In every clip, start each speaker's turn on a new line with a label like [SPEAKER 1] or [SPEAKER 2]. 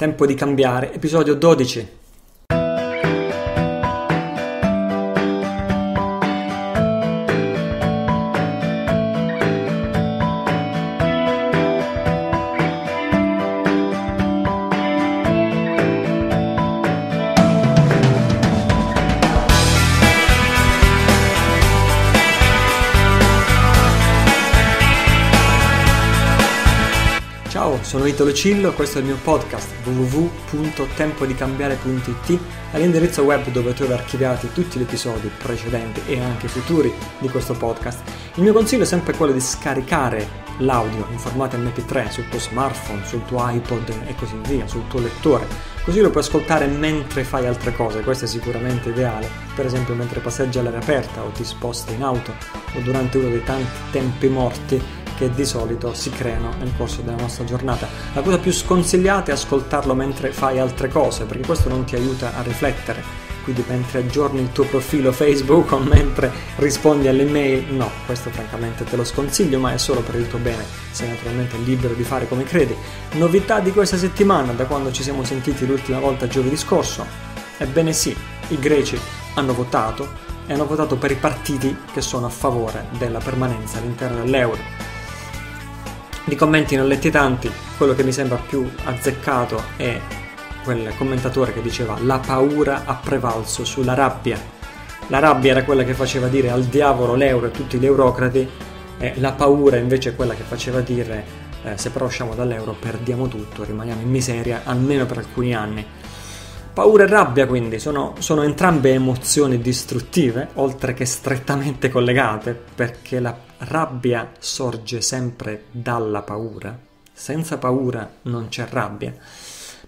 [SPEAKER 1] Tempo di cambiare, episodio 12. Sono Vito Lucillo, questo è il mio podcast www.tempodicambiare.it all'indirizzo web dove trovi archiviati tutti gli episodi precedenti e anche futuri di questo podcast. Il mio consiglio è sempre quello di scaricare l'audio in formato MP3 sul tuo smartphone, sul tuo iPod e così via, sul tuo lettore, così lo puoi ascoltare mentre fai altre cose, questo è sicuramente ideale, per esempio mentre passeggi all'aria aperta o ti sposti in auto o durante uno dei tanti tempi morti che di solito si creano nel corso della nostra giornata. La cosa più sconsigliata è ascoltarlo mentre fai altre cose, perché questo non ti aiuta a riflettere. Quindi mentre aggiorni il tuo profilo Facebook o mentre rispondi alle mail, no, questo francamente te lo sconsiglio, ma è solo per il tuo bene, sei naturalmente libero di fare come credi. Novità di questa settimana, da quando ci siamo sentiti l'ultima volta giovedì scorso? Ebbene sì, i greci hanno votato e hanno votato per i partiti che sono a favore della permanenza all'interno dell'euro. Di commenti ho letti tanti, quello che mi sembra più azzeccato è quel commentatore che diceva la paura ha prevalso sulla rabbia. La rabbia era quella che faceva dire al diavolo l'euro e tutti gli eurocrati, e la paura invece è quella che faceva dire eh, se però usciamo dall'euro perdiamo tutto, rimaniamo in miseria almeno per alcuni anni. Paura e rabbia quindi sono, sono, entrambe emozioni distruttive, oltre che strettamente collegate, perché la rabbia sorge sempre dalla paura. Senza paura non c'è rabbia.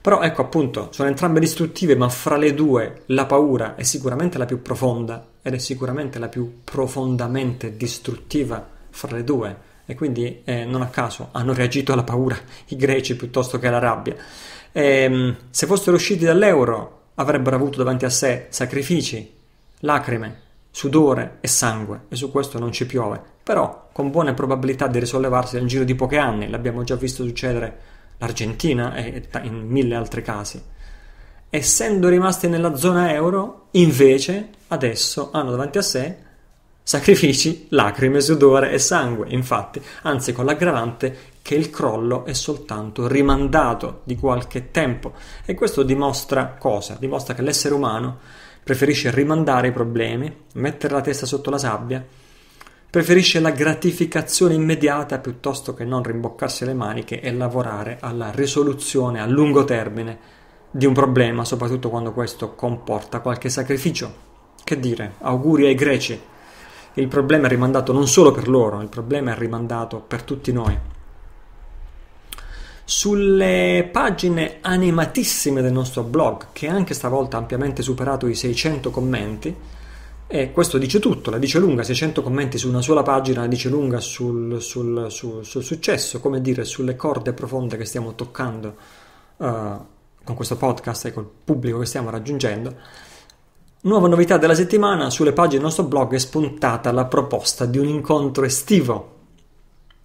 [SPEAKER 1] Però ecco appunto, sono entrambe distruttive, ma fra le due la paura è sicuramente la più profonda ed è sicuramente la più profondamente distruttiva fra le due. E quindi eh, non a caso hanno reagito alla paura i greci piuttosto che alla rabbia. E, ehm, se fossero usciti dall'euro avrebbero avuto davanti a sé sacrifici, lacrime, sudore e sangue e su questo non ci piove, però con buone probabilità di risollevarsi nel giro di pochi anni, l'abbiamo già visto succedere l'Argentina e in mille altri casi. Essendo rimasti nella zona euro, invece, adesso hanno davanti a sé sacrifici, lacrime, sudore e sangue, infatti, anzi con l'aggravante che il crollo è soltanto rimandato di qualche tempo e questo dimostra cosa? Dimostra che l'essere umano preferisce rimandare i problemi, mettere la testa sotto la sabbia, preferisce la gratificazione immediata piuttosto che non rimboccarsi le maniche e lavorare alla risoluzione a lungo termine di un problema, soprattutto quando questo comporta qualche sacrificio. Che dire, auguri ai greci. Il problema è rimandato non solo per loro, il problema è rimandato per tutti noi sulle pagine animatissime del nostro blog, che anche stavolta ha ampiamente superato i 600 commenti. E questo dice tutto, la dice lunga, 600 commenti su una sola pagina la dice lunga sul, sul, sul, sul successo, come dire, sulle corde profonde che stiamo toccando uh, con questo podcast e col pubblico che stiamo raggiungendo. Nuova novità della settimana, sulle pagine del nostro blog è spuntata la proposta di un incontro estivo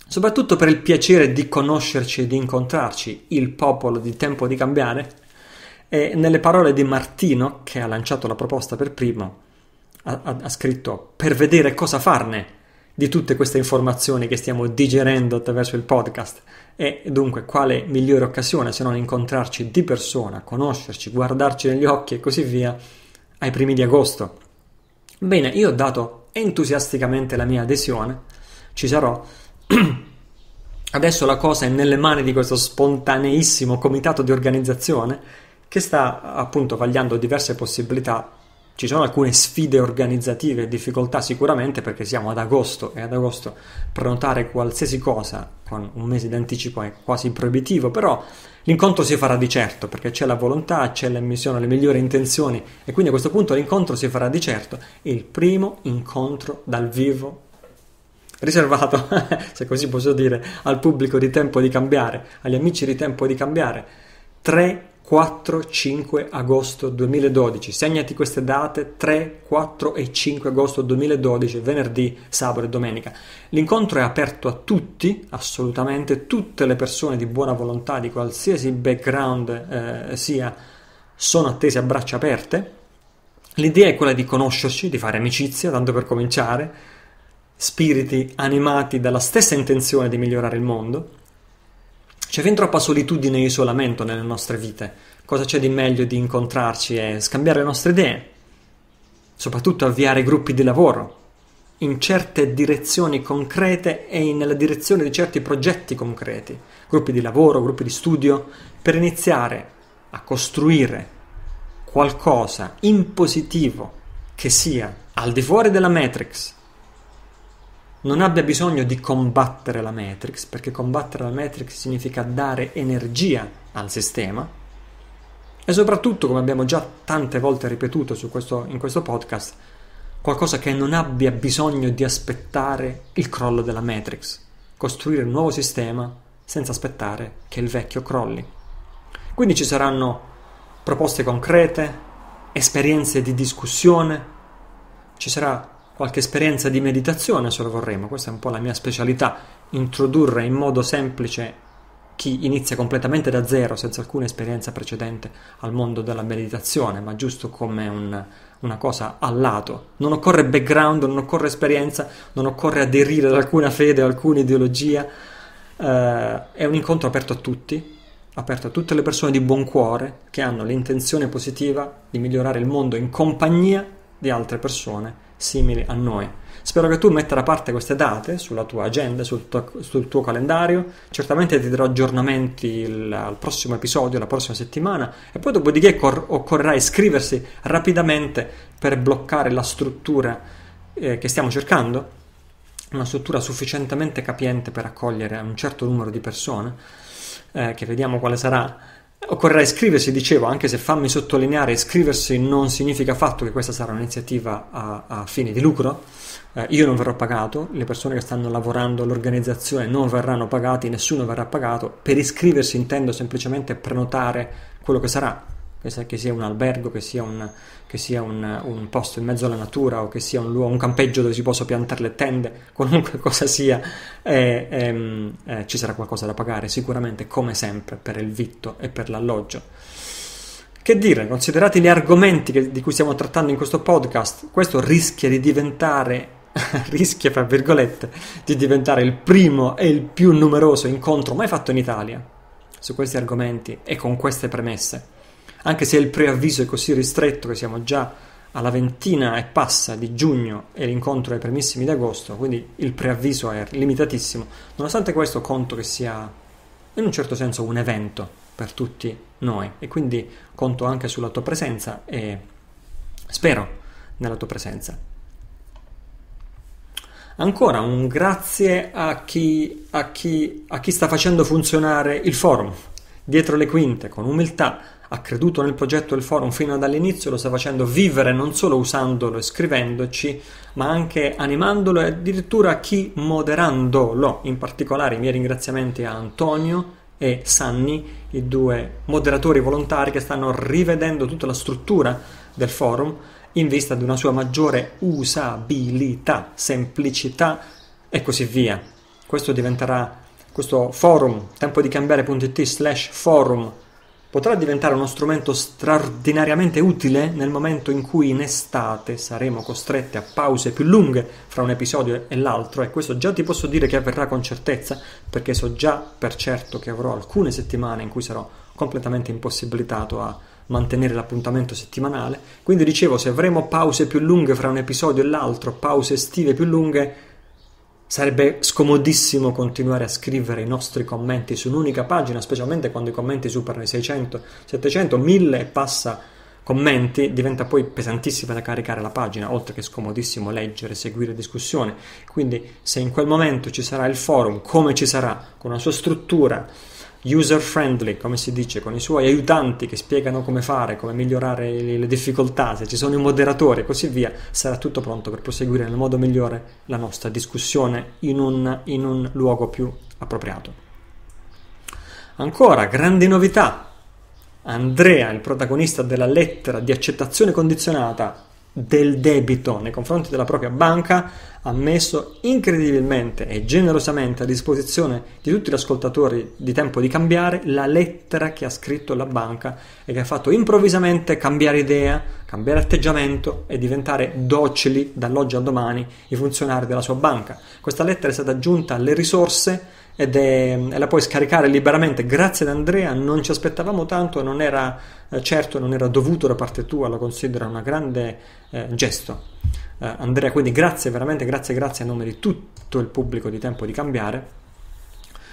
[SPEAKER 1] soprattutto per il piacere di conoscerci e di incontrarci, il popolo di tempo di cambiare. E nelle parole di Martino, che ha lanciato la proposta per primo, ha, ha, scritto per vedere cosa farne di tutte queste informazioni che stiamo digerendo attraverso il podcast. E dunque, quale migliore occasione se non incontrarci di persona, conoscerci, guardarci negli occhi e così via ai primi di agosto? Bene, io ho dato entusiasticamente la mia adesione, ci sarò Adesso la cosa è nelle mani di questo spontaneissimo comitato di organizzazione che sta appunto vagliando diverse possibilità. Ci sono alcune sfide organizzative e difficoltà sicuramente perché siamo ad agosto e ad agosto prenotare qualsiasi cosa con un mese di anticipo è quasi proibitivo, però l'incontro si farà di certo perché c'è la volontà, c'è l'ammissione, le migliori intenzioni e quindi a questo punto l'incontro si farà di certo. Il primo incontro dal vivo riservato, se così posso dire, al pubblico di tempo di cambiare, agli amici di tempo di cambiare. 3, 4-5 agosto 2012. Segnati queste date 3, 4 e 5 agosto 2012, venerdì, sabato e domenica. L'incontro è aperto a tutti, assolutamente, tutte le persone di buona volontà, di qualsiasi background eh, sia, sono attese a braccia aperte. L'idea è quella di conoscerci, di fare amicizia, tanto per cominciare, spiriti animati dalla stessa intenzione di migliorare il mondo c'è fin troppa solitudine e isolamento nelle nostre vite. Cosa c'è di meglio di incontrarci e scambiare le nostre idee? Soprattutto avviare gruppi di lavoro in certe direzioni concrete e nella direzione di certi progetti concreti, gruppi di lavoro, gruppi di studio, per iniziare a costruire qualcosa in positivo che sia al di fuori della Matrix, non abbia bisogno di combattere la Matrix, perché combattere la Matrix significa dare energia al sistema e soprattutto, come abbiamo già tante volte ripetuto questo, in questo podcast, qualcosa che non abbia bisogno di aspettare il crollo della Matrix, costruire un nuovo sistema senza aspettare che il vecchio crolli. Quindi ci saranno proposte concrete, esperienze di discussione, ci sarà qualche esperienza di meditazione se lo vorremmo, questa è un po' la mia specialità, introdurre in modo semplice chi inizia completamente da zero, senza alcuna esperienza precedente, al mondo della meditazione, ma giusto come un, una cosa al lato. Non occorre background, non occorre esperienza, non occorre aderire ad alcuna fede o alcuna ideologia. Uh, è un incontro aperto a tutti, aperto a tutte le persone di buon cuore che hanno l'intenzione positiva di migliorare il mondo in compagnia di altre persone simili a noi. Spero che tu metta da parte queste date sulla tua agenda, sul tuo, sul tuo calendario. Certamente ti darò aggiornamenti il, al prossimo episodio, la prossima settimana. E poi, dopodiché, cor- occorrerà iscriversi rapidamente per bloccare la struttura eh, che stiamo cercando. Una struttura sufficientemente capiente per accogliere un certo numero di persone, eh, che vediamo quale sarà Occorrerà iscriversi, dicevo, anche se fammi sottolineare, iscriversi non significa affatto che questa sarà un'iniziativa a, a fini di lucro. Eh, io non verrò pagato, le persone che stanno lavorando all'organizzazione non verranno pagati, nessuno verrà pagato. Per iscriversi intendo semplicemente prenotare quello che sarà che sia un albergo, che sia, un, che sia un, un, posto in mezzo alla natura o che sia un, luogo, un campeggio dove si possa piantare le tende, qualunque cosa sia, eh, ehm, eh, ci sarà qualcosa da pagare sicuramente, come sempre, per il vitto e per l'alloggio. Che dire, considerati gli argomenti che, di cui stiamo trattando in questo podcast, questo rischia di diventare rischia, fra virgolette, di diventare il primo e il più numeroso incontro mai fatto in Italia su questi argomenti e con queste premesse anche se il preavviso è così ristretto che siamo già alla ventina e passa di giugno e l'incontro è ai primissimi di agosto, quindi il preavviso è limitatissimo. Nonostante questo conto che sia in un certo senso un evento per tutti noi e quindi conto anche sulla tua presenza e spero nella tua presenza. Ancora un grazie a chi, a chi, a chi sta facendo funzionare il forum, dietro le quinte, con umiltà, ha creduto nel progetto del forum fino dall'inizio, lo sta facendo vivere non solo usandolo e scrivendoci, ma anche animandolo e addirittura chi moderandolo. In particolare i miei ringraziamenti a Antonio e Sanni, i due moderatori volontari che stanno rivedendo tutta la struttura del forum in vista di una sua maggiore usabilità, semplicità e così via. Questo diventerà questo forum, tempo di cambiare.it slash forum potrà diventare uno strumento straordinariamente utile nel momento in cui in estate saremo costretti a pause più lunghe fra un episodio e l'altro e questo già ti posso dire che avverrà con certezza perché so già per certo che avrò alcune settimane in cui sarò completamente impossibilitato a mantenere l'appuntamento settimanale. Quindi dicevo se avremo pause più lunghe fra un episodio e l'altro pause estive più lunghe Sarebbe scomodissimo continuare a scrivere i nostri commenti su un'unica pagina, specialmente quando i commenti superano i 600, 700, 1000 e passa commenti, diventa poi pesantissima da caricare la pagina, oltre che scomodissimo leggere, seguire discussione. Quindi se in quel momento ci sarà il forum, come ci sarà, con la sua struttura, user friendly, come si dice, con i suoi aiutanti che spiegano come fare, come migliorare le difficoltà, se ci sono i moderatori e così via, sarà tutto pronto per proseguire nel modo migliore la nostra discussione in un, in un luogo più appropriato. Ancora, grandi novità. Andrea, il protagonista della lettera di accettazione condizionata del debito nei confronti della propria banca, ha messo incredibilmente e generosamente a disposizione di tutti gli ascoltatori di tempo di cambiare la lettera che ha scritto la banca e che ha fatto improvvisamente cambiare idea, cambiare atteggiamento e diventare docili dall'oggi al domani i funzionari della sua banca. Questa lettera è stata aggiunta alle risorse ed è, e la puoi scaricare liberamente. Grazie ad Andrea, non ci aspettavamo tanto, non era eh, certo, non era dovuto da parte tua, lo considero un grande eh, gesto. Eh, Andrea, quindi grazie, veramente grazie, grazie a nome di tutto il pubblico di Tempo di Cambiare.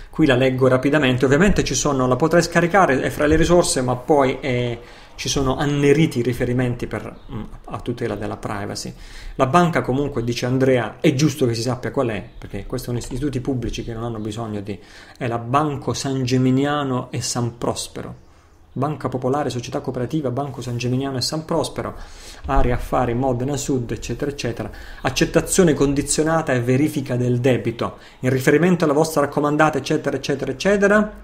[SPEAKER 1] Qui la leggo rapidamente, ovviamente ci sono, la potrai scaricare, è fra le risorse, ma poi è ci sono anneriti riferimenti per, mm, a tutela della privacy. La banca comunque, dice Andrea, è giusto che si sappia qual è, perché questi sono istituti pubblici che non hanno bisogno di... è la Banco San Geminiano e San Prospero. Banca Popolare, Società Cooperativa, Banco San Geminiano e San Prospero, area affari Modena Sud, eccetera, eccetera. Accettazione condizionata e verifica del debito. In riferimento alla vostra raccomandata, eccetera, eccetera, eccetera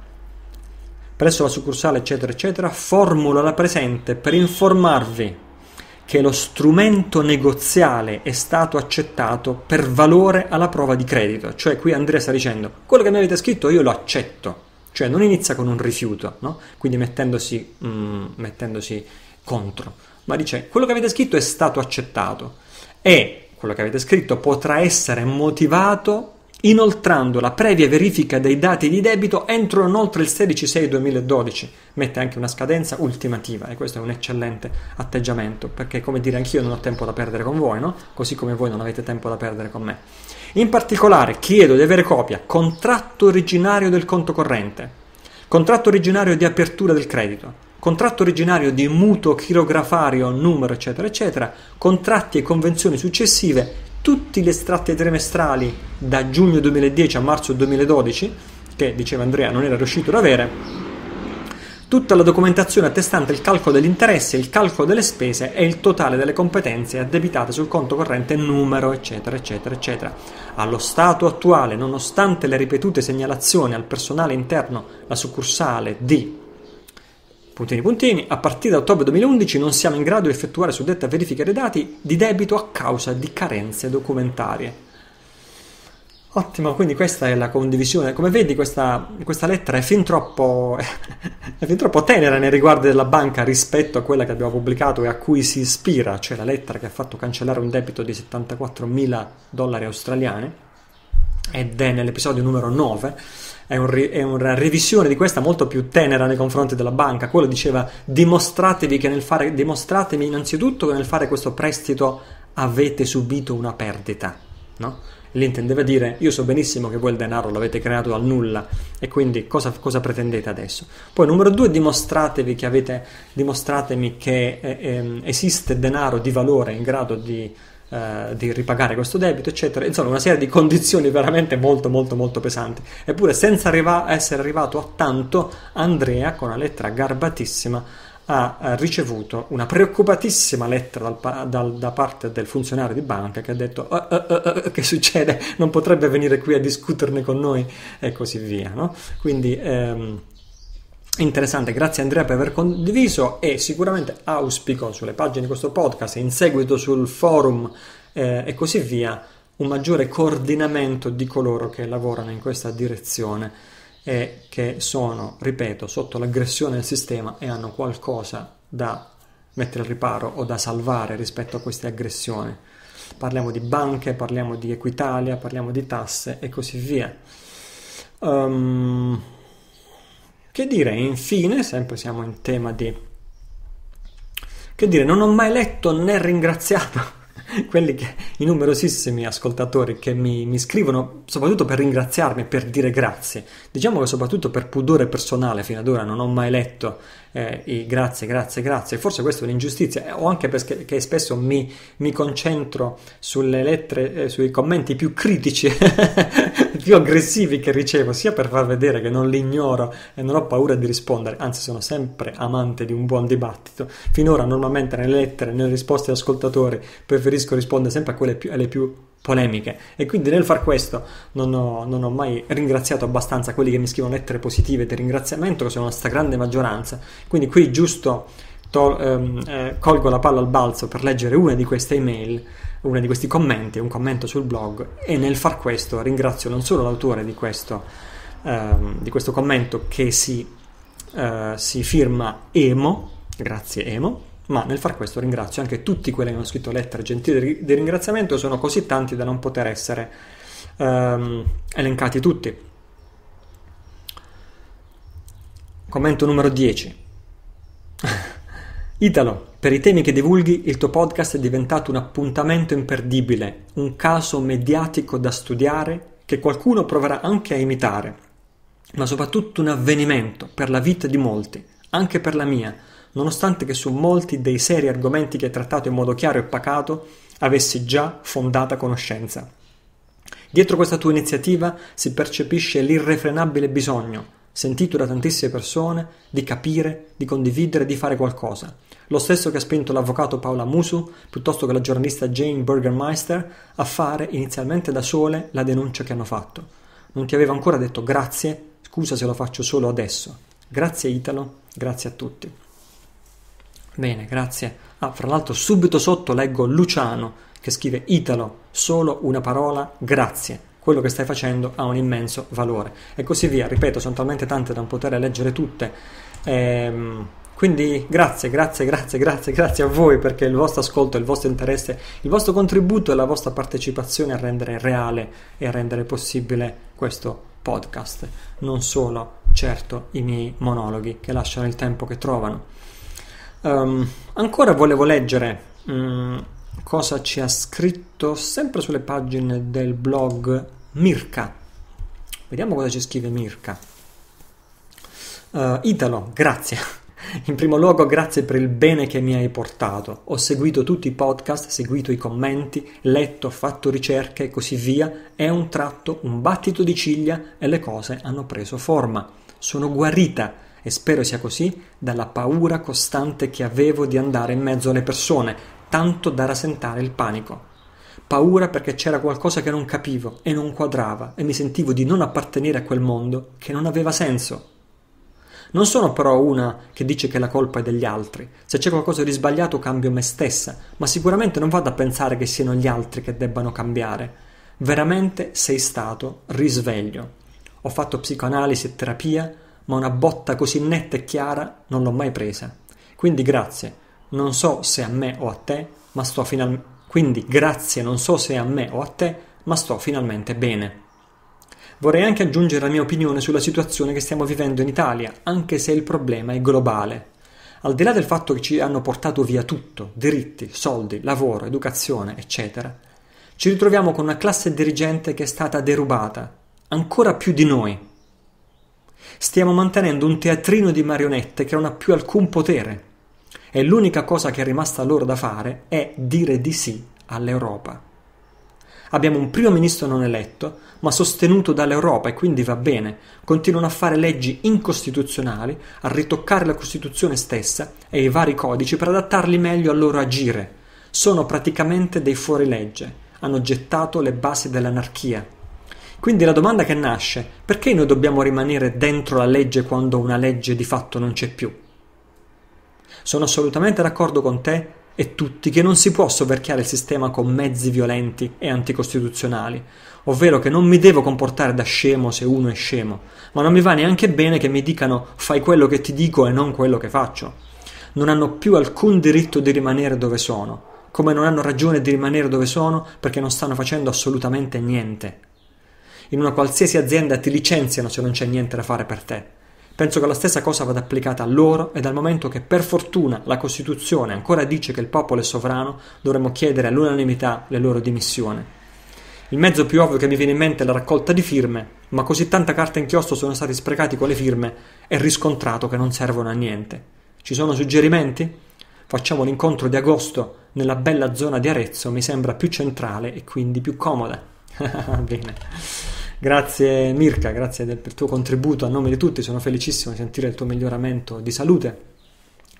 [SPEAKER 1] presso la succursale eccetera eccetera, formula la presente per informarvi che lo strumento negoziale è stato accettato per valore alla prova di credito. Cioè qui Andrea sta dicendo, quello che mi avete scritto io lo accetto. Cioè non inizia con un rifiuto, no? quindi mettendosi, mm, mettendosi contro, ma dice quello che avete scritto è stato accettato e quello che avete scritto potrà essere motivato inoltrando la previa verifica dei dati di debito entro non oltre il 16-6-2012. Mette anche una scadenza ultimativa e questo è un eccellente atteggiamento perché, come dire, anch'io non ho tempo da perdere con voi, no? Così come voi non avete tempo da perdere con me. In particolare chiedo di avere copia contratto originario del conto corrente, contratto originario di apertura del credito, contratto originario di mutuo chirografario, numero, eccetera, eccetera, contratti e convenzioni successive tutti gli estratti trimestrali da giugno 2010 a marzo 2012, che diceva Andrea non era riuscito ad avere, tutta la documentazione attestante il calcolo degli interessi, il calcolo delle spese e il totale delle competenze addebitate sul conto corrente numero, eccetera, eccetera, eccetera. Allo stato attuale, nonostante le ripetute segnalazioni al personale interno, la succursale di puntini puntini, a partire da ottobre 2011 non siamo in grado di effettuare suddetta verifica dei dati di debito a causa di carenze documentarie. Ottimo, quindi questa è la condivisione. Come vedi questa, questa lettera è fin, troppo, è fin troppo tenera nei riguardi della banca rispetto a quella che abbiamo pubblicato e a cui si ispira, cioè la lettera che ha fatto cancellare un debito di 74 mila dollari australiani ed è nell'episodio numero 9 è, un, è, una revisione di questa molto più tenera nei confronti della banca. Quello diceva dimostratevi che nel fare, dimostratemi innanzitutto che nel fare questo prestito avete subito una perdita, no? Lì intendeva dire io so benissimo che voi il denaro l'avete creato dal nulla e quindi cosa, cosa pretendete adesso? Poi numero due dimostratevi che avete, dimostratemi che eh, eh, esiste denaro di valore in grado di eh, di ripagare questo debito, eccetera. Insomma, una serie di condizioni veramente molto, molto, molto pesanti. Eppure, senza arriva- essere arrivato a tanto, Andrea, con una lettera garbatissima, ha ricevuto una preoccupatissima lettera dal, dal, da parte del funzionario di banca che ha detto uh, uh, uh, che succede, non potrebbe venire qui a discuterne con noi e così via. No? Quindi ehm, Interessante, grazie Andrea per aver condiviso e sicuramente auspico sulle pagine di questo podcast e in seguito sul forum eh, e così via un maggiore coordinamento di coloro che lavorano in questa direzione e che sono, ripeto, sotto l'aggressione del sistema e hanno qualcosa da mettere al riparo o da salvare rispetto a queste aggressioni. Parliamo di banche, parliamo di Equitalia, parliamo di tasse e così via. Um, che dire, infine, sempre siamo in tema di... Che dire, non ho mai letto né ringraziato quelli che, i numerosissimi ascoltatori che mi, mi, scrivono soprattutto per ringraziarmi, per dire grazie. Diciamo che soprattutto per pudore personale fino ad ora non ho mai letto eh, i grazie, grazie, grazie. Forse questa è un'ingiustizia, eh, o anche perché spesso mi, mi concentro sulle lettere, eh, sui commenti più critici, più aggressivi che ricevo, sia per far vedere che non li ignoro e non ho paura di rispondere, anzi sono sempre amante di un buon dibattito. Finora normalmente nelle lettere, nelle risposte agli ascoltatori, preferisco rispondere sempre a quelle più, alle più polemiche. E quindi nel far questo non ho, non ho, mai ringraziato abbastanza quelli che mi scrivono lettere positive di ringraziamento che sono la stragrande maggioranza. Quindi qui giusto to, ehm, eh, colgo la palla al balzo per leggere una di queste email uno di questi commenti, un commento sul blog e nel far questo ringrazio non solo l'autore di questo, ehm, di questo commento che si, eh, si firma Emo, grazie Emo, ma nel far questo ringrazio anche tutti quelli che hanno scritto lettere gentili di ringraziamento, sono così tanti da non poter essere ehm, elencati tutti. Commento numero 10. Italo, per i temi che divulghi, il tuo podcast è diventato un appuntamento imperdibile, un caso mediatico da studiare che qualcuno proverà anche a imitare, ma soprattutto un avvenimento per la vita di molti, anche per la mia, nonostante che su molti dei seri argomenti che hai trattato in modo chiaro e pacato avessi già fondata conoscenza. Dietro questa tua iniziativa si percepisce l'irrefrenabile bisogno, sentito da tantissime persone, di capire, di condividere, di fare qualcosa lo stesso che ha spinto l'avvocato Paola Musu, piuttosto che la giornalista Jane Burgermeister, a fare inizialmente da sole la denuncia che hanno fatto. Non ti avevo ancora detto grazie, scusa se lo faccio solo adesso. Grazie Italo, grazie a tutti. Bene, grazie. Ah, fra l'altro subito sotto leggo Luciano che scrive Italo, solo una parola, grazie. Quello che stai facendo ha un immenso valore. E così via. Ripeto, sono talmente tante da non poter leggere tutte. Ehm, quindi grazie, grazie, grazie, grazie, grazie a voi perché il vostro ascolto, il vostro interesse, il vostro contributo e la vostra partecipazione a rendere reale e a rendere possibile questo podcast, non solo, certo, i miei monologhi che lasciano il tempo che trovano. Um, ancora volevo leggere um, cosa ci ha scritto sempre sulle pagine del blog Mirka. Vediamo cosa ci scrive Mirka. Uh, Italo, grazie. In primo luogo grazie per il bene che mi hai portato. Ho seguito tutti i podcast, seguito i commenti, letto, fatto ricerche e così via. È un tratto, un battito di ciglia e le cose hanno preso forma. Sono guarita e spero sia così dalla paura costante che avevo di andare in mezzo alle persone, tanto da rasentare il panico. Paura perché c'era qualcosa che non capivo e non quadrava e mi sentivo di non appartenere a quel mondo che non aveva senso. Non sono però una che dice che la colpa è degli altri. Se c'è qualcosa di sbagliato cambio me stessa, ma sicuramente non vado a pensare che siano gli altri che debbano cambiare. Veramente sei stato risveglio. Ho fatto psicoanalisi e terapia, ma una botta così netta e chiara non l'ho mai presa. Quindi grazie. Non so se a me o a te, ma sto finalmente quindi grazie non so se a me o a te, ma sto finalmente bene. Vorrei anche aggiungere la mia opinione sulla situazione che stiamo vivendo in Italia, anche se il problema è globale. Al di là del fatto che ci hanno portato via tutto, diritti, soldi, lavoro, educazione, eccetera, ci ritroviamo con una classe dirigente che è stata derubata, ancora più di noi. Stiamo mantenendo un teatrino di marionette che non ha più alcun potere e l'unica cosa che è rimasta loro da fare è dire di sì all'Europa. Abbiamo un primo ministro non eletto, ma sostenuto dall'Europa e quindi va bene. Continuano a fare leggi incostituzionali, a ritoccare la Costituzione stessa e i vari codici per adattarli meglio al loro agire. Sono praticamente dei fuorilegge. Hanno gettato le basi dell'anarchia. Quindi la domanda che nasce, perché noi dobbiamo rimanere dentro la legge quando una legge di fatto non c'è più? Sono assolutamente d'accordo con te e tutti che non si può soverchiare il sistema con mezzi violenti e anticostituzionali, ovvero che non mi devo comportare da scemo se uno è scemo, ma non mi va neanche bene che mi dicano fai quello che ti dico e non quello che faccio. Non hanno più alcun diritto di rimanere dove sono, come non hanno ragione di rimanere dove sono perché non stanno facendo assolutamente niente. In una qualsiasi azienda ti licenziano se non c'è niente da fare per te. Penso che la stessa cosa vada applicata a loro e dal momento che per fortuna la Costituzione ancora dice che il popolo è sovrano, dovremmo chiedere all'unanimità le loro dimissioni. Il mezzo più ovvio che mi viene in mente è la raccolta di firme, ma così tanta carta inchiostro sono stati sprecati con le firme e riscontrato che non servono a niente. Ci sono suggerimenti? Facciamo l'incontro di agosto nella bella zona di Arezzo, mi sembra più centrale e quindi più comoda. Bene. Grazie Mirka, grazie del, tuo contributo a nome di tutti, sono felicissimo di sentire il tuo miglioramento di salute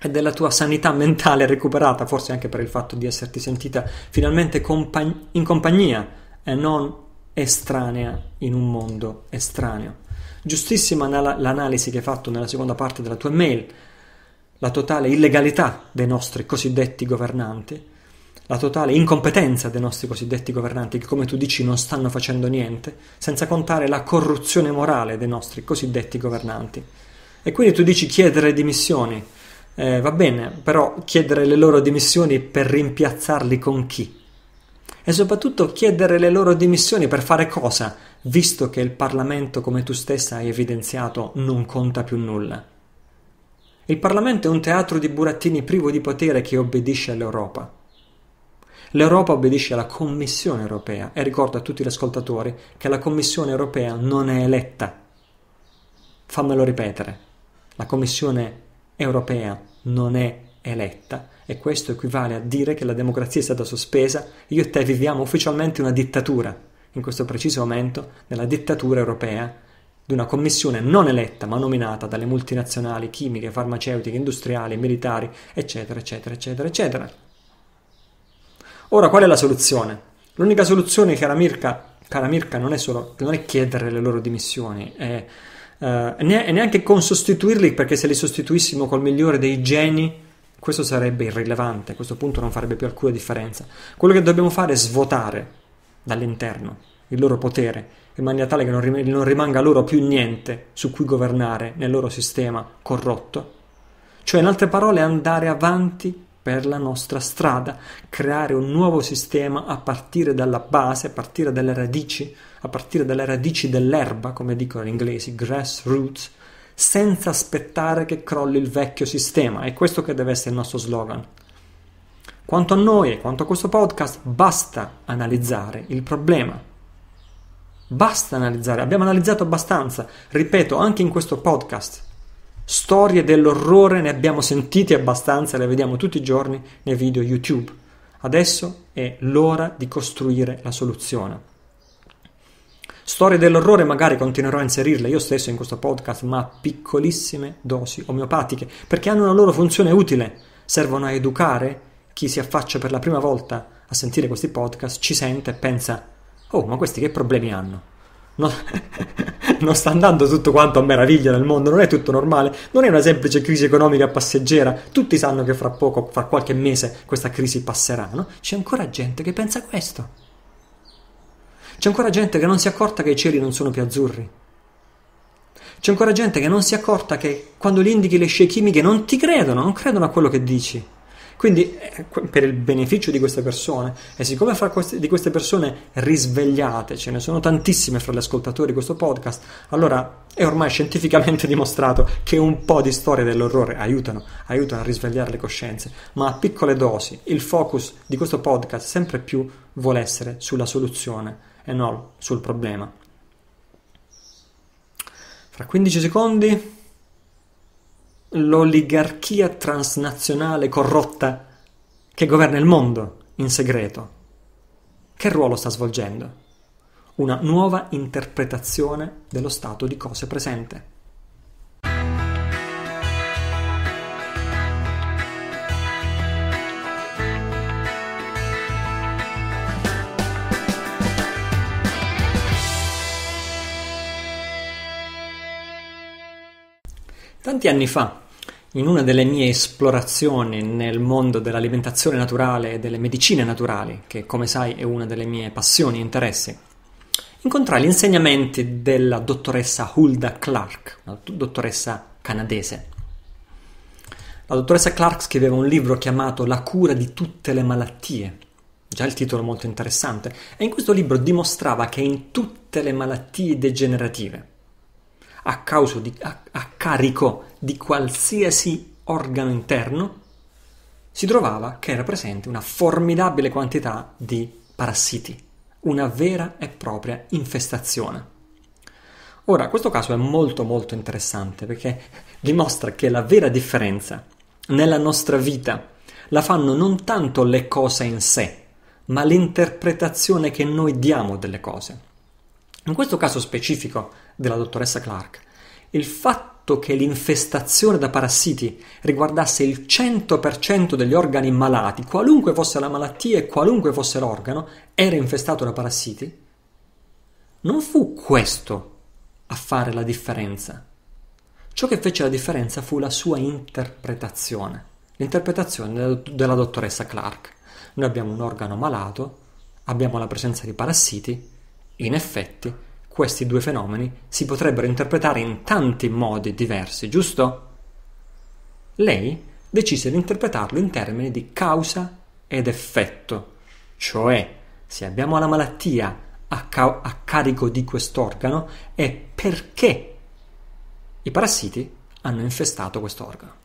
[SPEAKER 1] e della tua sanità mentale recuperata, forse anche per il fatto di esserti sentita finalmente compagn- in compagnia e non estranea in un mondo estraneo. Giustissima l'analisi che hai fatto nella seconda parte della tua mail, la totale illegalità dei nostri cosiddetti governanti, la totale incompetenza dei nostri cosiddetti governanti che come tu dici non stanno facendo niente, senza contare la corruzione morale dei nostri cosiddetti governanti. E quindi tu dici chiedere dimissioni. Eh, va bene, però chiedere le loro dimissioni per rimpiazzarli con chi? E soprattutto chiedere le loro dimissioni per fare cosa, visto che il Parlamento, come tu stessa hai evidenziato, non conta più nulla. Il Parlamento è un teatro di burattini privo di potere che obbedisce all'Europa. L'Europa obbedisce alla Commissione europea e ricordo a tutti gli ascoltatori che la Commissione europea non è eletta. Fammelo ripetere, la Commissione europea non è eletta e questo equivale a dire che la democrazia è stata sospesa, io e te viviamo ufficialmente una dittatura, in questo preciso momento, nella dittatura europea di una commissione non eletta ma nominata dalle multinazionali chimiche, farmaceutiche, industriali, militari, eccetera, eccetera, eccetera, eccetera. Ora, qual è la soluzione? L'unica soluzione, cara Mirka, cara Mirka non, è solo, non è chiedere le loro dimissioni, è, uh, e neanche con sostituirli, perché se li sostituissimo col migliore dei geni, questo sarebbe irrilevante, a questo punto non farebbe più alcuna differenza. Quello che dobbiamo fare è svuotare dall'interno il loro potere, in maniera tale che non rimanga loro più niente su cui governare nel loro sistema corrotto. Cioè, in altre parole, andare avanti per la nostra strada, creare un nuovo sistema a partire dalla base, a partire dalle radici, a partire dalle radici dell'erba, come dicono gli inglesi, grassroots, senza aspettare che crolli il vecchio sistema. È questo che deve essere il nostro slogan. Quanto a noi e quanto a questo podcast, basta analizzare il problema. Basta analizzare, abbiamo analizzato abbastanza, ripeto, anche in questo podcast. Storie dell'orrore ne abbiamo sentite abbastanza, le vediamo tutti i giorni nei video YouTube. Adesso è l'ora di costruire la soluzione. Storie dell'orrore magari continuerò a inserirle io stesso in questo podcast, ma a piccolissime dosi omeopatiche, perché hanno una loro funzione utile. Servono a educare chi si affaccia per la prima volta a sentire questi podcast, ci sente e pensa, oh, ma questi che problemi hanno? No, non sta andando tutto quanto a meraviglia nel mondo, non è tutto normale, non è una semplice crisi economica passeggera, tutti sanno che fra poco, fra qualche mese, questa crisi passerà, no? C'è ancora gente che pensa questo. C'è ancora gente che non si è accorta che i cieli non sono più azzurri. C'è ancora gente che non si è accorta che quando gli indichi le scie chimiche non ti credono, non credono a quello che dici. Quindi, eh, per il beneficio di queste persone, e siccome fra queste, di queste persone risvegliate ce ne sono tantissime fra gli ascoltatori di questo podcast, allora è ormai scientificamente dimostrato che un po' di storie dell'orrore aiutano, aiutano a risvegliare le coscienze, ma a piccole dosi. Il focus di questo podcast sempre più vuole essere sulla soluzione e non sul problema. Fra 15 secondi l'oligarchia transnazionale corrotta che governa il mondo in segreto. Che ruolo sta svolgendo? Una nuova interpretazione dello stato di cose presente. Tanti anni fa, in una delle mie esplorazioni nel mondo dell'alimentazione naturale e delle medicine naturali, che come sai è una delle mie passioni e interessi, incontrai gli insegnamenti della dottoressa Hulda Clark, una dottoressa canadese. La dottoressa Clark scriveva un libro chiamato La cura di tutte le malattie. Già il titolo molto interessante. E in questo libro dimostrava che in tutte le malattie degenerative, a, di, a, a carico di qualsiasi organo interno, si trovava che era presente una formidabile quantità di parassiti, una vera e propria infestazione. Ora, questo caso è molto molto interessante perché dimostra che la vera differenza nella nostra vita la fanno non tanto le cose in sé, ma l'interpretazione che noi diamo delle cose. In questo caso specifico della dottoressa Clark, il fatto che l'infestazione da parassiti riguardasse il 100% degli organi malati, qualunque fosse la malattia e qualunque fosse l'organo, era infestato da parassiti, non fu questo a fare la differenza. Ciò che fece la differenza fu la sua interpretazione, l'interpretazione della dottoressa Clark. Noi abbiamo un organo malato, abbiamo la presenza di parassiti, in effetti questi due fenomeni si potrebbero interpretare in tanti modi diversi, giusto? Lei decise di interpretarlo in termini di causa ed effetto, cioè se abbiamo la malattia a, ca- a carico di quest'organo è perché i parassiti hanno infestato quest'organo.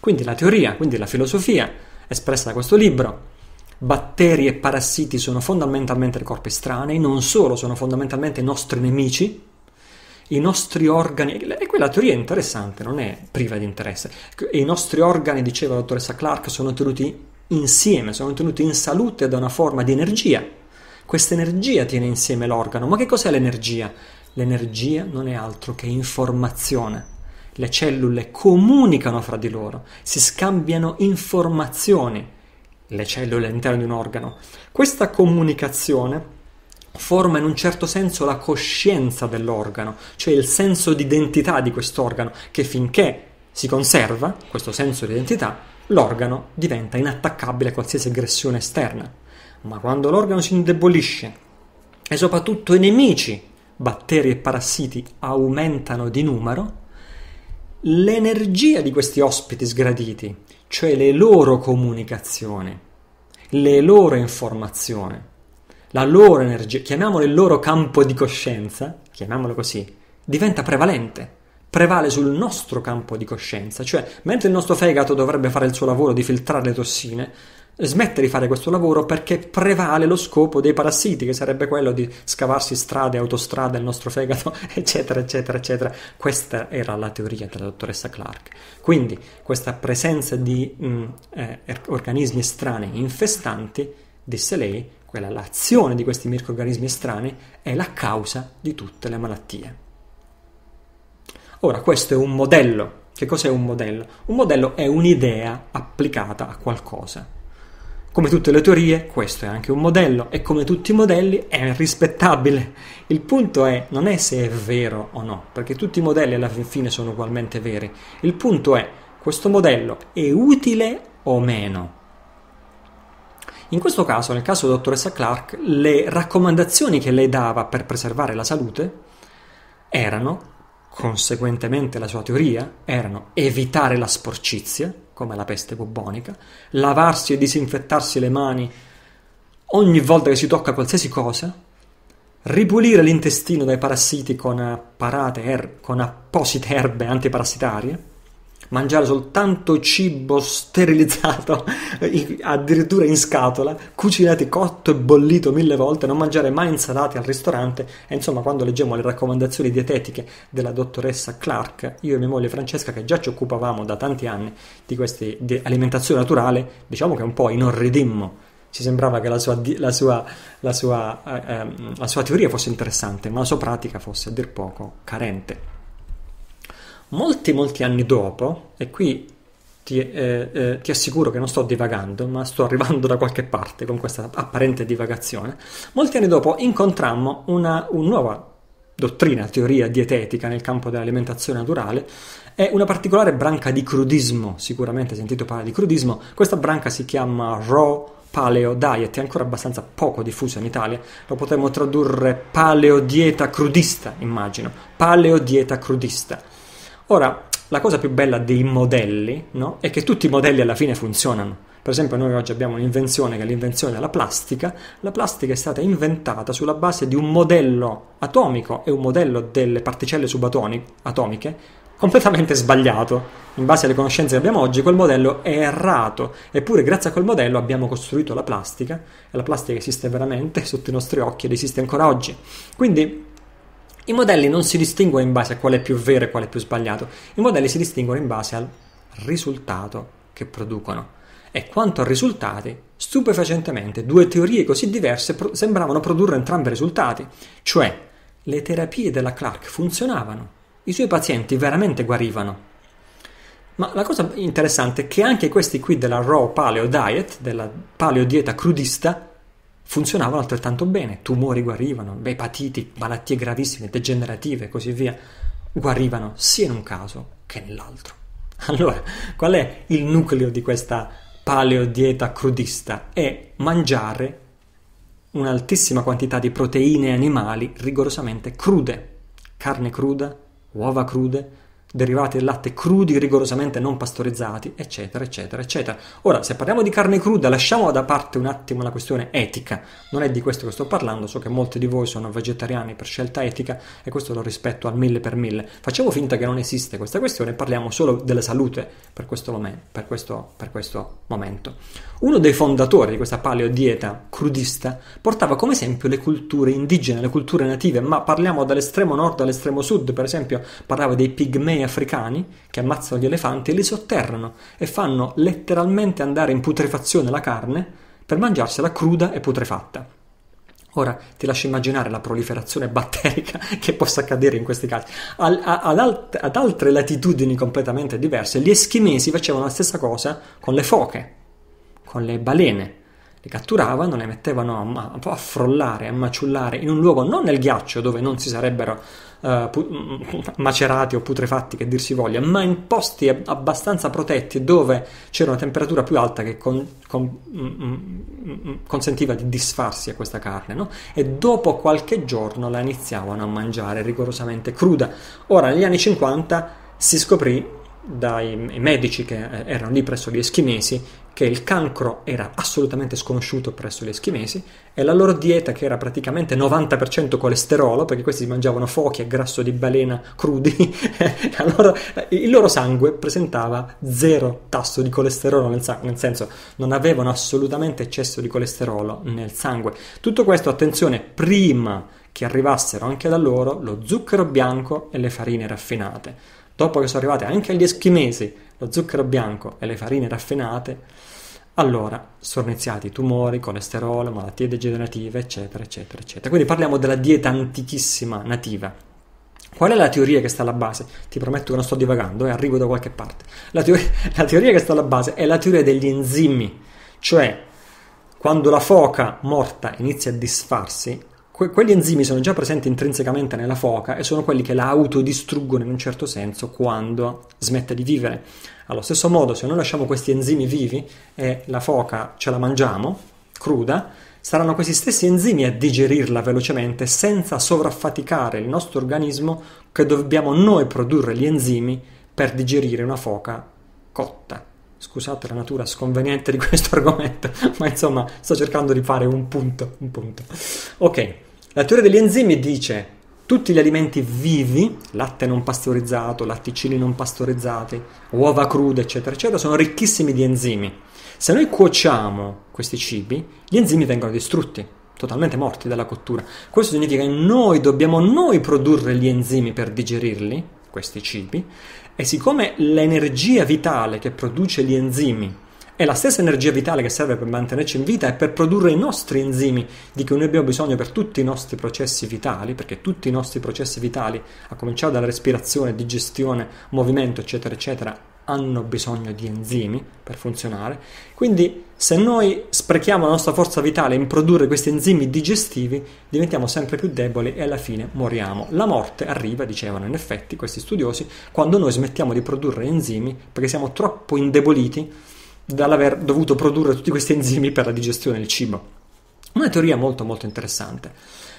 [SPEAKER 1] Quindi la teoria, quindi la filosofia espressa da questo libro batteri e parassiti sono fondamentalmente corpi estranei, non solo, sono fondamentalmente i nostri nemici, i nostri organi, e quella teoria è interessante, non è priva di interesse, i nostri organi, diceva la dottoressa Clark, sono tenuti insieme, sono tenuti in salute da una forma di energia. Questa energia tiene insieme l'organo, ma che cos'è l'energia? L'energia non è altro che informazione. Le cellule comunicano fra di loro, si scambiano informazioni le cellule all'interno di un organo. Questa comunicazione forma in un certo senso la coscienza dell'organo, cioè il senso di identità di quest'organo, che finché si conserva questo senso di identità, l'organo diventa inattaccabile a qualsiasi aggressione esterna. Ma quando l'organo si indebolisce e soprattutto i nemici, batteri e parassiti, aumentano di numero, l'energia di questi ospiti sgraditi cioè le loro comunicazioni, le loro informazioni, la loro energia, chiamiamolo il loro campo di coscienza, chiamiamolo così, diventa prevalente, prevale sul nostro campo di coscienza, cioè mentre il nostro fegato dovrebbe fare il suo lavoro di filtrare le tossine, smette di fare questo lavoro perché prevale lo scopo dei parassiti, che sarebbe quello di scavarsi strade, autostrade, il nostro fegato, eccetera, eccetera, eccetera. Questa era la teoria della dottoressa Clark. Quindi questa presenza di mh, mm, eh, er, organismi estranei infestanti, disse lei, quella l'azione di questi microorganismi estranei è la causa di tutte le malattie. Ora, questo è un modello. Che cos'è un modello? Un modello è un'idea applicata a qualcosa. Come tutte le teorie, questo è anche un modello e come tutti i modelli è rispettabile. Il punto è non è se è vero o no, perché tutti i modelli alla fine sono ugualmente veri. Il punto è questo modello è utile o meno. In questo caso, nel caso della dottoressa Clark, le raccomandazioni che lei dava per preservare la salute erano, conseguentemente la sua teoria, erano evitare la sporcizia, come la peste bubonica, lavarsi e disinfettarsi le mani ogni volta che si tocca qualsiasi cosa, ripulire l'intestino dai parassiti con, er- con apposite erbe antiparassitarie, mangiare soltanto cibo sterilizzato, addirittura in scatola, cucinato, cotto e bollito mille volte, non mangiare mai insalate al ristorante e insomma quando leggiamo le raccomandazioni dietetiche della dottoressa Clark, io e mia moglie Francesca che già ci occupavamo da tanti anni di questa di alimentazione naturale, diciamo che un po' inorridimmo ci sembrava che la sua, la sua, la sua, eh, ehm, la sua teoria fosse interessante, ma la sua pratica fosse a dir poco carente. Molti, molti anni dopo, e qui ti, eh, eh, ti, assicuro che non sto divagando, ma sto arrivando da qualche parte con questa apparente divagazione, molti anni dopo incontrammo una, una nuova dottrina, teoria dietetica nel campo dell'alimentazione naturale è una particolare branca di crudismo, sicuramente hai sentito parlare di crudismo, questa branca si chiama Raw Paleo Diet, è ancora abbastanza poco diffusa in Italia, lo potremmo tradurre paleo dieta crudista, immagino, paleo dieta crudista. Ora, la cosa più bella dei modelli no? è che tutti i modelli alla fine funzionano. Per esempio, noi oggi abbiamo un'invenzione che è l'invenzione della plastica. La plastica è stata inventata sulla base di un modello atomico e un modello delle particelle subatomiche completamente sbagliato. In base alle conoscenze che abbiamo oggi, quel modello è errato. Eppure, grazie a quel modello abbiamo costruito la plastica e la plastica esiste veramente sotto i nostri occhi ed esiste ancora oggi. Quindi i modelli non si distinguono in base a quale è più vero e quale è più sbagliato, i modelli si distinguono in base al risultato che producono. E quanto a risultati, stupefacentemente due teorie così diverse pro- sembravano produrre entrambi risultati, cioè le terapie della Clark funzionavano, I suoi pazienti veramente guarivano. Ma la cosa interessante è che anche questi qui della Raw Paleo Diet, della paleo dieta crudista, funzionavano altrettanto bene. Tumori guarivano, epatiti, malattie gravissime, degenerative e così via, guarivano sia in un caso che nell'altro. Allora, qual è il nucleo di questa paleo dieta crudista? È mangiare un'altissima quantità di proteine animali rigorosamente crude, carne cruda, uova crude, derivati del latte crudi, rigorosamente non pastorizzati, eccetera, eccetera, eccetera. Ora, se parliamo di carne cruda, lasciamo da parte un attimo la questione etica. Non è di questo che sto parlando, so che molti di voi sono vegetariani per scelta etica e questo lo rispetto al mille per mille. Facciamo finta che non esiste questa questione parliamo solo della salute per questo, momento, per questo, per questo momento. Uno dei fondatori di questa paleo dieta crudista portava come esempio le culture indigene, le culture native, ma parliamo dall'estremo nord all'estremo sud, per esempio parlava dei pigmei africani che ammazzano gli elefanti e li sotterrano e fanno letteralmente andare in putrefazione la carne per mangiarsela cruda e putrefatta. Ora ti lascio immaginare la proliferazione batterica che possa accadere in questi casi. Al, ad, alt, ad altre latitudini completamente diverse, gli eschimesi facevano la stessa cosa con le foche con le balene. Le catturavano, le mettevano a, a frollare, a maciullare in un luogo non nel ghiaccio dove non si sarebbero uh, pu- macerati o putrefatti che dir si voglia, ma in posti abbastanza protetti dove c'era una temperatura più alta che con, con, mm, mm, consentiva di disfarsi a questa carne. No? E dopo qualche giorno la iniziavano a mangiare rigorosamente cruda. Ora, negli anni 50 si scoprì dai medici che eh, erano lì presso gli eschimesi che il cancro era assolutamente sconosciuto presso gli eschimesi e la loro dieta che era praticamente 90% colesterolo perché questi mangiavano fochi e grasso di balena crudi allora, il loro sangue presentava zero tasso di colesterolo nel sangue nel senso non avevano assolutamente eccesso di colesterolo nel sangue. Tutto questo attenzione prima che arrivassero anche da loro lo zucchero bianco e le farine raffinate. Dopo che sono arrivate anche agli eschimesi lo zucchero bianco e le farine raffinate, allora sono iniziati tumori, colesterolo, malattie degenerative, eccetera, eccetera, eccetera. Quindi parliamo della dieta antichissima nativa. Qual è la teoria che sta alla base? Ti prometto che non sto divagando e eh, arrivo da qualche parte. La, teoria, la teoria che sta alla base è la teoria degli enzimi, cioè quando la foca morta inizia a disfarsi, que- quegli enzimi sono già presenti intrinsecamente nella foca e sono quelli che la autodistruggono in un certo senso quando smette di vivere. Allo stesso modo, se noi lasciamo questi enzimi vivi e la foca ce la mangiamo cruda, saranno questi stessi enzimi a digerirla velocemente senza sovraffaticare il nostro organismo che dobbiamo noi produrre gli enzimi per digerire una foca cotta. Scusate la natura sconveniente di questo argomento, ma insomma sto cercando di fare un punto, un punto. Ok, la teoria degli enzimi dice tutti gli alimenti vivi, latte non pastorizzato, latticini non pastorizzati, uova crude, eccetera, eccetera, sono ricchissimi di enzimi. Se noi cuociamo questi cibi, gli enzimi vengono distrutti, totalmente morti dalla cottura. Questo significa che noi dobbiamo noi produrre gli enzimi per digerirli, questi cibi, e siccome l'energia vitale che produce gli enzimi è la stessa energia vitale che serve per mantenerci in vita e per produrre i nostri enzimi di cui noi abbiamo bisogno per tutti i nostri processi vitali, perché tutti i nostri processi vitali, a cominciare dalla respirazione, digestione, movimento, eccetera, eccetera, hanno bisogno di enzimi per funzionare. Quindi se noi sprechiamo la nostra forza vitale in produrre questi enzimi digestivi, diventiamo sempre più deboli e alla fine moriamo. La morte arriva, dicevano in effetti questi studiosi, quando noi smettiamo di produrre enzimi perché siamo troppo indeboliti dall'aver dovuto produrre tutti questi enzimi per la digestione del cibo. Una teoria molto molto interessante.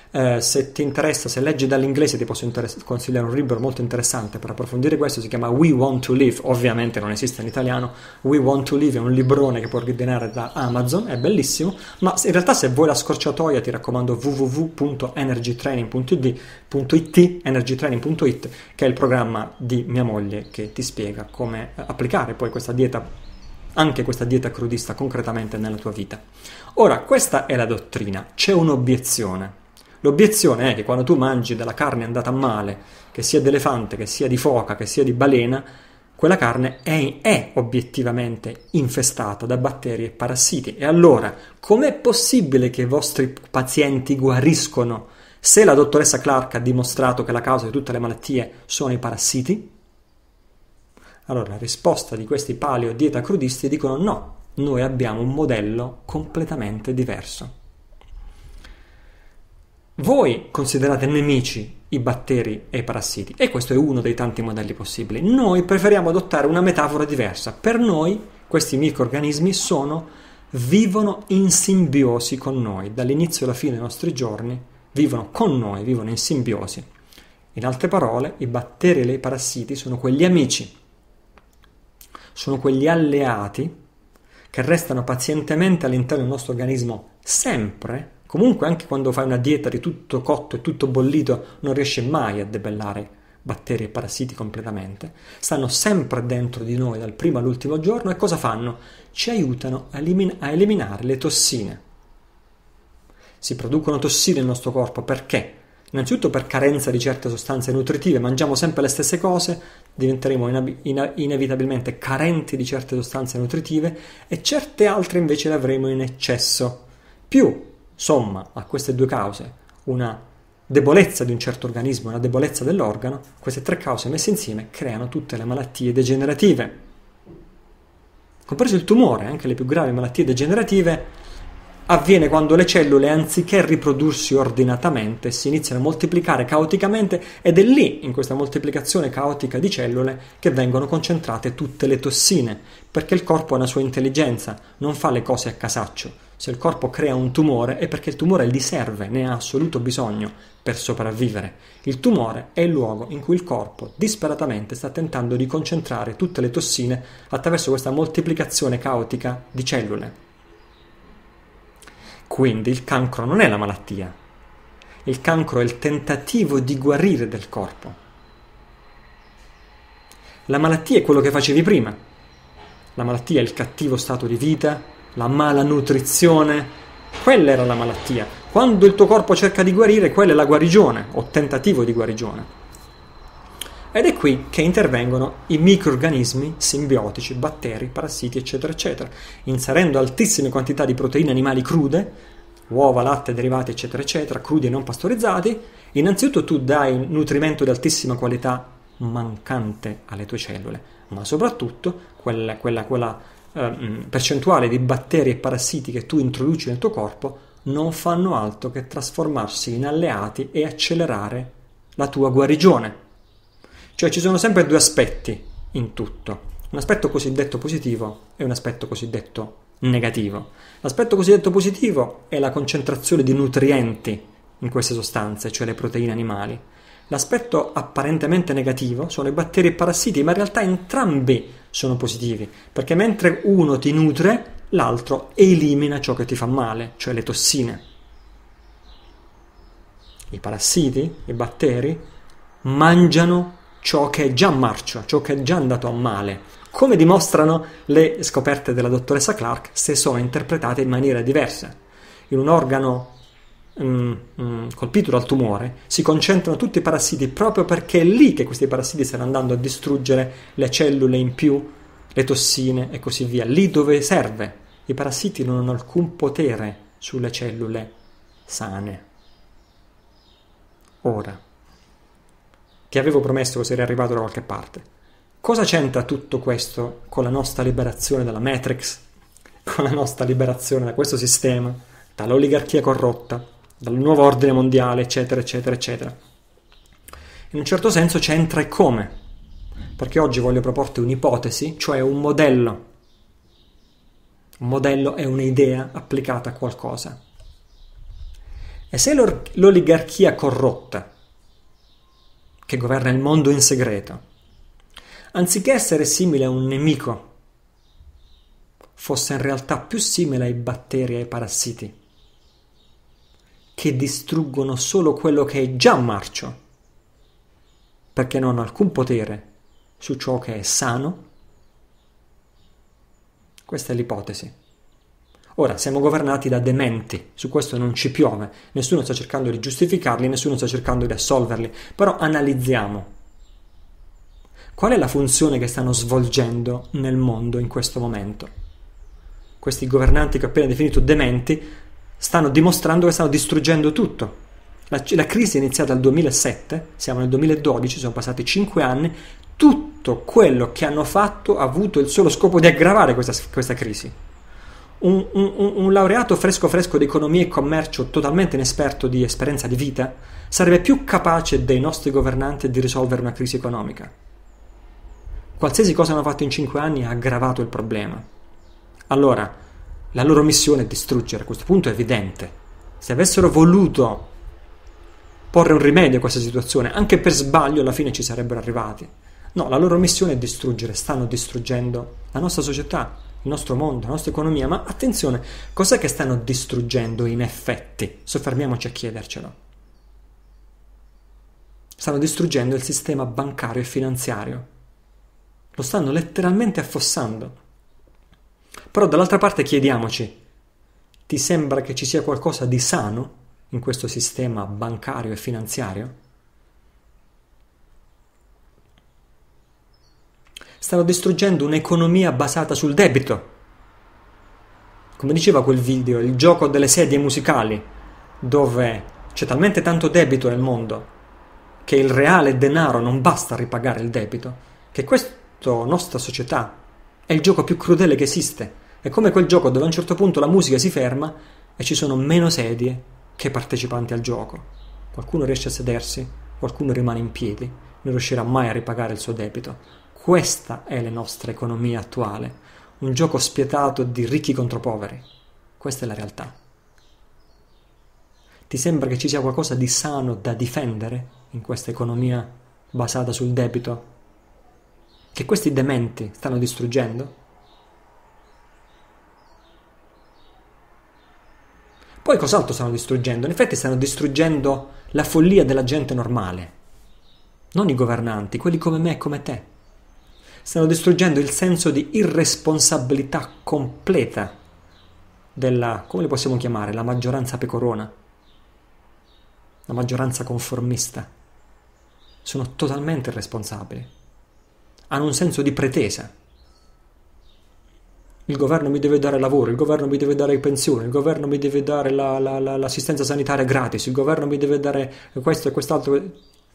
[SPEAKER 1] Eh, se ti interessa, se leggi dall'inglese ti posso interess- consigliare un libro molto interessante per approfondire questo, si chiama We Want to Live, ovviamente non esiste in italiano, We Want to Live è un librone che puoi ordinare da Amazon, è bellissimo, ma in realtà se vuoi la scorciatoia ti raccomando www.energytraining.it, energytraining.it che è il programma di mia moglie che ti spiega come applicare poi questa dieta anche questa dieta crudista concretamente nella tua vita. Ora, questa è la dottrina, c'è un'obiezione. L'obiezione è che quando tu mangi della carne andata male, che sia di elefante, che sia di foca, che sia di balena, quella carne è, è, obiettivamente infestata da batteri e parassiti. E allora, com'è possibile che i vostri pazienti guariscono Se la dottoressa Clark ha dimostrato che la causa di tutte le malattie sono i parassiti, allora la risposta di questi paleo dieta crudisti dicono no, noi abbiamo un modello completamente diverso. Voi considerate nemici i batteri e i parassiti e questo è uno dei tanti modelli possibili. Noi preferiamo adottare una metafora diversa. Per noi questi microorganismi sono, vivono in simbiosi con noi, dall'inizio alla fine dei nostri giorni, vivono con noi, vivono in simbiosi. In altre parole, i batteri e i parassiti sono quegli amici, sono quegli alleati che restano pazientemente all'interno del nostro organismo sempre, comunque anche quando fai una dieta di tutto cotto e tutto bollito non riesci mai a debellare batteri e parassiti completamente, stanno sempre dentro di noi dal primo all'ultimo giorno e cosa fanno? Ci aiutano a, elimin- a eliminare le tossine. Si producono tossine nel nostro corpo perché? Innanzitutto per carenza di certe sostanze nutritive, mangiamo sempre le stesse cose, diventeremo inab- in- inevitabilmente carenti di certe sostanze nutritive e certe altre invece le avremo in eccesso. Più somma a queste due cause una debolezza di un certo organismo, una debolezza dell'organo, queste tre cause messe insieme creano tutte le malattie degenerative. Compreso il tumore, anche le più gravi malattie degenerative avviene quando le cellule, anziché riprodursi ordinatamente, si iniziano a moltiplicare caoticamente ed è lì, in questa moltiplicazione caotica di cellule, che vengono concentrate tutte le tossine, perché il corpo ha una sua intelligenza, non fa le cose a casaccio. Se il corpo crea un tumore è perché il tumore gli serve, ne ha assoluto bisogno per sopravvivere. Il tumore è il luogo in cui il corpo disperatamente sta tentando di concentrare tutte le tossine attraverso questa moltiplicazione caotica di cellule. Quindi il cancro non è la malattia, il cancro è il tentativo di guarire del corpo. La malattia è quello che facevi prima. La malattia è il cattivo stato di vita, la mala nutrizione. Quella era la malattia. Quando il tuo corpo cerca di guarire, quella è la guarigione o tentativo di guarigione. Ed è qui che intervengono i microorganismi simbiotici, batteri, parassiti, eccetera, eccetera, inserendo altissime quantità di proteine animali crude, uova, latte, derivati, eccetera, eccetera, crudi e non pastorizzati. Innanzitutto tu dai nutrimento di altissima qualità mancante alle tue cellule, ma soprattutto quella, quella, quella eh, percentuale di batteri e parassiti che tu introduci nel tuo corpo non fanno altro che trasformarsi in alleati e accelerare la tua guarigione. Cioè ci sono sempre due aspetti in tutto, un aspetto cosiddetto positivo e un aspetto cosiddetto negativo. L'aspetto cosiddetto positivo è la concentrazione di nutrienti in queste sostanze, cioè le proteine animali. L'aspetto apparentemente negativo sono i batteri e i parassiti, ma in realtà entrambi sono positivi, perché mentre uno ti nutre, l'altro elimina ciò che ti fa male, cioè le tossine. I parassiti, i batteri, mangiano ciò che è già marcio, ciò che è già andato a male, come dimostrano le scoperte della dottoressa Clark se sono interpretate in maniera diversa. In un organo mm, mm, colpito dal tumore si concentrano tutti i parassiti proprio perché è lì che questi parassiti stanno andando a distruggere le cellule in più, le tossine e così via, lì dove serve. I parassiti non hanno alcun potere sulle cellule sane. Ora, ti avevo promesso che sarei arrivato da qualche parte. Cosa c'entra tutto questo con la nostra liberazione dalla Matrix, con la nostra liberazione da questo sistema, dall'oligarchia corrotta, dal nuovo ordine mondiale, eccetera, eccetera, eccetera? In un certo senso c'entra e come? Perché oggi voglio proporti un'ipotesi, cioè un modello. Un modello è un'idea applicata a qualcosa. E se l'oligarchia corrotta che governa il mondo in segreto, anziché essere simile a un nemico, fosse in realtà più simile ai batteri e ai parassiti, che distruggono solo quello che è già marcio, perché non hanno alcun potere su ciò che è sano. Questa è l'ipotesi. Ora siamo governati da dementi, su questo non ci piove, nessuno sta cercando di giustificarli, nessuno sta cercando di assolverli, però analizziamo. Qual è la funzione che stanno svolgendo nel mondo in questo momento? Questi governanti che ho appena definito dementi stanno dimostrando che stanno distruggendo tutto. La, la crisi è iniziata nel 2007, siamo nel 2012, sono passati 5 anni, tutto quello che hanno fatto ha avuto il solo scopo di aggravare questa, questa crisi. Un, un, un, laureato fresco fresco di economia e commercio, totalmente inesperto di esperienza di vita, sarebbe più capace dei nostri governanti di risolvere una crisi economica. Qualsiasi cosa hanno fatto in cinque anni ha aggravato il problema. Allora, la loro missione è distruggere, a questo punto è evidente. Se avessero voluto porre un rimedio a questa situazione, anche per sbaglio alla fine ci sarebbero arrivati. No, la loro missione è distruggere, stanno distruggendo la nostra società, il nostro mondo, la nostra economia, ma attenzione, cos'è che stanno distruggendo in effetti? Soffermiamoci a chiedercelo. Stanno distruggendo il sistema bancario e finanziario. Lo stanno letteralmente affossando. Però dall'altra parte chiediamoci, ti sembra che ci sia qualcosa di sano in questo sistema bancario e finanziario? Stanno distruggendo un'economia basata sul debito. Come diceva quel video, il gioco delle sedie musicali, dove c'è talmente tanto debito nel mondo che il reale denaro non basta a ripagare il debito, che questa nostra società è il gioco più crudele che esiste. È come quel gioco dove a un certo punto la musica si ferma e ci sono meno sedie che partecipanti al gioco. Qualcuno riesce a sedersi, qualcuno rimane in piedi, non riuscirà mai a ripagare il suo debito. Questa è la nostra economia attuale, un gioco spietato di ricchi contro poveri. Questa è la realtà. Ti sembra che ci sia qualcosa di sano da difendere in questa economia basata sul debito? Che questi dementi stanno distruggendo? Poi cos'altro stanno distruggendo? In effetti stanno distruggendo la follia della gente normale, non i governanti, quelli come me e come te stanno distruggendo il senso di irresponsabilità completa della, come li possiamo chiamare, la maggioranza pecorona, la maggioranza conformista. Sono totalmente irresponsabili. Hanno un senso di pretesa. Il governo mi deve dare lavoro, il governo mi deve dare pensione, il governo mi deve dare la, la, la, l'assistenza sanitaria gratis, il governo mi deve dare questo e quest'altro.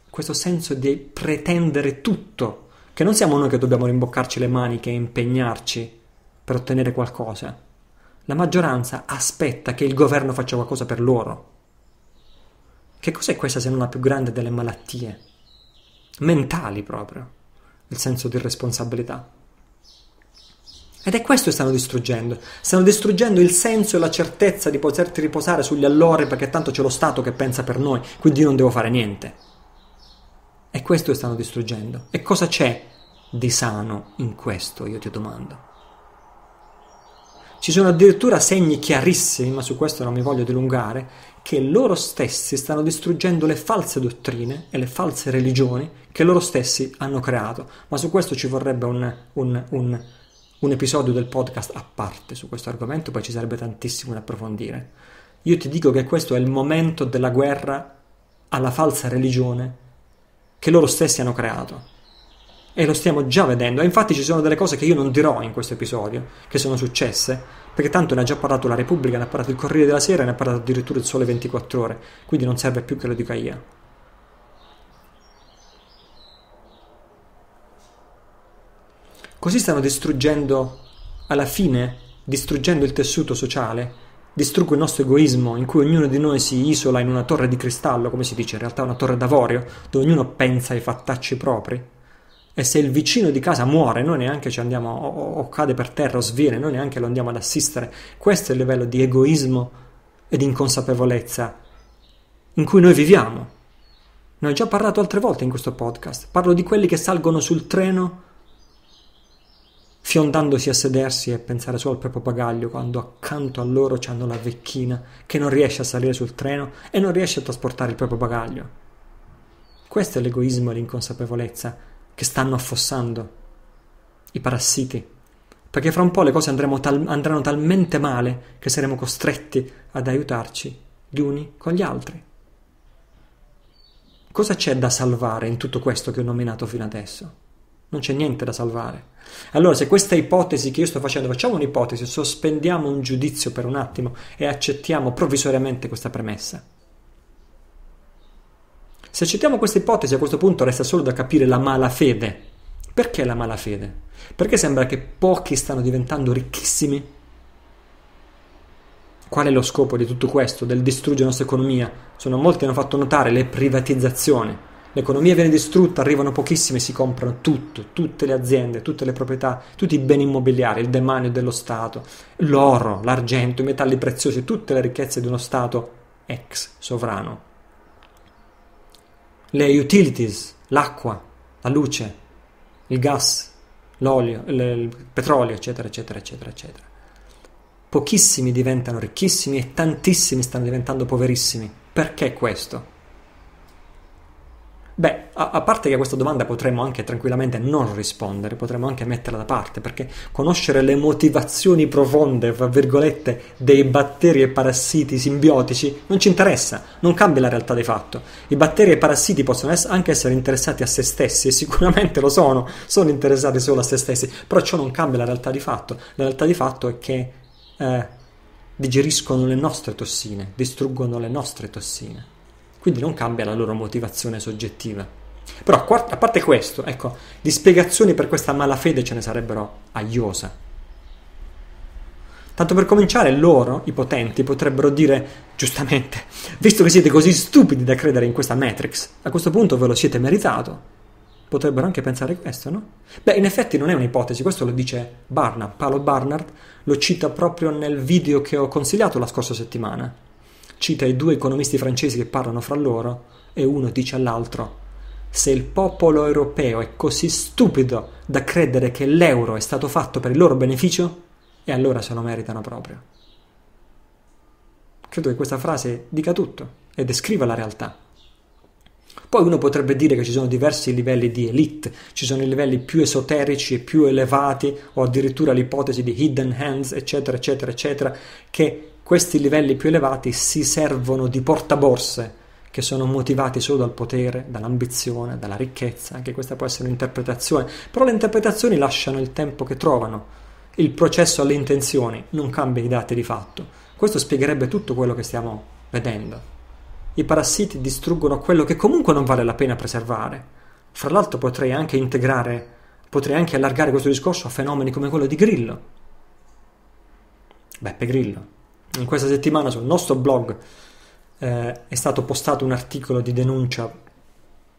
[SPEAKER 1] Questo senso di pretendere tutto che non siamo noi che dobbiamo rimboccarci le maniche e impegnarci per ottenere qualcosa. La maggioranza aspetta che il governo faccia qualcosa per loro. Che cos'è questa se non la più grande delle malattie? Mentali proprio, il senso di responsabilità. Ed è questo che stanno distruggendo. Stanno distruggendo il senso e la certezza di poterti riposare sugli allori perché tanto c'è lo Stato che pensa per noi, quindi io non devo fare niente. E questo che stanno distruggendo. E cosa c'è di sano in questo, io ti domando? Ci sono addirittura segni chiarissimi, ma su questo non mi voglio dilungare, che loro stessi stanno distruggendo le false dottrine e le false religioni che loro stessi hanno creato. Ma su questo ci vorrebbe un, un, un, un episodio del podcast a parte su questo argomento, poi ci sarebbe tantissimo da approfondire. Io ti dico che questo è il momento della guerra alla falsa religione che loro stessi hanno creato. E lo stiamo già vedendo. E infatti ci sono delle cose che io non dirò in questo episodio, che sono successe, perché tanto ne ha già parlato la Repubblica, ne ha parlato il Corriere della Sera, ne ha parlato addirittura il Sole 24 Ore, quindi non serve più che lo dica io. Così stanno distruggendo, alla fine, distruggendo il tessuto sociale, distruggo il nostro egoismo in cui ognuno di noi si isola in una torre di cristallo, come si dice, in realtà una torre d'avorio, dove ognuno pensa ai fattacci propri. E se il vicino di casa muore, noi neanche ci andiamo, o, o cade per terra, o sviene, noi neanche lo andiamo ad assistere. Questo è il livello di egoismo e di inconsapevolezza in cui noi viviamo. Ne ho già parlato altre volte in questo podcast. Parlo di quelli che salgono sul treno fiondandosi a sedersi e pensare solo al proprio bagaglio quando accanto a loro c'hanno la vecchina che non riesce a salire sul treno e non riesce a trasportare il proprio bagaglio. Questo è l'egoismo e l'inconsapevolezza che stanno affossando i parassiti, perché fra un po' le cose tal- andranno talmente male che saremo costretti ad aiutarci gli uni con gli altri. Cosa c'è da salvare in tutto questo che ho nominato fino adesso? Non c'è niente da salvare. Allora, se questa ipotesi che io sto facendo, facciamo un'ipotesi, sospendiamo un giudizio per un attimo e accettiamo provvisoriamente questa premessa. Se accettiamo questa ipotesi, a questo punto resta solo da capire la malafede. Perché la malafede? Perché sembra che pochi stanno diventando ricchissimi? Qual è lo scopo di tutto questo, del distruggere la nostra economia? Sono molti che hanno fatto notare le privatizzazioni. L'economia viene distrutta, arrivano pochissimi e si comprano tutto, tutte le aziende, tutte le proprietà, tutti i beni immobiliari, il demanio dello Stato, l'oro, l'argento, i metalli preziosi, tutte le ricchezze di uno Stato ex sovrano. Le utilities, l'acqua, la luce, il gas, l'olio, il petrolio, eccetera, eccetera, eccetera, eccetera. Pochissimi diventano ricchissimi e tantissimi stanno diventando poverissimi. Perché questo? Beh, a, parte che a questa domanda potremmo anche tranquillamente non rispondere, potremmo anche metterla da parte, perché conoscere le motivazioni profonde, fra virgolette, dei batteri e parassiti simbiotici non ci interessa, non cambia la realtà di fatto. I batteri e parassiti possono ess- anche essere interessati a se stessi, e sicuramente lo sono, sono interessati solo a se stessi, però ciò non cambia la realtà di fatto. La realtà di fatto è che eh, digeriscono le nostre tossine, distruggono le nostre tossine quindi non cambia la loro motivazione soggettiva. Però a parte questo, ecco, di spiegazioni per questa malafede ce ne sarebbero a iosa. Tanto per cominciare, loro, i potenti, potrebbero dire, giustamente, visto che siete così stupidi da credere in questa Matrix, a questo punto ve lo siete meritato. Potrebbero anche pensare questo, no? Beh, in effetti non è un'ipotesi, questo lo dice Barnard, Paolo Barnard lo cita proprio nel video che ho consigliato la scorsa settimana cita i due economisti francesi che parlano fra loro e uno dice all'altro se il popolo europeo è così stupido da credere che l'euro è stato fatto per il loro beneficio, e allora se lo meritano proprio. Credo che questa frase dica tutto e descriva la realtà. Poi uno potrebbe dire che ci sono diversi livelli di elite, ci sono i livelli più esoterici e più elevati, o addirittura l'ipotesi di hidden hands, eccetera, eccetera, eccetera, che questi livelli più elevati si servono di portaborse che sono motivati solo dal potere, dall'ambizione, dalla ricchezza, anche questa può essere un'interpretazione, però le interpretazioni lasciano il tempo che trovano. Il processo alle intenzioni non cambia i dati di fatto. Questo spiegherebbe tutto quello che stiamo vedendo. I parassiti distruggono quello che comunque non vale la pena preservare. Fra l'altro potrei anche integrare, potrei anche allargare questo discorso a fenomeni come quello di Grillo. Beppe Grillo, in questa settimana sul nostro blog eh, è stato postato un articolo di denuncia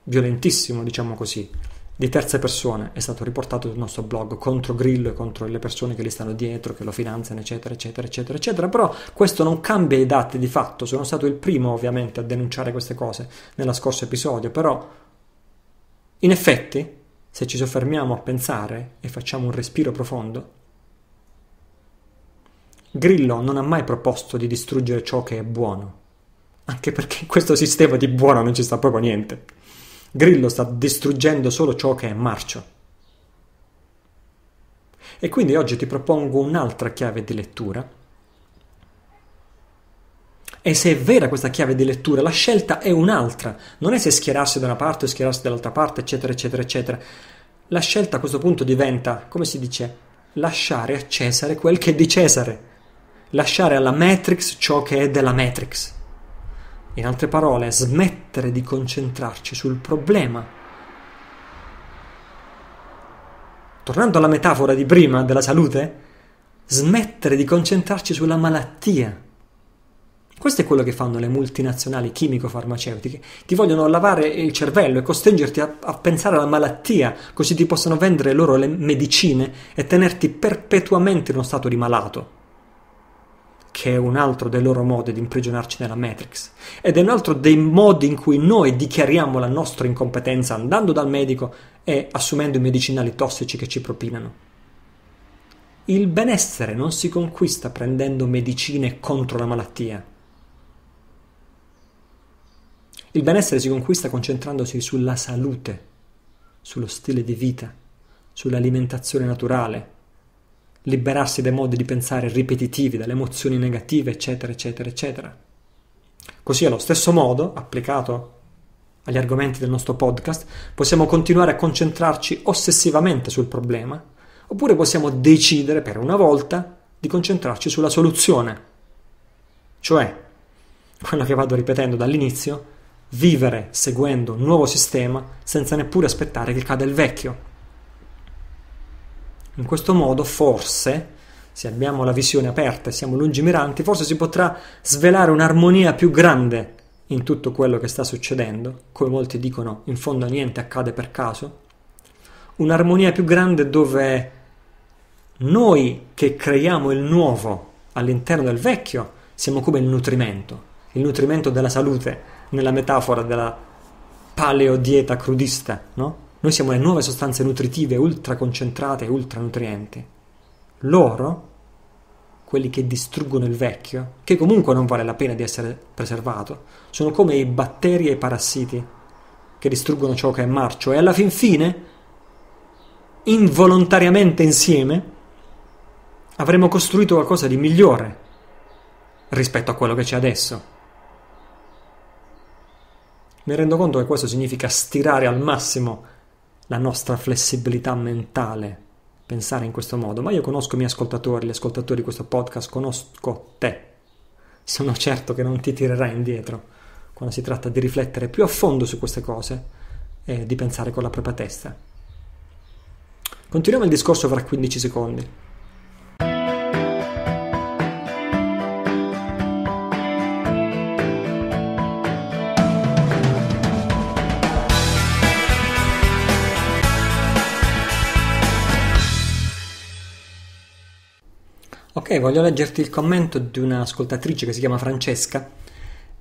[SPEAKER 1] violentissimo, diciamo così, di terze persone, è stato riportato sul nostro blog contro Grillo e contro le persone che gli stanno dietro, che lo finanziano, eccetera, eccetera, eccetera, eccetera. Però questo non cambia i dati di fatto. Sono stato il primo, ovviamente, a denunciare queste cose nella scorso episodio, però in effetti, se ci soffermiamo a pensare e facciamo un respiro profondo, Grillo non ha mai proposto di distruggere ciò che è buono, anche perché in questo sistema di buono non ci sta proprio niente. Grillo sta distruggendo solo ciò che è marcio. E quindi oggi ti propongo un'altra chiave di lettura. E se è vera questa chiave di lettura, la scelta è un'altra. Non è se schierarsi da una parte o schierarsi dall'altra parte, eccetera, eccetera, eccetera. La scelta a questo punto diventa, come si dice, lasciare a Cesare quel che è di Cesare lasciare alla Matrix ciò che è della Matrix. In altre parole, smettere di concentrarci sul problema. Tornando alla metafora di prima della salute, smettere di concentrarci sulla malattia. Questo è quello che fanno le multinazionali chimico-farmaceutiche. Ti vogliono lavare il cervello e costringerti a, a, pensare alla malattia, così ti possono vendere loro le medicine e tenerti perpetuamente in uno stato di malato che è un altro dei loro modi di imprigionarci nella Matrix ed è un altro dei modi in cui noi dichiariamo la nostra incompetenza andando dal medico e assumendo i medicinali tossici che ci propinano. Il benessere non si conquista prendendo medicine contro la malattia. Il benessere si conquista concentrandosi sulla salute, sullo stile di vita, sull'alimentazione naturale, liberarsi dai modi di pensare ripetitivi, dalle emozioni negative, eccetera, eccetera, eccetera. Così allo stesso modo, applicato agli argomenti del nostro podcast, possiamo continuare a concentrarci ossessivamente sul problema, oppure possiamo decidere per una volta di concentrarci sulla soluzione. Cioè, quello che vado ripetendo dall'inizio, vivere seguendo un nuovo sistema senza neppure aspettare che cada il vecchio. In questo modo, forse, se abbiamo la visione aperta e siamo lungimiranti, forse si potrà svelare un'armonia più grande in tutto quello che sta succedendo, come molti dicono, in fondo niente accade per caso, un'armonia più grande dove noi che creiamo il nuovo all'interno del vecchio siamo come il nutrimento, il nutrimento della salute, nella metafora della paleodieta crudista, no? Noi siamo le nuove sostanze nutritive ultra concentrate e ultra nutrienti. Loro, quelli che distruggono il vecchio, che comunque non vale la pena di essere preservato, sono come i batteri e i parassiti che distruggono ciò che è marcio e alla fin fine, involontariamente insieme, avremo costruito qualcosa di migliore rispetto a quello che c'è adesso. Mi rendo conto che questo significa stirare al massimo la nostra flessibilità mentale, pensare in questo modo, ma io conosco i miei ascoltatori, gli ascoltatori di questo podcast, conosco te. Sono certo che non ti tirerai indietro quando si tratta di riflettere più a fondo su queste cose e di pensare con la propria testa. Continuiamo il discorso fra 15 secondi. Ok, voglio leggerti il commento di un'ascoltatrice che si chiama Francesca.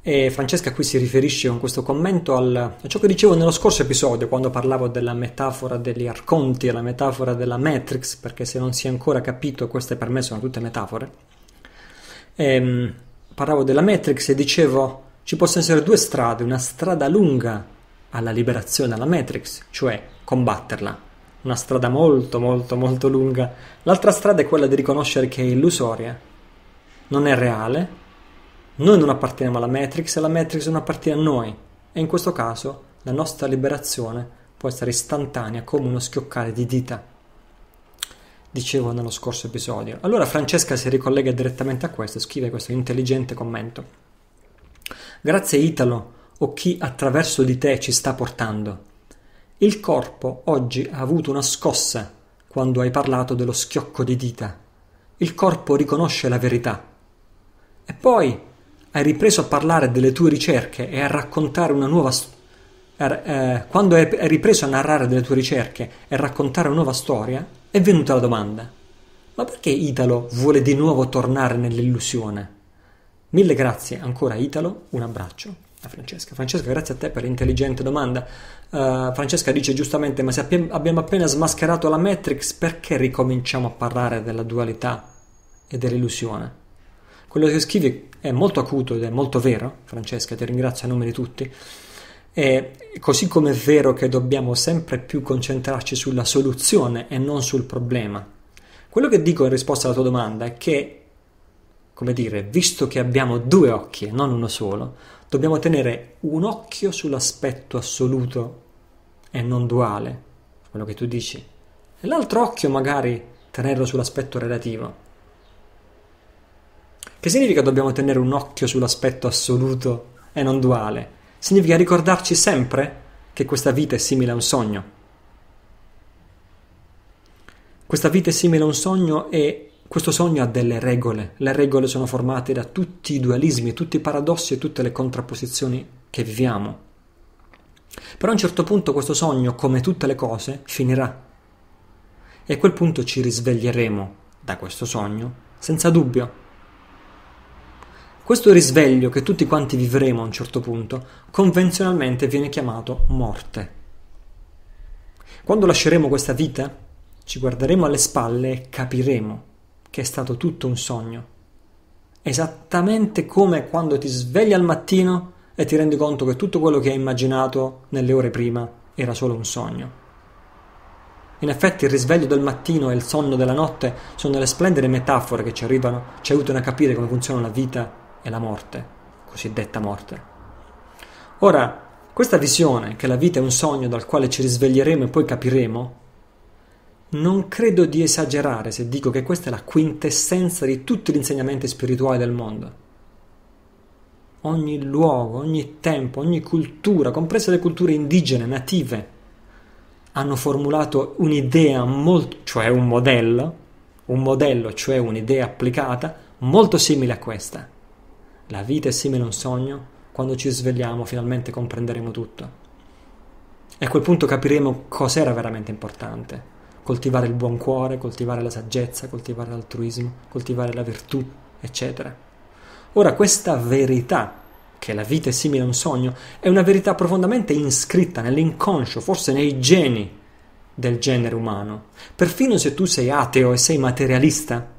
[SPEAKER 1] E Francesca qui si riferisce con questo commento al, a ciò che dicevo nello scorso episodio, quando parlavo della metafora degli arconti e la metafora della Matrix, perché se non si è ancora capito, queste per me sono tutte metafore. E, ehm, parlavo della Matrix e dicevo ci possono essere due strade, una strada lunga alla liberazione dalla Matrix, cioè combatterla, una strada molto molto molto lunga. L'altra strada è quella di riconoscere che è illusoria, non è reale, noi non apparteniamo alla Matrix e la Matrix non appartiene a noi e in questo caso la nostra liberazione può essere istantanea come uno schioccare di dita. Dicevo nello scorso episodio. Allora Francesca si ricollega direttamente a questo, scrive questo intelligente commento. Grazie Italo o chi attraverso di te ci sta portando. Il corpo oggi ha avuto una scossa quando hai parlato dello schiocco di dita. Il corpo riconosce la verità. E poi hai ripreso a parlare delle tue ricerche e a raccontare una nuova storia. Eh, quando hai ripreso a narrare delle tue ricerche e raccontare una nuova storia, è venuta la domanda: ma perché Italo vuole di nuovo tornare nell'illusione? Mille grazie ancora Italo, un abbraccio a Francesca. Francesca, grazie a te per l'intelligente domanda. Uh, Francesca dice giustamente: Ma se abbiamo appena smascherato la Matrix, perché ricominciamo a parlare della dualità e dell'illusione? Quello che scrivi è molto acuto ed è molto vero, Francesca, ti ringrazio a nome di tutti. E così come è vero che dobbiamo sempre più concentrarci sulla soluzione e non sul problema. Quello che dico in risposta alla tua domanda è che, come dire, visto che abbiamo due occhi e non uno solo, dobbiamo tenere un occhio sull'aspetto assoluto e non duale, quello che tu dici, e l'altro occhio magari tenerlo sull'aspetto relativo. Che significa dobbiamo tenere un occhio sull'aspetto assoluto e non duale? Significa ricordarci sempre che questa vita è simile a un sogno. Questa vita è simile a un sogno e questo sogno ha delle regole, le regole sono formate da tutti i dualismi, tutti i paradossi e tutte le contrapposizioni che viviamo. Però a un certo punto questo sogno, come tutte le cose, finirà. E a quel punto ci risveglieremo da questo sogno, senza dubbio. Questo risveglio che tutti quanti vivremo a un certo punto, convenzionalmente viene chiamato morte. Quando lasceremo questa vita, ci guarderemo alle spalle e capiremo che è stato tutto un sogno. Esattamente come quando ti svegli al mattino e ti rendi conto che tutto quello che hai immaginato nelle ore prima era solo un sogno. In effetti il risveglio del mattino e il sonno della notte sono delle splendide metafore che ci arrivano, ci aiutano a capire come funziona la vita e la morte, cosiddetta morte. Ora, questa visione che la vita è un sogno dal quale ci risveglieremo e poi capiremo, non credo di esagerare se dico che questa è la quintessenza di tutti gli insegnamenti spirituali del mondo. Ogni luogo, ogni tempo, ogni cultura, comprese le culture indigene, native, hanno formulato un'idea molto, cioè un modello, un modello, cioè un'idea applicata molto simile a questa. La vita è simile a un sogno, quando ci svegliamo finalmente comprenderemo tutto. E a quel punto capiremo cos'era veramente importante. Coltivare il buon cuore, coltivare la saggezza, coltivare l'altruismo, coltivare la virtù, eccetera. Ora questa verità, che la vita è simile a un sogno, è una verità profondamente iscritta nell'inconscio, forse nei geni del genere umano. Perfino se tu sei ateo e sei materialista,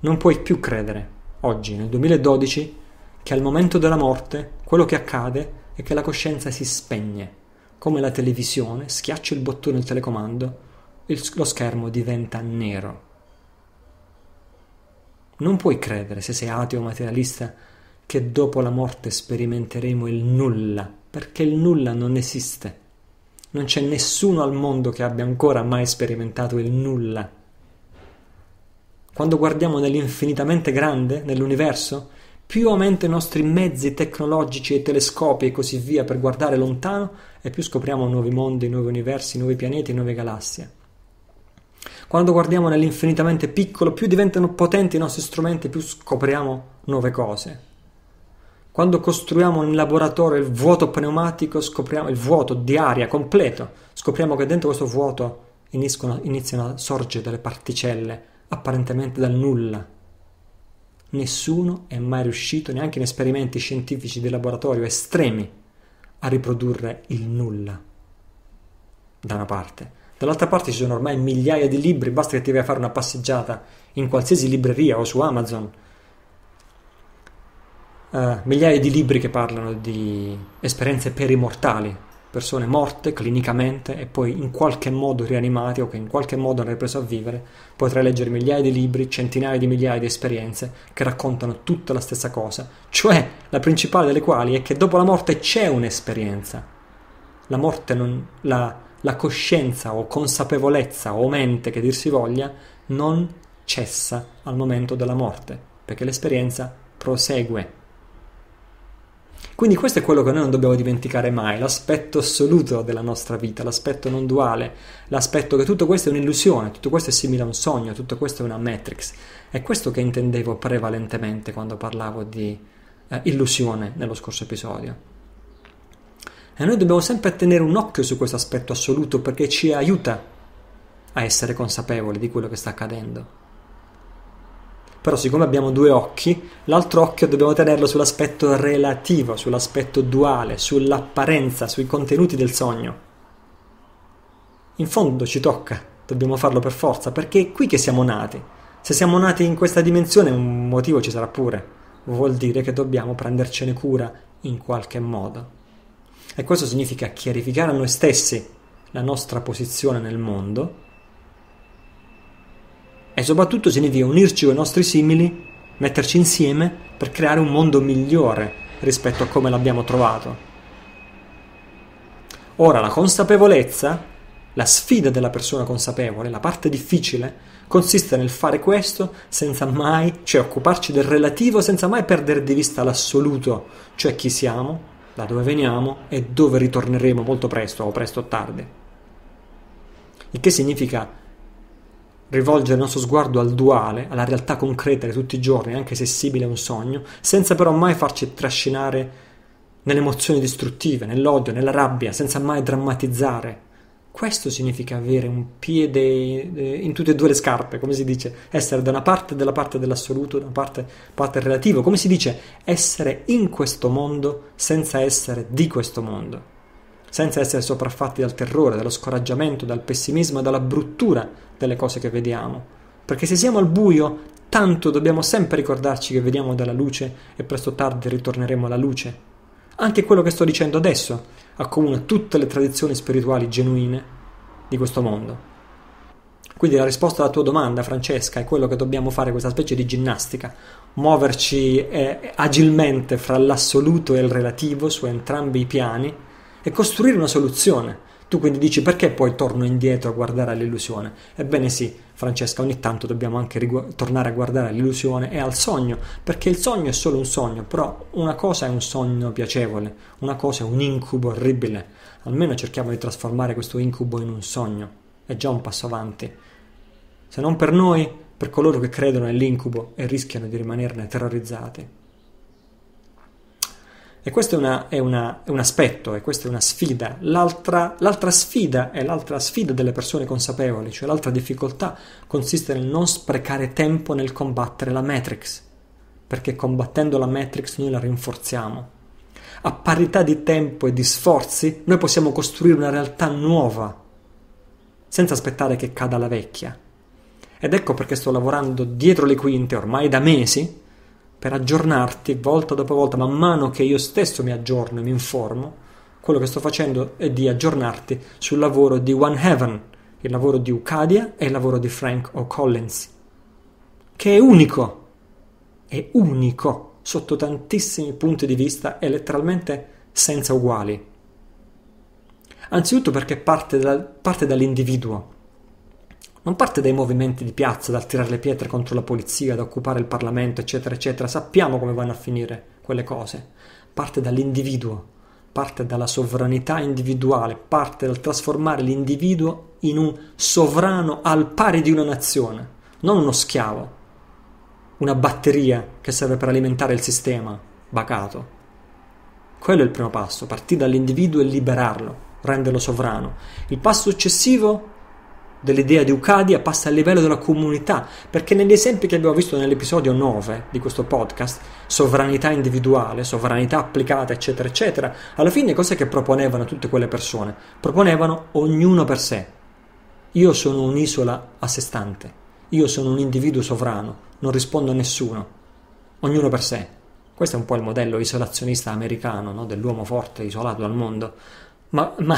[SPEAKER 1] non puoi più credere, oggi, nel 2012, che al momento della morte quello che accade è che la coscienza si spegne, come la televisione, schiaccia il bottone del telecomando, il, lo schermo diventa nero. Non puoi credere, se sei ateo o materialista, che dopo la morte sperimenteremo il nulla, perché il nulla non esiste. Non c'è nessuno al mondo che abbia ancora mai sperimentato il nulla. Quando guardiamo nell'infinitamente grande, nell'universo, più aumentano i nostri mezzi tecnologici e telescopi e così via per guardare lontano e più scopriamo nuovi mondi, nuovi universi, nuovi pianeti, nuove galassie. Quando guardiamo nell'infinitamente piccolo, più diventano potenti i nostri strumenti, più scopriamo nuove cose. Quando costruiamo in laboratorio il vuoto pneumatico, scopriamo il vuoto di aria completo, scopriamo che dentro questo vuoto iniziano, iniziano a sorgere delle particelle apparentemente dal nulla. Nessuno è mai riuscito, neanche in esperimenti scientifici di laboratorio estremi, a riprodurre il nulla. Da una parte. Dall'altra parte ci sono ormai migliaia di libri, basta che ti vai a fare una passeggiata in qualsiasi libreria o su Amazon uh, migliaia di libri che parlano di esperienze perimortali, persone morte clinicamente e poi in qualche modo rianimate o che in qualche modo hanno ripreso a vivere, potrai leggere migliaia di libri, centinaia di migliaia di esperienze che raccontano tutta la stessa cosa, cioè la principale delle quali è che dopo la morte c'è un'esperienza. La morte non, la, la coscienza o consapevolezza o mente che dir si voglia non cessa al momento della morte, perché l'esperienza prosegue quindi questo è quello che noi non dobbiamo dimenticare mai, l'aspetto assoluto della nostra vita, l'aspetto non duale, l'aspetto che tutto questo è un'illusione, tutto questo è simile a un sogno, tutto questo è una matrix. È questo che intendevo prevalentemente quando parlavo di eh, illusione nello scorso episodio. E noi dobbiamo sempre tenere un occhio su questo aspetto assoluto perché ci aiuta a essere consapevoli di quello che sta accadendo. Però siccome abbiamo due occhi, l'altro occhio dobbiamo tenerlo sull'aspetto relativo, sull'aspetto duale, sull'apparenza, sui contenuti del sogno. In fondo ci tocca, dobbiamo farlo per forza, perché è qui che siamo nati. Se siamo nati in questa dimensione un motivo ci sarà pure. Vuol dire che dobbiamo prendercene cura in qualche modo. E questo significa chiarificare a noi stessi la nostra posizione nel mondo e soprattutto significa unirci con i nostri simili, metterci insieme per creare un mondo migliore rispetto a come l'abbiamo trovato. Ora la consapevolezza, la sfida della persona consapevole, la parte difficile, consiste nel fare questo senza mai, cioè occuparci del relativo senza mai perdere di vista l'assoluto, cioè chi siamo, da dove veniamo e dove ritorneremo molto presto o presto o tardi. Il che significa rivolgere il nostro sguardo al duale, alla realtà concreta di tutti i giorni, anche se simile a un sogno, senza però mai farci trascinare nelle emozioni distruttive, nell'odio, nella rabbia, senza mai drammatizzare. Questo significa avere un piede eh, in tutte e due le scarpe, come si dice, essere da una parte della parte dell'assoluto, da una parte, parte relativo, come si dice, essere in questo mondo senza essere di questo mondo senza essere sopraffatti dal terrore, dallo scoraggiamento, dal pessimismo e dalla bruttura delle cose che vediamo. Perché se siamo al buio, tanto dobbiamo sempre ricordarci che vediamo dalla luce e presto o tardi ritorneremo alla luce. Anche quello che sto dicendo adesso accomuna tutte le tradizioni spirituali genuine di questo mondo. Quindi la risposta alla tua domanda, Francesca, è quello che dobbiamo fare questa specie di ginnastica, muoverci eh, agilmente fra l'assoluto e il relativo su entrambi i piani e costruire una soluzione. Tu quindi dici perché poi torno indietro a guardare all'illusione? Ebbene sì, Francesca, ogni tanto dobbiamo anche rigu- tornare a guardare all'illusione e al sogno, perché il sogno è solo un sogno, però una cosa è un sogno piacevole, una cosa è un incubo orribile. Almeno cerchiamo di trasformare questo incubo in un sogno. È già un passo avanti. Se non per noi, per coloro che credono nell'incubo e rischiano di rimanerne terrorizzati. E questo è, una, è, una, è, un aspetto, e questa è una sfida. L'altra, l'altra sfida è l'altra sfida delle persone consapevoli, cioè l'altra difficoltà consiste nel non sprecare tempo nel combattere la Matrix, perché combattendo la Matrix noi la rinforziamo. A parità di tempo e di sforzi noi possiamo costruire una realtà nuova, senza aspettare che cada la vecchia. Ed ecco perché sto lavorando dietro le quinte ormai da mesi per aggiornarti volta dopo volta, man mano che io stesso mi aggiorno e mi informo, quello che sto facendo è di aggiornarti sul lavoro di One Heaven, il lavoro di Ucadia e il lavoro di Frank O'Collins, che è unico, è unico sotto tantissimi punti di vista e letteralmente senza uguali. Anzitutto perché parte, da, parte dall'individuo, non parte dai movimenti di piazza, dal tirare le pietre contro la polizia, da occupare il Parlamento, eccetera, eccetera. Sappiamo come vanno a finire quelle cose. Parte dall'individuo, parte dalla sovranità individuale, parte dal trasformare l'individuo in un sovrano al pari di una nazione, non uno schiavo, una batteria che serve per alimentare il sistema bacato. Quello è il primo passo, partire dall'individuo e liberarlo, renderlo sovrano. Il passo successivo dell'idea di Ucadia passa al livello della comunità, perché negli esempi che abbiamo visto nell'episodio 9 di questo podcast, sovranità individuale, sovranità applicata, eccetera, eccetera, alla fine cos'è che proponevano tutte quelle persone? Proponevano ognuno per sé. Io sono un'isola a sé stante, io sono un individuo sovrano, non rispondo a nessuno, ognuno per sé. Questo è un po' il modello isolazionista americano, no? dell'uomo forte isolato dal mondo. Ma, ma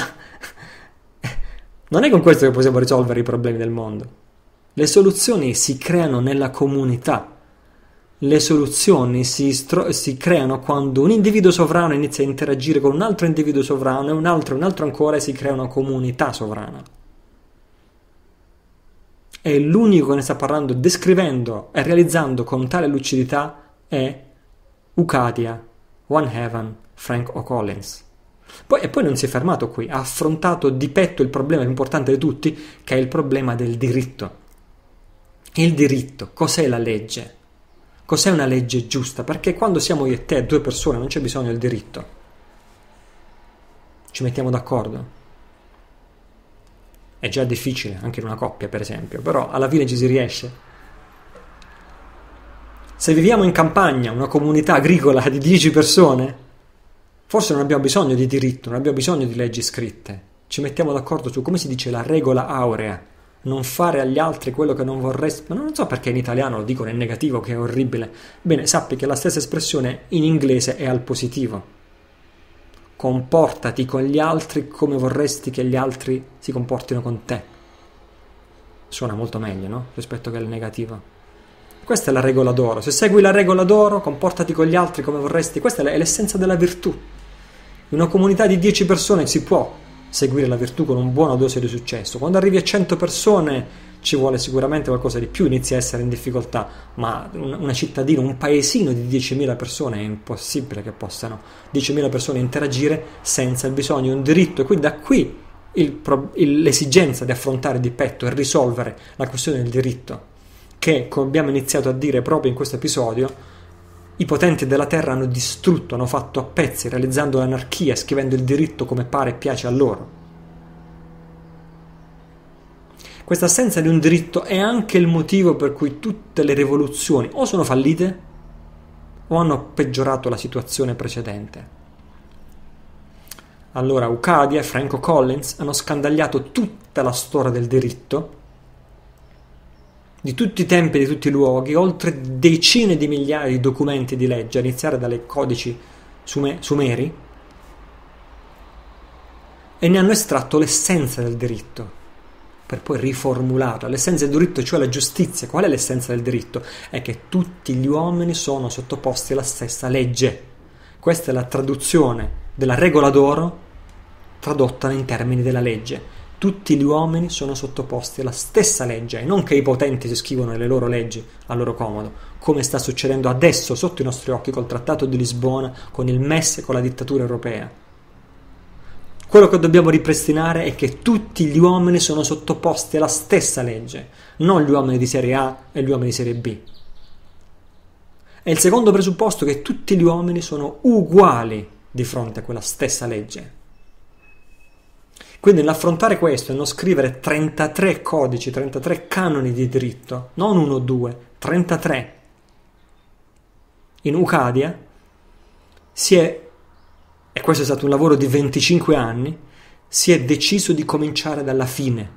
[SPEAKER 1] non è con questo che possiamo risolvere i problemi del mondo. Le soluzioni si creano nella comunità. Le soluzioni si, stro- si, creano quando un individuo sovrano inizia a interagire con un altro individuo sovrano e un altro e un altro ancora e si crea una comunità sovrana. E l'unico che ne sta parlando, descrivendo e realizzando con tale lucidità è Ucadia, One Heaven, Frank O'Collins. Poi, e poi non si è fermato qui, ha affrontato di petto il problema più importante di tutti, che è il problema del diritto. Il diritto, cos'è la legge? Cos'è una legge giusta? Perché quando siamo io e te, due persone, non c'è bisogno del diritto. Ci mettiamo d'accordo. È già difficile, anche in una coppia, per esempio, però alla fine ci si riesce. Se viviamo in campagna, una comunità agricola di 10 persone, Forse non abbiamo bisogno di diritto, non abbiamo bisogno di leggi scritte. Ci mettiamo d'accordo su come si dice la regola aurea. Non fare agli altri quello che non vorresti. Ma non so perché in italiano lo dicono in negativo, che è orribile. Bene, sappi che la stessa espressione in inglese è al positivo. Comportati con gli altri come vorresti che gli altri si comportino con te. Suona molto meglio, no? Rispetto che al negativo. Questa è la regola d'oro. Se segui la regola d'oro, comportati con gli altri come vorresti. Questa è l'essenza della virtù. In una comunità di 10 persone si può seguire la virtù con un buona dose di successo. Quando arrivi a 100 persone ci vuole sicuramente qualcosa di più, inizi a essere in difficoltà, ma una cittadina, un paesino di 10.000 persone è impossibile che possano 10.000 persone interagire senza il bisogno un diritto e quindi da qui il, l'esigenza di affrontare di petto e risolvere la questione del diritto che, come abbiamo iniziato a dire proprio in questo episodio, i potenti della terra hanno distrutto, hanno fatto a pezzi, realizzando l'anarchia, scrivendo il diritto come pare e piace a loro. Questa assenza di un diritto è anche il motivo per cui tutte le rivoluzioni o sono fallite o hanno peggiorato la situazione precedente. Allora Ucadia e Franco Collins hanno scandagliato tutta la storia del diritto di tutti i tempi e di tutti i luoghi, oltre decine di migliaia di documenti di legge, a iniziare dai codici sume- sumeri, e ne hanno estratto l'essenza del diritto, per poi riformularla. L'essenza del diritto, cioè la giustizia. Qual è l'essenza del diritto? È che tutti gli uomini sono sottoposti alla stessa legge. Questa è la traduzione della regola d'oro tradotta in termini della legge. Tutti gli uomini sono sottoposti alla stessa legge, e non che i potenti si scrivono le loro leggi a loro comodo, come sta succedendo adesso sotto i nostri occhi col Trattato di Lisbona, con il MES e con la dittatura europea. Quello che dobbiamo ripristinare è che tutti gli uomini sono sottoposti alla stessa legge, non gli uomini di serie A e gli uomini di serie B. E il secondo presupposto è che tutti gli uomini sono uguali di fronte a quella stessa legge. Quindi nell'affrontare questo e non scrivere 33 codici, 33 canoni di diritto, non uno o due, 33, in Ucadia, si è e questo è stato un lavoro di 25 anni, si è deciso di cominciare dalla fine.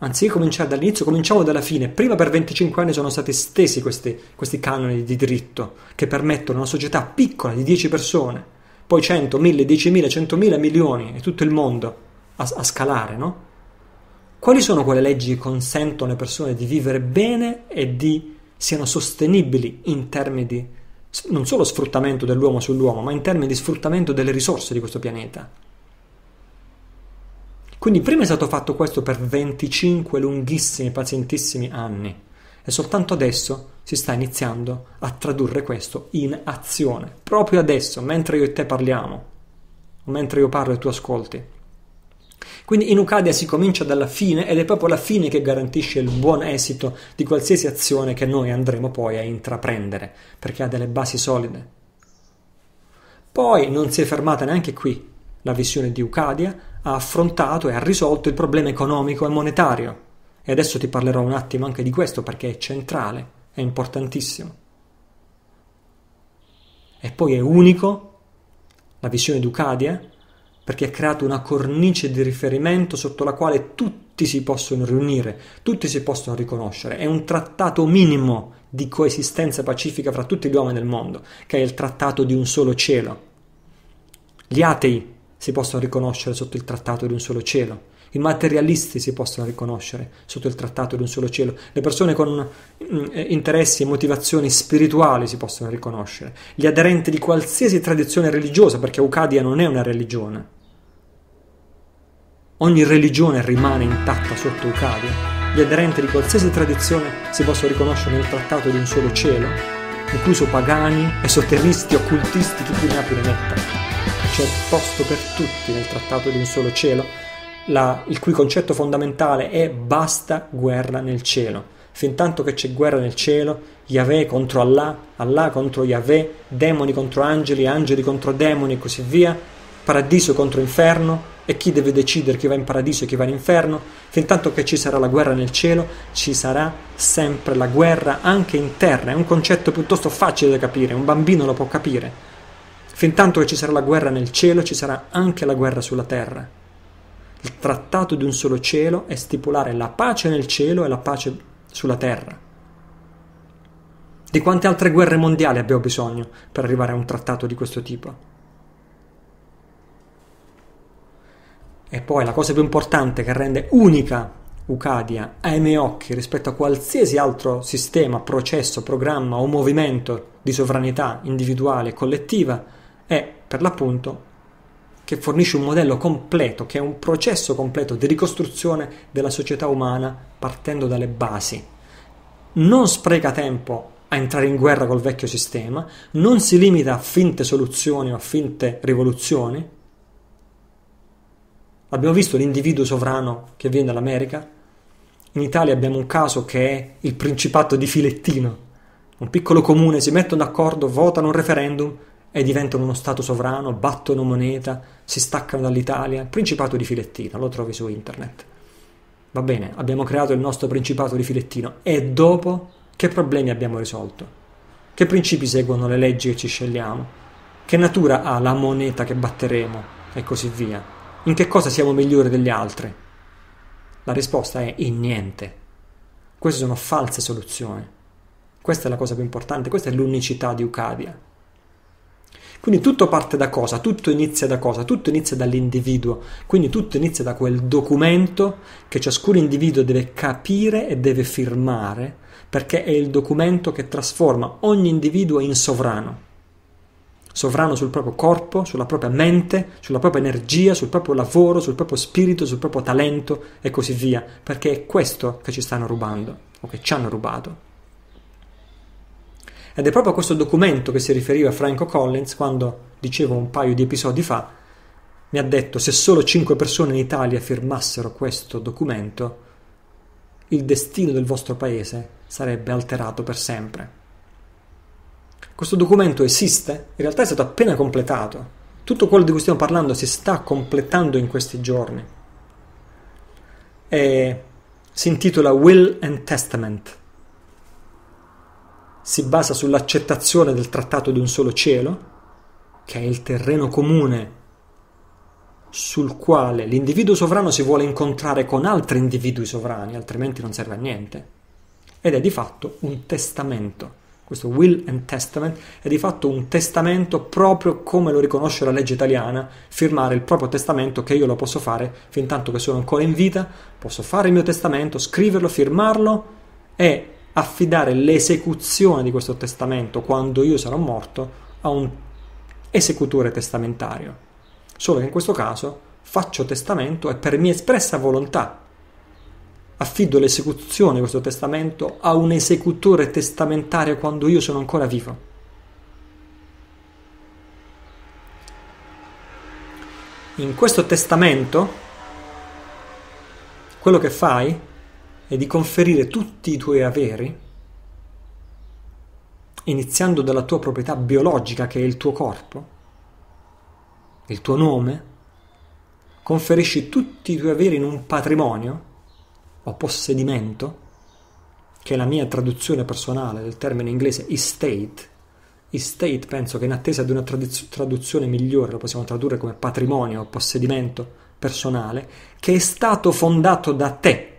[SPEAKER 1] Anziché cominciare dall'inizio, cominciamo dalla fine. Prima per 25 anni sono stati stesi questi, questi canoni di diritto che permettono a una società piccola di 10 persone, poi 100, 1000, 10.000, 100.000, milioni e tutto il mondo a, a scalare, no? Quali sono quelle leggi che consentono alle persone di vivere bene e di siano sostenibili in termini di non solo sfruttamento dell'uomo sull'uomo, ma in termini di sfruttamento delle risorse di questo pianeta. Quindi prima è stato fatto questo per 25 lunghissimi, pazientissimi anni e soltanto adesso si sta iniziando a tradurre questo in azione, proprio adesso, mentre io e te parliamo, o mentre io parlo e tu ascolti. Quindi in Ucadia si comincia dalla fine ed è proprio la fine che garantisce il buon esito di qualsiasi azione che noi andremo poi a intraprendere, perché ha delle basi solide. Poi non si è fermata neanche qui. La visione di Ucadia ha affrontato e ha risolto il problema economico e monetario. E adesso ti parlerò un attimo anche di questo perché è centrale, è importantissimo. E poi è unico, la visione di Ucadia, perché ha creato una cornice di riferimento sotto la quale tutti si possono riunire, tutti si possono riconoscere. È un trattato minimo di coesistenza pacifica fra tutti gli uomini del mondo, che è il trattato di un solo cielo. Gli atei si possono riconoscere sotto il trattato di un solo cielo. I materialisti si possono riconoscere sotto il trattato di un solo cielo, le persone con mm, eh, interessi e motivazioni spirituali si possono riconoscere, gli aderenti di qualsiasi tradizione religiosa, perché Ucadia non è una religione. Ogni religione rimane intatta sotto Ucadia. Gli aderenti di qualsiasi tradizione si possono riconoscere nel trattato di un solo cielo, incluso pagani, esoteristi, occultisti, chi più ne ha più ne metta. C'è posto per tutti nel trattato di un solo cielo la, il cui concetto fondamentale è basta guerra nel cielo. Fin tanto che c'è guerra nel cielo, Yahweh contro Allah, Allah contro Yahweh, demoni contro angeli, angeli contro demoni e così via, paradiso contro inferno, e chi deve decidere chi va in paradiso e chi va in inferno. Fin tanto che ci sarà la guerra nel cielo, ci sarà sempre la guerra anche in terra. È un concetto piuttosto facile da capire, un bambino lo può capire. Fin tanto che ci sarà la guerra nel cielo, ci sarà anche la guerra sulla terra. Il trattato di un solo cielo è stipulare la pace nel cielo e la pace sulla terra. Di quante altre guerre mondiali abbiamo bisogno per arrivare a un trattato di questo tipo? E poi la cosa più importante che rende unica Ucadia ai miei occhi rispetto a qualsiasi altro sistema, processo, programma o movimento di sovranità individuale e collettiva è per l'appunto che fornisce un modello completo, che è un processo completo di ricostruzione della società umana partendo dalle basi. Non spreca tempo a entrare in guerra col vecchio sistema, non si limita a finte soluzioni o a finte rivoluzioni. Abbiamo visto l'individuo sovrano che viene dall'America. In Italia abbiamo un caso che è il Principato di Filettino. Un piccolo comune si mettono d'accordo, votano un referendum e diventano uno Stato sovrano, battono moneta, si staccano dall'Italia. Principato di Filettino, lo trovi su internet. Va bene, abbiamo creato il nostro Principato di Filettino e dopo che problemi abbiamo risolto? Che principi seguono le leggi che ci scegliamo? Che natura ha la moneta che batteremo? E così via. In che cosa siamo migliori degli altri? La risposta è in niente. Queste sono false soluzioni. Questa è la cosa più importante, questa è l'unicità di Ucadia. Quindi tutto parte da cosa? Tutto inizia da cosa? Tutto inizia dall'individuo. Quindi tutto inizia da quel documento che ciascun individuo deve capire e deve firmare, perché è il documento che trasforma ogni individuo in sovrano. sovrano sul proprio corpo, sulla propria mente, sulla propria energia, sul proprio lavoro, sul proprio spirito, sul proprio talento e così via, perché è questo che ci stanno rubando o che ci hanno rubato. Ed è proprio a questo documento che si riferiva Franco Collins quando, dicevo un paio di episodi fa, mi ha detto se solo 5 persone in Italia firmassero questo documento, il destino del vostro paese sarebbe alterato per sempre. Questo documento esiste? In realtà è stato appena completato. Tutto quello di cui stiamo parlando si sta completando in questi giorni. E si intitola Will and Testament. Si basa sull'accettazione del trattato di un solo cielo, che è il terreno comune sul quale l'individuo sovrano si vuole incontrare con altri individui sovrani, altrimenti non serve a niente. Ed è di fatto un testamento. Questo will and testament è di fatto un testamento proprio come lo riconosce la legge italiana, firmare il proprio testamento che io lo posso fare fin tanto che sono ancora in vita, posso fare il mio testamento, scriverlo, firmarlo e affidare l'esecuzione di questo testamento quando io sarò morto a un esecutore testamentario. Solo che in questo caso faccio testamento e per mia espressa volontà affido l'esecuzione di questo testamento a un esecutore testamentario quando io sono ancora vivo. In questo testamento quello che fai è di conferire tutti i tuoi averi, iniziando dalla tua proprietà biologica che è il tuo corpo, il tuo nome, conferisci tutti i tuoi averi in un patrimonio o possedimento, che è la mia traduzione personale del termine inglese estate. Estate penso che in attesa di una traduzione migliore lo possiamo tradurre come patrimonio o possedimento personale, che è stato fondato da te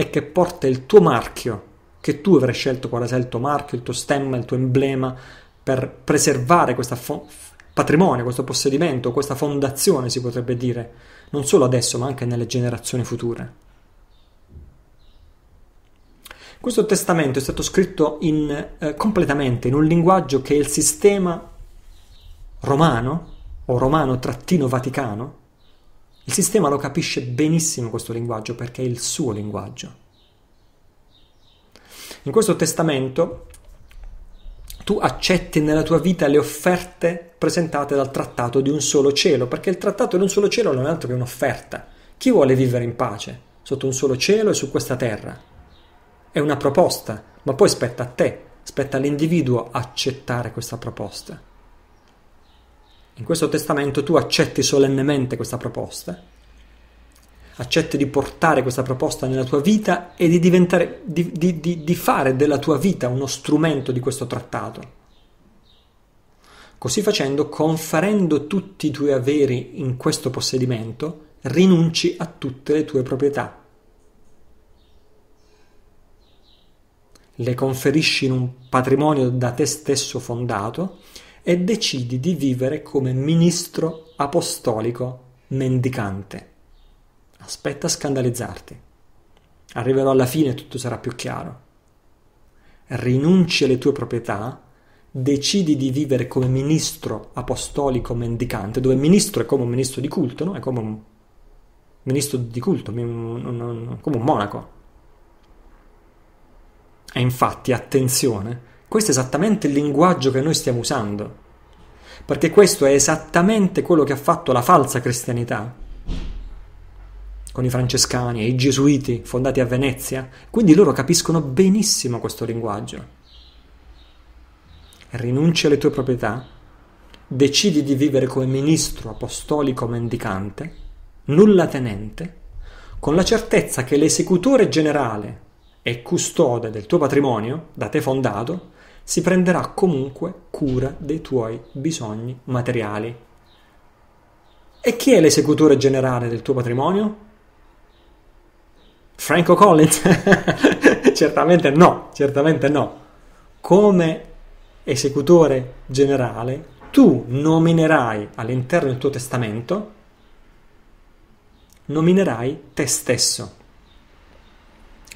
[SPEAKER 1] e che porta il tuo marchio, che tu avrai scelto quale sia il tuo marchio, il tuo stemma, il tuo emblema, per preservare questa fo- patrimonio, questo possedimento, questa fondazione si potrebbe dire, non solo adesso ma anche nelle generazioni future. Questo testamento è stato scritto in, eh, completamente in un linguaggio che il sistema romano o romano-vaticano. Il sistema lo capisce benissimo questo linguaggio perché è il suo linguaggio. In questo testamento tu accetti nella tua vita le offerte presentate dal trattato di un solo cielo, perché il trattato di un solo cielo non è altro che un'offerta. Chi vuole vivere in pace sotto un solo cielo e su questa terra? È una proposta, ma poi spetta a te, spetta all'individuo accettare questa proposta. In questo testamento tu accetti solennemente questa proposta accetti di portare questa proposta nella tua vita e di, di, di, di fare della tua vita uno strumento di questo trattato. Così facendo, conferendo tutti i tuoi averi in questo possedimento, rinunci a tutte le tue proprietà. Le conferisci in un patrimonio da te stesso fondato e decidi di vivere come ministro apostolico mendicante. Aspetta a scandalizzarti. Arriverò alla fine e tutto sarà più chiaro. Rinunci alle tue proprietà, decidi di vivere come ministro apostolico mendicante, dove ministro è come un ministro di culto, no? È come un ministro di culto, come un monaco. E infatti, attenzione, questo è esattamente il linguaggio che noi stiamo usando, perché questo è esattamente quello che ha fatto la falsa cristianità. Con i francescani e i gesuiti fondati a Venezia, quindi loro capiscono benissimo questo linguaggio. Rinunci alle tue proprietà, decidi di vivere come ministro apostolico mendicante, nulla tenente, con la certezza che l'esecutore generale e custode del tuo patrimonio, da te fondato, si prenderà comunque cura dei tuoi bisogni materiali. E chi è l'esecutore generale del tuo patrimonio? Franco Collins? certamente no, certamente no. Come esecutore generale, tu nominerai all'interno del tuo testamento, nominerai te stesso.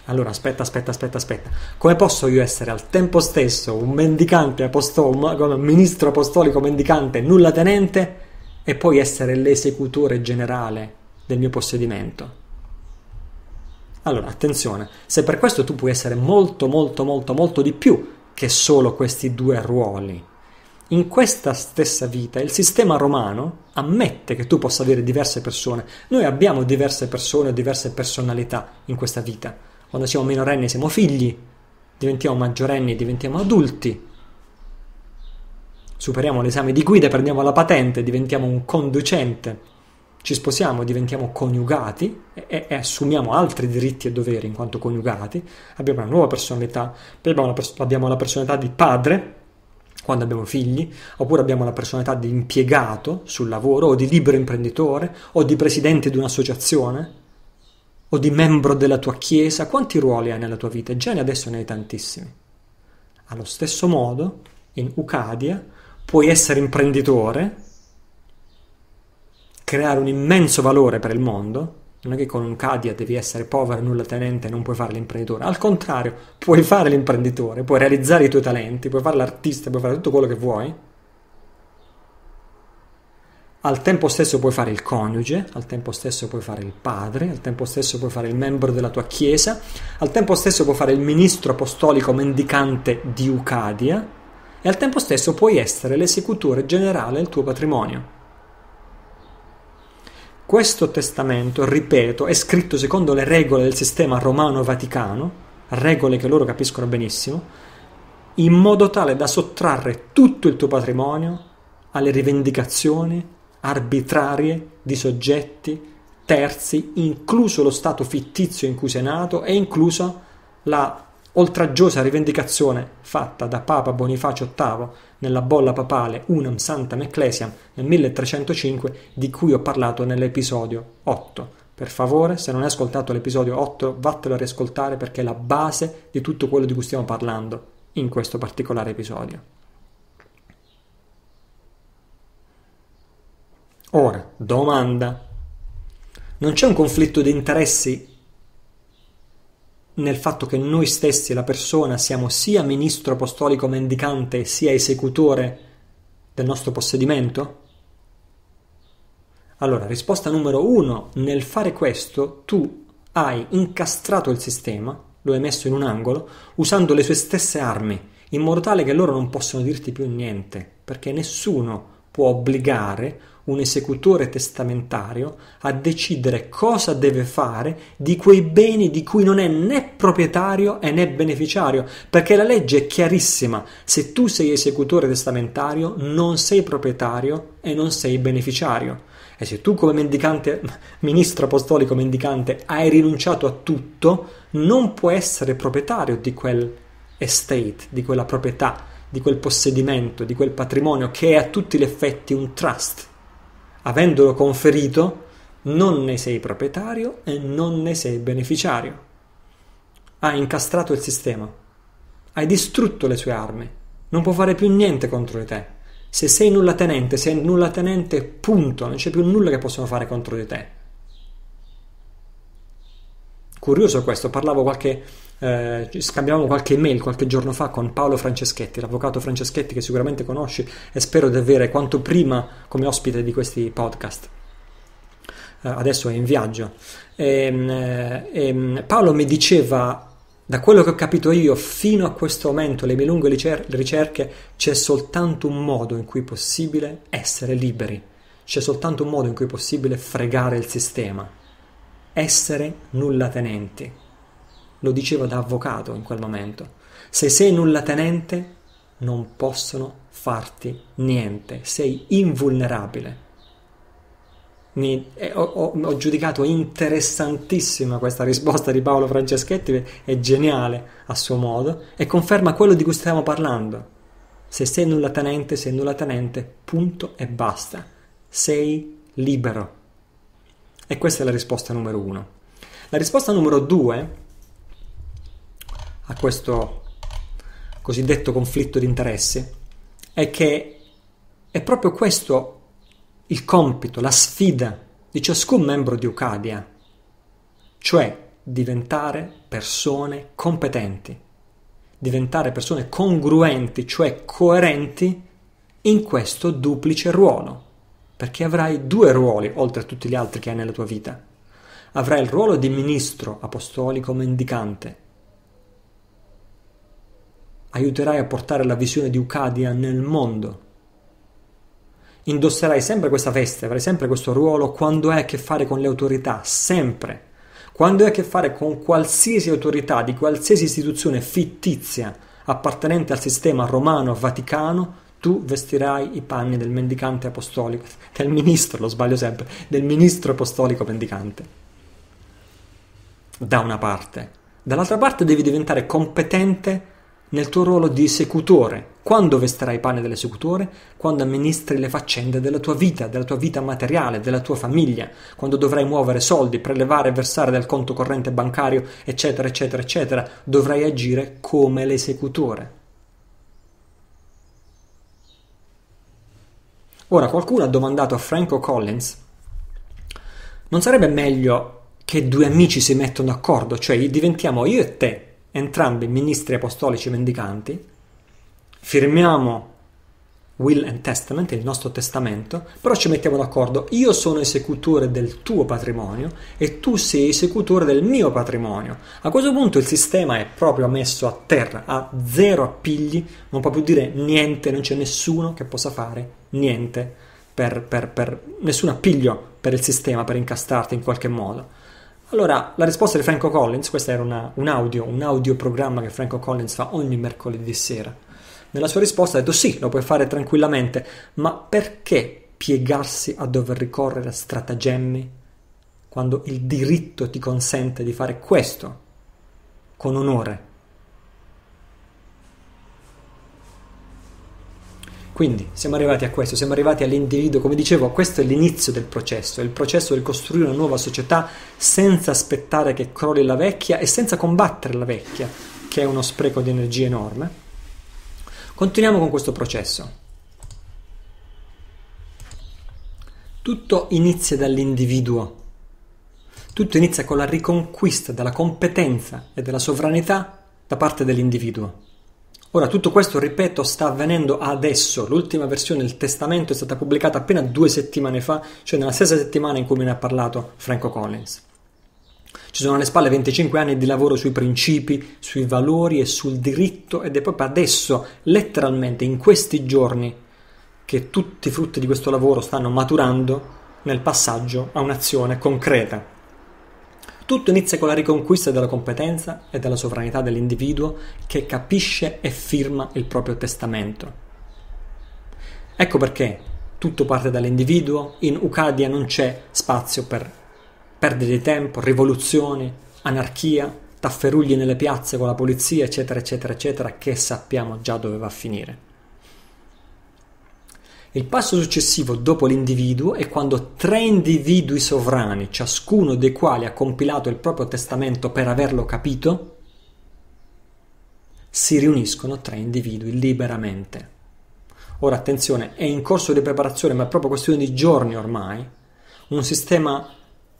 [SPEAKER 1] Allora, aspetta, aspetta, aspetta, aspetta. Come posso io essere al tempo stesso un mendicante apostolico, un ministro apostolico mendicante nulla tenente e poi essere l'esecutore generale del mio possedimento? Allora, attenzione, se per questo tu puoi essere molto, molto, molto, molto di più che solo questi due ruoli. In questa stessa vita il sistema romano ammette che tu possa avere diverse persone. Noi abbiamo diverse persone, diverse personalità in questa vita. Quando siamo minorenni siamo figli, diventiamo maggiorenni, diventiamo adulti. Superiamo l'esame di guida, prendiamo la patente, diventiamo un conducente. Ci sposiamo, diventiamo coniugati e, e, assumiamo altri diritti e doveri in quanto coniugati, abbiamo una nuova personalità, abbiamo la, pers- abbiamo la personalità di padre quando abbiamo figli, oppure abbiamo la personalità di impiegato sul lavoro, o di libero imprenditore, o di presidente di un'associazione, o di membro della tua chiesa. Quanti ruoli hai nella tua vita? Già adesso ne hai tantissimi. Allo stesso modo, in Ucadia, puoi essere imprenditore, creare un immenso valore per il mondo, non è che con un Cadia devi essere povero, nulla tenente e non puoi fare l'imprenditore. Al contrario, puoi fare l'imprenditore, puoi realizzare i tuoi talenti, puoi fare l'artista, puoi fare tutto quello che vuoi. Al tempo stesso puoi fare il coniuge, al tempo stesso puoi fare il padre, al tempo stesso puoi fare il membro della tua chiesa, al tempo stesso puoi fare il ministro apostolico mendicante di Ucadia e al tempo stesso puoi essere l'esecutore generale del tuo patrimonio. Questo testamento, ripeto, è scritto secondo le regole del sistema romano-vaticano, regole che loro capiscono benissimo, in modo tale da sottrarre tutto il tuo patrimonio alle rivendicazioni arbitrarie di soggetti terzi, incluso lo stato fittizio in cui sei nato e inclusa la oltraggiosa rivendicazione fatta da Papa Bonifacio VIII nella bolla papale Unam Sanctam Ecclesiam nel 1305 di cui ho parlato nell'episodio 8. Per favore, se non hai ascoltato l'episodio 8, vattelo a riascoltare perché è la base di tutto quello di cui stiamo parlando in questo particolare episodio. Ora, domanda. Non c'è un conflitto di interessi nel fatto che noi stessi, la persona, siamo sia ministro apostolico mendicante sia esecutore del nostro possedimento? Allora, risposta numero uno, nel fare questo tu hai incastrato il sistema, lo hai messo in un angolo, usando le sue stesse armi, in modo tale che loro non possono dirti più niente, perché nessuno può obbligare un esecutore testamentario a decidere cosa deve fare di quei beni di cui non è né proprietario e né beneficiario, perché la legge è chiarissima, se tu sei esecutore testamentario non sei proprietario e non sei beneficiario. E se tu come mendicante, ministro apostolico mendicante, hai rinunciato a tutto, non puoi essere proprietario di quel estate, di quella proprietà, di quel possedimento, di quel patrimonio che è a tutti gli effetti un trust avendolo conferito, non ne sei proprietario e non ne sei beneficiario. Hai incastrato il sistema, hai distrutto le sue armi, non può fare più niente contro di te. Se sei nulla tenente, sei nulla tenente, punto, non c'è più nulla che possono fare contro di te. Curioso questo, parlavo qualche eh, scambiavamo qualche email qualche giorno fa con Paolo Franceschetti, l'avvocato Franceschetti che sicuramente conosci e spero di avere quanto prima come ospite di questi podcast. Eh, adesso è in viaggio. E, ehm, e, ehm, Paolo mi diceva, da quello che ho capito io, fino a questo momento, le mie lunghe ricerche, c'è soltanto un modo in cui è possibile essere liberi. C'è soltanto un modo in cui è possibile fregare il sistema. Essere nulla tenenti lo diceva da avvocato in quel momento. Se sei nulla tenente, non possono farti niente, sei invulnerabile. Mi, eh, ho, ho, giudicato interessantissima questa risposta di Paolo Franceschetti, è geniale a suo modo e conferma quello di cui stiamo parlando. Se sei nulla tenente, sei nulla tenente, punto e basta. Sei libero. E questa è la risposta numero uno. La risposta numero due a questo cosiddetto conflitto di interessi è che è proprio questo il compito, la sfida di ciascun membro di Ucadia, cioè diventare persone competenti, diventare persone congruenti, cioè coerenti in questo duplice ruolo, perché avrai due ruoli oltre a tutti gli altri che hai nella tua vita. Avrai il ruolo di ministro apostolico mendicante. Aiuterai a portare la visione di Ucadia nel mondo. Indosserai sempre questa veste, avrai sempre questo ruolo quando hai a che fare con le autorità, sempre quando hai a che fare con qualsiasi autorità di qualsiasi istituzione fittizia appartenente al sistema romano-vaticano, tu vestirai i panni del mendicante apostolico, del ministro, lo sbaglio sempre, del ministro apostolico mendicante. Da una parte. Dall'altra parte devi diventare competente nel tuo ruolo di esecutore. Quando vesterai i panni dell'esecutore? Quando amministri le faccende della tua vita, della tua vita materiale, della tua famiglia, quando dovrai muovere soldi, prelevare e versare dal conto corrente bancario, eccetera, eccetera, eccetera, dovrai agire come l'esecutore. Ora, qualcuno ha domandato a Franco Collins, non sarebbe meglio che due amici si mettono d'accordo, cioè diventiamo io e te entrambi ministri apostolici mendicanti, firmiamo will and testament, il nostro testamento, però ci mettiamo d'accordo, io sono esecutore del tuo patrimonio e tu sei esecutore del mio patrimonio. A questo punto il sistema è proprio messo a terra, ha zero appigli, non può più dire niente, non c'è nessuno che possa fare niente per, per, per nessun appiglio per il sistema, per incastarti in qualche modo. Allora, la risposta di Franco Collins, questo era una, un audio, un audioprogramma che Franco Collins fa ogni mercoledì sera. Nella sua risposta ha detto sì, lo puoi fare tranquillamente, ma perché piegarsi a dover ricorrere a stratagemmi quando il diritto ti consente di fare questo con onore? Quindi siamo arrivati a questo, siamo arrivati all'individuo, come dicevo, questo è l'inizio del processo, è il processo del costruire una nuova società senza aspettare che crolli la vecchia e senza combattere la vecchia, che è uno spreco di energia enorme. Continuiamo con questo processo. Tutto inizia dall'individuo, tutto inizia con la riconquista della competenza e della sovranità da parte dell'individuo. Ora, tutto questo, ripeto, sta avvenendo adesso. L'ultima versione del testamento è stata pubblicata appena due settimane fa, cioè nella stessa settimana in cui me ne ha parlato Franco Collins. Ci sono alle spalle 25 anni di lavoro sui principi, sui valori e sul diritto ed è proprio adesso, letteralmente, in questi giorni, che tutti i frutti di questo lavoro stanno maturando nel passaggio a un'azione concreta. Tutto inizia con la riconquista della competenza e della sovranità dell'individuo che capisce e firma il proprio testamento. Ecco perché tutto parte dall'individuo, in Ucadia non c'è spazio per perdere di tempo, rivoluzioni, anarchia, tafferugli nelle piazze con la polizia, eccetera, eccetera, eccetera, che sappiamo già dove va a finire. Il passo successivo dopo l'individuo è quando tre individui sovrani, ciascuno dei quali ha compilato il proprio testamento per averlo capito, si riuniscono tre individui liberamente. Ora attenzione, è in corso di preparazione, ma è proprio questione di giorni ormai, un sistema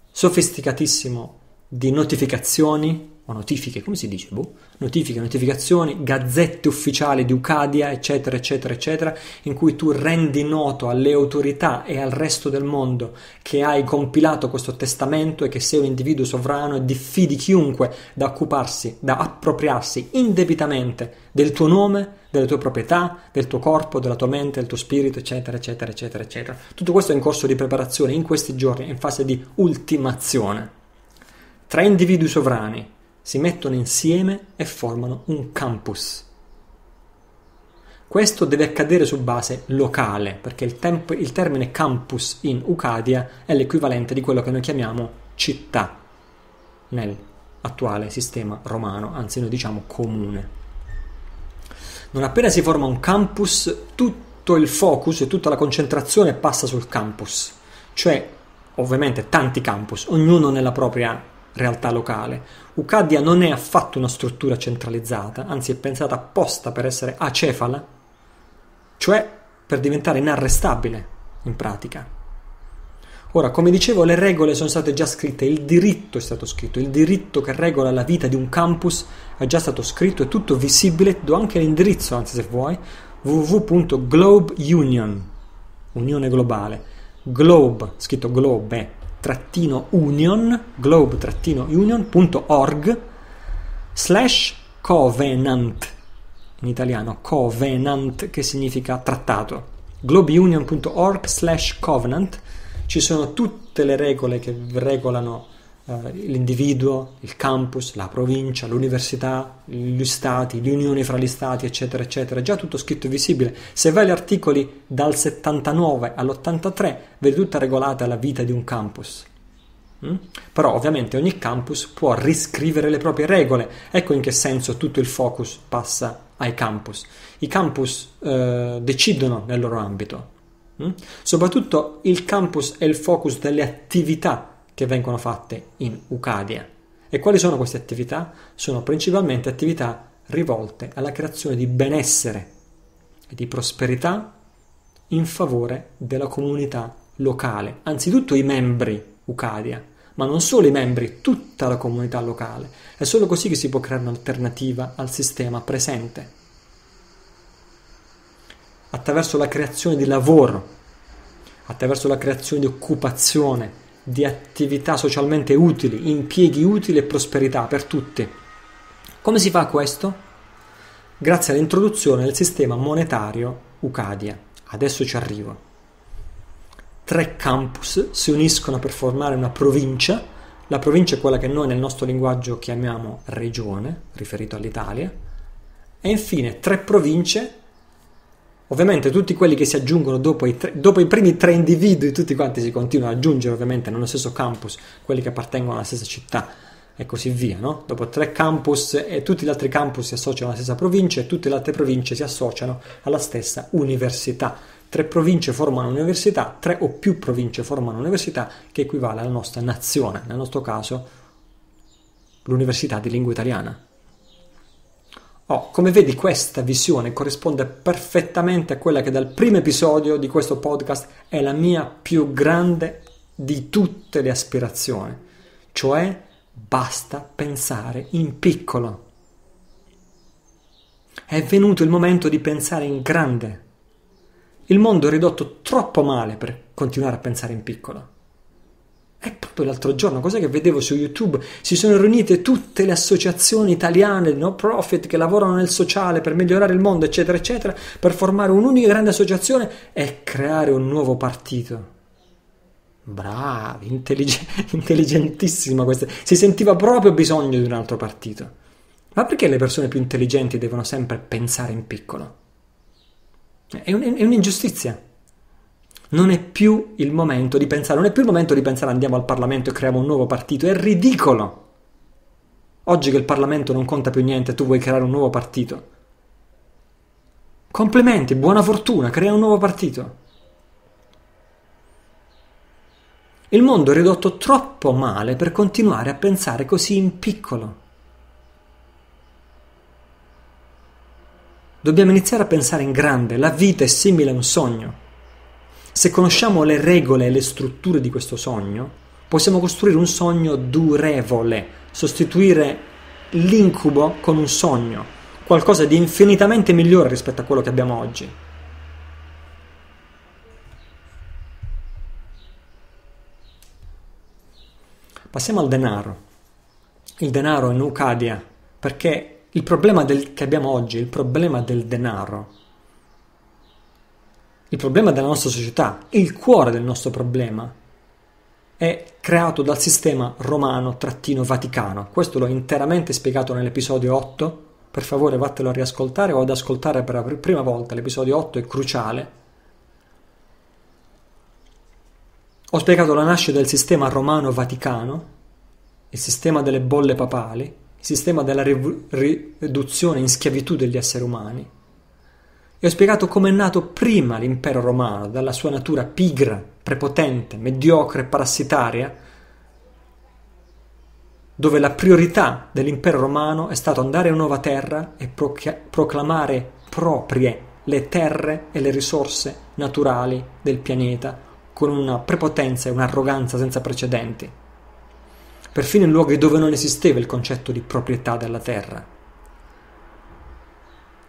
[SPEAKER 1] sofisticatissimo di notificazioni o notifiche, come si dice? Boh, notifiche, notificazioni, gazzette ufficiali di Ucadia, eccetera, eccetera, eccetera, in cui tu rendi noto alle autorità e al resto del mondo che hai compilato questo testamento e che sei un individuo sovrano e diffidi chiunque da occuparsi, da appropriarsi indebitamente del tuo nome, delle tue proprietà, del tuo corpo, della tua mente, del tuo spirito, eccetera, eccetera, eccetera, eccetera. Tutto questo è in corso di preparazione in questi giorni, in fase di ultimazione. Tre individui sovrani si mettono insieme e formano un campus. Questo deve accadere su base locale, perché il, temp- il, termine campus in Ucadia è l'equivalente di quello che noi chiamiamo città nell'attuale sistema romano, anzi noi diciamo comune. Non appena si forma un campus, tutto il focus e tutta la concentrazione passa sul campus, cioè ovviamente tanti campus, ognuno nella propria realtà locale. Ucadia non è affatto una struttura centralizzata, anzi è pensata apposta per essere acefala, cioè per diventare inarrestabile in pratica. Ora, come dicevo, le regole sono state già scritte, il diritto è stato scritto, il diritto che regola la vita di un campus è già stato scritto, è tutto visibile, do anche l'indirizzo, anzi se vuoi, www.globeunion, unione globale, globe, scritto globe, eh, trattino union, globe-union.org slash covenant, in italiano covenant che significa trattato, globeunion.org slash covenant. Ci sono tutte le regole che regolano eh, l'individuo, il campus, la provincia, l'università, gli stati, le unioni fra gli stati, eccetera, eccetera. Già tutto scritto e visibile. Se vai agli articoli dal 79 all'83, vedi tutta regolata la vita di un campus. Mm? Però ovviamente ogni campus può riscrivere le proprie regole. Ecco in che senso tutto il focus passa ai campus. I campus eh, decidono nel loro ambito, Mm? Soprattutto il campus è il focus delle attività che vengono fatte in Ucadia. E quali sono queste attività? Sono principalmente attività rivolte alla creazione di benessere e di prosperità in favore della comunità locale, anzitutto i membri Ucadia, ma non solo i membri, tutta la comunità locale. È solo così che si può creare un'alternativa al sistema presente attraverso la creazione di lavoro, attraverso la creazione di occupazione, di attività socialmente utili, impieghi utili e prosperità per tutti. Come si fa questo? Grazie all'introduzione del sistema monetario Ucadia. Adesso ci arrivo. Tre campus si uniscono per formare una provincia. La provincia è quella che noi nel nostro linguaggio chiamiamo regione, riferito all'Italia. E infine tre province Ovviamente tutti quelli che si aggiungono dopo i, tre, dopo i, primi tre individui, tutti quanti si continuano ad aggiungere ovviamente nello stesso campus, quelli che appartengono alla stessa città e così via, no? Dopo tre campus e tutti gli altri campus si associano alla stessa provincia e tutte le altre province si associano alla stessa università. Tre province formano un'università, tre o più province formano un'università che equivale alla nostra nazione, nel nostro caso l'Università di Lingua Italiana. Oh, come vedi questa visione corrisponde perfettamente a quella che dal primo episodio di questo podcast è la mia più grande di tutte le aspirazioni, cioè basta pensare in piccolo. È venuto il momento di pensare in grande. Il mondo è ridotto troppo male per continuare a pensare in piccolo. E proprio l'altro giorno, cos'è che vedevo su YouTube? Si sono riunite tutte le associazioni italiane, no profit, che lavorano nel sociale per migliorare il mondo, eccetera, eccetera, per formare un'unica grande associazione e creare un nuovo partito. Bravi, intellig- intelligentissima questa. Si sentiva proprio bisogno di un altro partito. Ma perché le persone più intelligenti devono sempre pensare in piccolo? È, un- è un'ingiustizia non è più il momento di pensare, non è più il momento di pensare andiamo al Parlamento e creiamo un nuovo partito, è ridicolo. Oggi che il Parlamento non conta più niente, tu vuoi creare un nuovo partito. Complimenti, buona fortuna, crea un nuovo partito. Il mondo è ridotto troppo male per continuare a pensare così in piccolo. Dobbiamo iniziare a pensare in grande, la vita è simile a un sogno. Se conosciamo le regole e le strutture di questo sogno, possiamo costruire un sogno durevole, sostituire l'incubo con un sogno, qualcosa di infinitamente migliore rispetto a quello che abbiamo oggi. Passiamo al denaro. Il denaro in Ucadia, perché il problema del, che abbiamo oggi, il problema del denaro, il problema della nostra società, il cuore del nostro problema, è creato dal sistema romano-vaticano. Questo l'ho interamente spiegato nell'episodio 8. Per favore vattelo a riascoltare o ad ascoltare per la prima volta. L'episodio 8 è cruciale. Ho spiegato la nascita del sistema romano-vaticano, il sistema delle bolle papali, il sistema della riduzione in schiavitù degli esseri umani, e ho spiegato come è nato prima l'impero romano, dalla sua natura pigra, prepotente, mediocre e parassitaria, dove la priorità dell'impero romano è stato andare a nuova terra e proclamare proprie le terre e le risorse naturali del pianeta con una prepotenza e un'arroganza senza precedenti, perfino in luoghi dove non esisteva il concetto di proprietà della terra.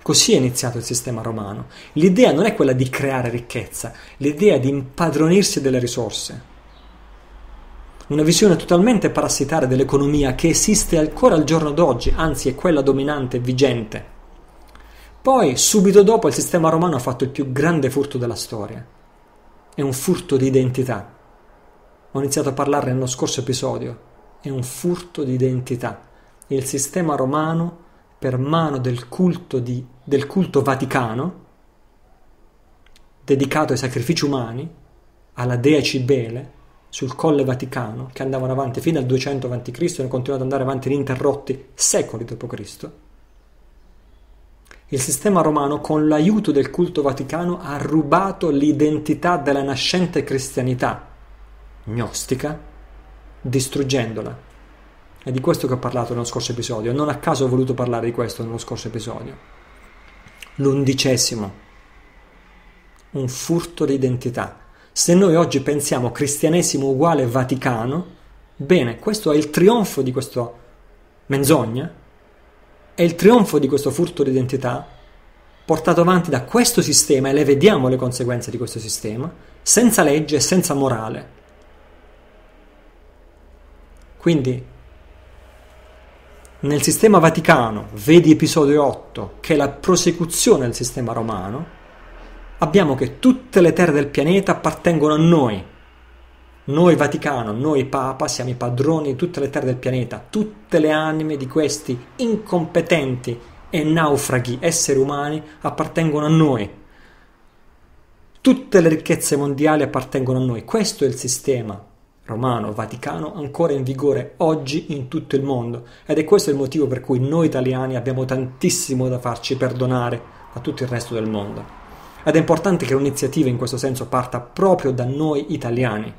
[SPEAKER 1] Così è iniziato il sistema romano. L'idea non è quella di creare ricchezza, l'idea è di impadronirsi delle risorse. Una visione totalmente parassitaria dell'economia che esiste ancora al giorno d'oggi, anzi è quella dominante e vigente. Poi, subito dopo, il sistema romano ha fatto il più grande furto della storia. È un furto di identità. Ho iniziato a parlarne nello scorso episodio. È un furto di identità. Il sistema romano, per mano del culto, di, del culto vaticano, dedicato ai sacrifici umani, alla dea Cibele, sul Colle Vaticano, che andavano avanti fino al 200 a.C. e hanno continuato ad andare avanti ininterrotti secoli d.C., il sistema romano, con l'aiuto del culto vaticano, ha rubato l'identità della nascente cristianità gnostica, distruggendola. È di questo che ho parlato nello scorso episodio. Non a caso ho voluto parlare di questo nello scorso episodio. L'undicesimo. Un furto di identità. Se noi oggi pensiamo cristianesimo uguale Vaticano, bene, questo è il trionfo di questa menzogna, è il trionfo di questo furto di identità portato avanti da questo sistema e le vediamo le conseguenze di questo sistema, senza legge e senza morale. Quindi nel sistema vaticano, vedi episodio 8, che è la prosecuzione del sistema romano, abbiamo che tutte le terre del pianeta appartengono a noi. Noi Vaticano, noi Papa, siamo i padroni di tutte le terre del pianeta, tutte le anime di questi incompetenti e naufraghi esseri umani appartengono a noi. Tutte le ricchezze mondiali appartengono a noi. Questo è il sistema romano, vaticano, ancora in vigore oggi in tutto il mondo. Ed è questo il motivo per cui noi italiani abbiamo tantissimo da farci perdonare a tutto il resto del mondo. Ed è importante che un'iniziativa in questo senso parta proprio da noi italiani.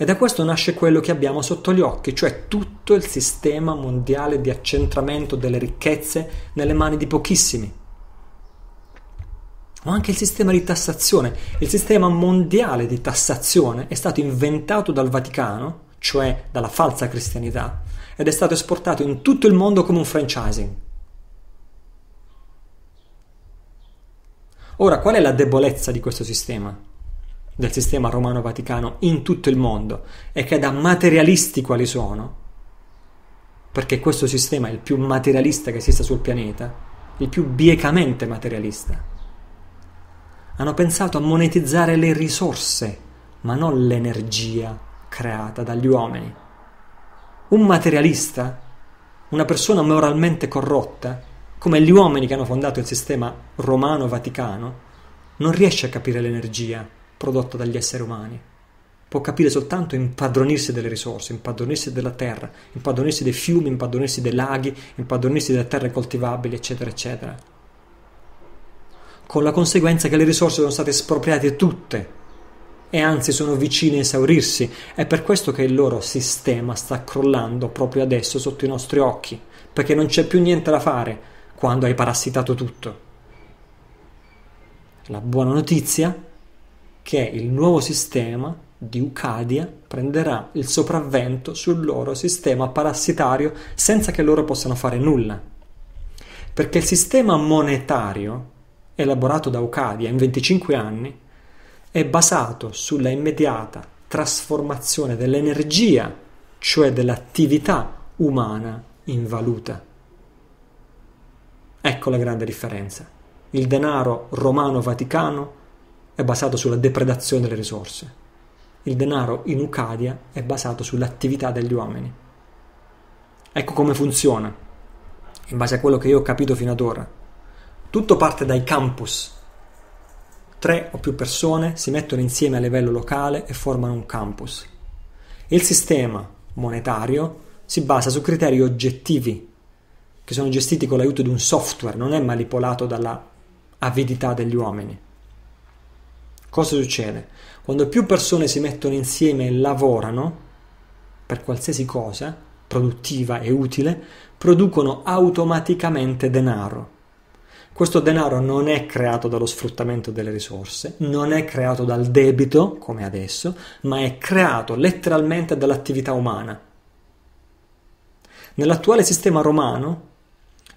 [SPEAKER 1] E da questo nasce quello che abbiamo sotto gli occhi, cioè tutto il sistema mondiale di accentramento delle ricchezze nelle mani di pochissimi. O anche il sistema di tassazione. Il sistema mondiale di tassazione è stato inventato dal Vaticano, cioè dalla falsa cristianità, ed è stato esportato in tutto il mondo come un franchising. Ora, qual è la debolezza di questo sistema? Del sistema romano-vaticano in tutto il mondo? È che da materialisti quali sono, perché questo sistema è il più materialista che esista sul pianeta, il più biecamente materialista, hanno pensato a monetizzare le risorse, ma non l'energia creata dagli uomini. Un materialista, una persona moralmente corrotta, come gli uomini che hanno fondato il sistema romano-vaticano, non riesce a capire l'energia prodotta dagli esseri umani. Può capire soltanto impadronirsi delle risorse, impadronirsi della terra, impadronirsi dei fiumi, impadronirsi dei laghi, impadronirsi delle terre coltivabili, eccetera, eccetera. Con la conseguenza che le risorse sono state espropriate tutte e anzi sono vicine a esaurirsi. È per questo che il loro sistema sta crollando proprio adesso sotto i nostri occhi, perché non c'è più niente da fare quando hai parassitato tutto. La buona notizia è che il nuovo sistema di Ucadia prenderà il sopravvento sul loro sistema parassitario senza che loro possano fare nulla. Perché il sistema monetario elaborato da Ucadia in 25 anni è basato sulla immediata trasformazione dell'energia, cioè dell'attività umana in valuta. Ecco la grande differenza. Il denaro romano-vaticano è basato sulla depredazione delle risorse. Il denaro in Ucadia è basato sull'attività degli uomini. Ecco come funziona, in base a quello che io ho capito fino ad ora. Tutto parte dai campus. Tre o più persone si mettono insieme a livello locale e formano un campus. Il sistema monetario si basa su criteri oggettivi che sono gestiti con l'aiuto di un software, non è manipolato dalla avidità degli uomini. Cosa succede? Quando più persone si mettono insieme e lavorano per qualsiasi cosa, produttiva e utile, producono automaticamente denaro. Questo denaro non è creato dallo sfruttamento delle risorse, non è creato dal debito, come adesso, ma è creato letteralmente dall'attività umana. Nell'attuale sistema romano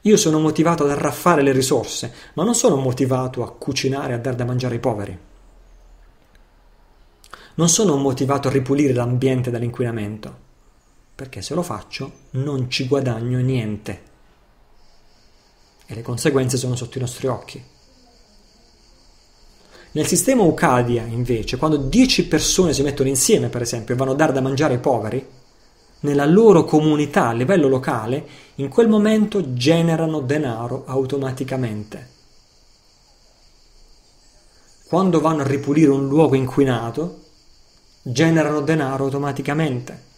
[SPEAKER 1] io sono motivato ad arraffare le risorse, ma non sono motivato a cucinare e a dar da mangiare ai poveri. Non sono motivato a ripulire l'ambiente dall'inquinamento, perché se lo faccio non ci guadagno niente e le conseguenze sono sotto i nostri occhi. Nel sistema Ucadia, invece, quando 10 persone si mettono insieme, per esempio, e vanno a dare da mangiare ai poveri, nella loro comunità a livello locale, in quel momento generano denaro automaticamente. Quando vanno a ripulire un luogo inquinato, generano denaro automaticamente.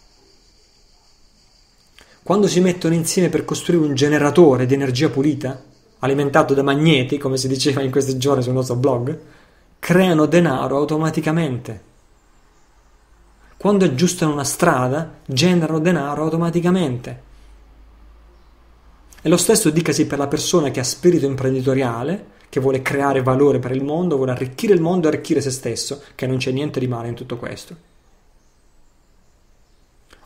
[SPEAKER 1] Quando si mettono insieme per costruire un generatore di energia pulita, alimentato da magneti, come si diceva in questi giorni sul nostro blog, creano denaro automaticamente. Quando aggiustano una strada, generano denaro automaticamente. E lo stesso dicasi per la persona che ha spirito imprenditoriale, che vuole creare valore per il mondo, vuole arricchire il mondo e arricchire se stesso, che non c'è niente di male in tutto questo.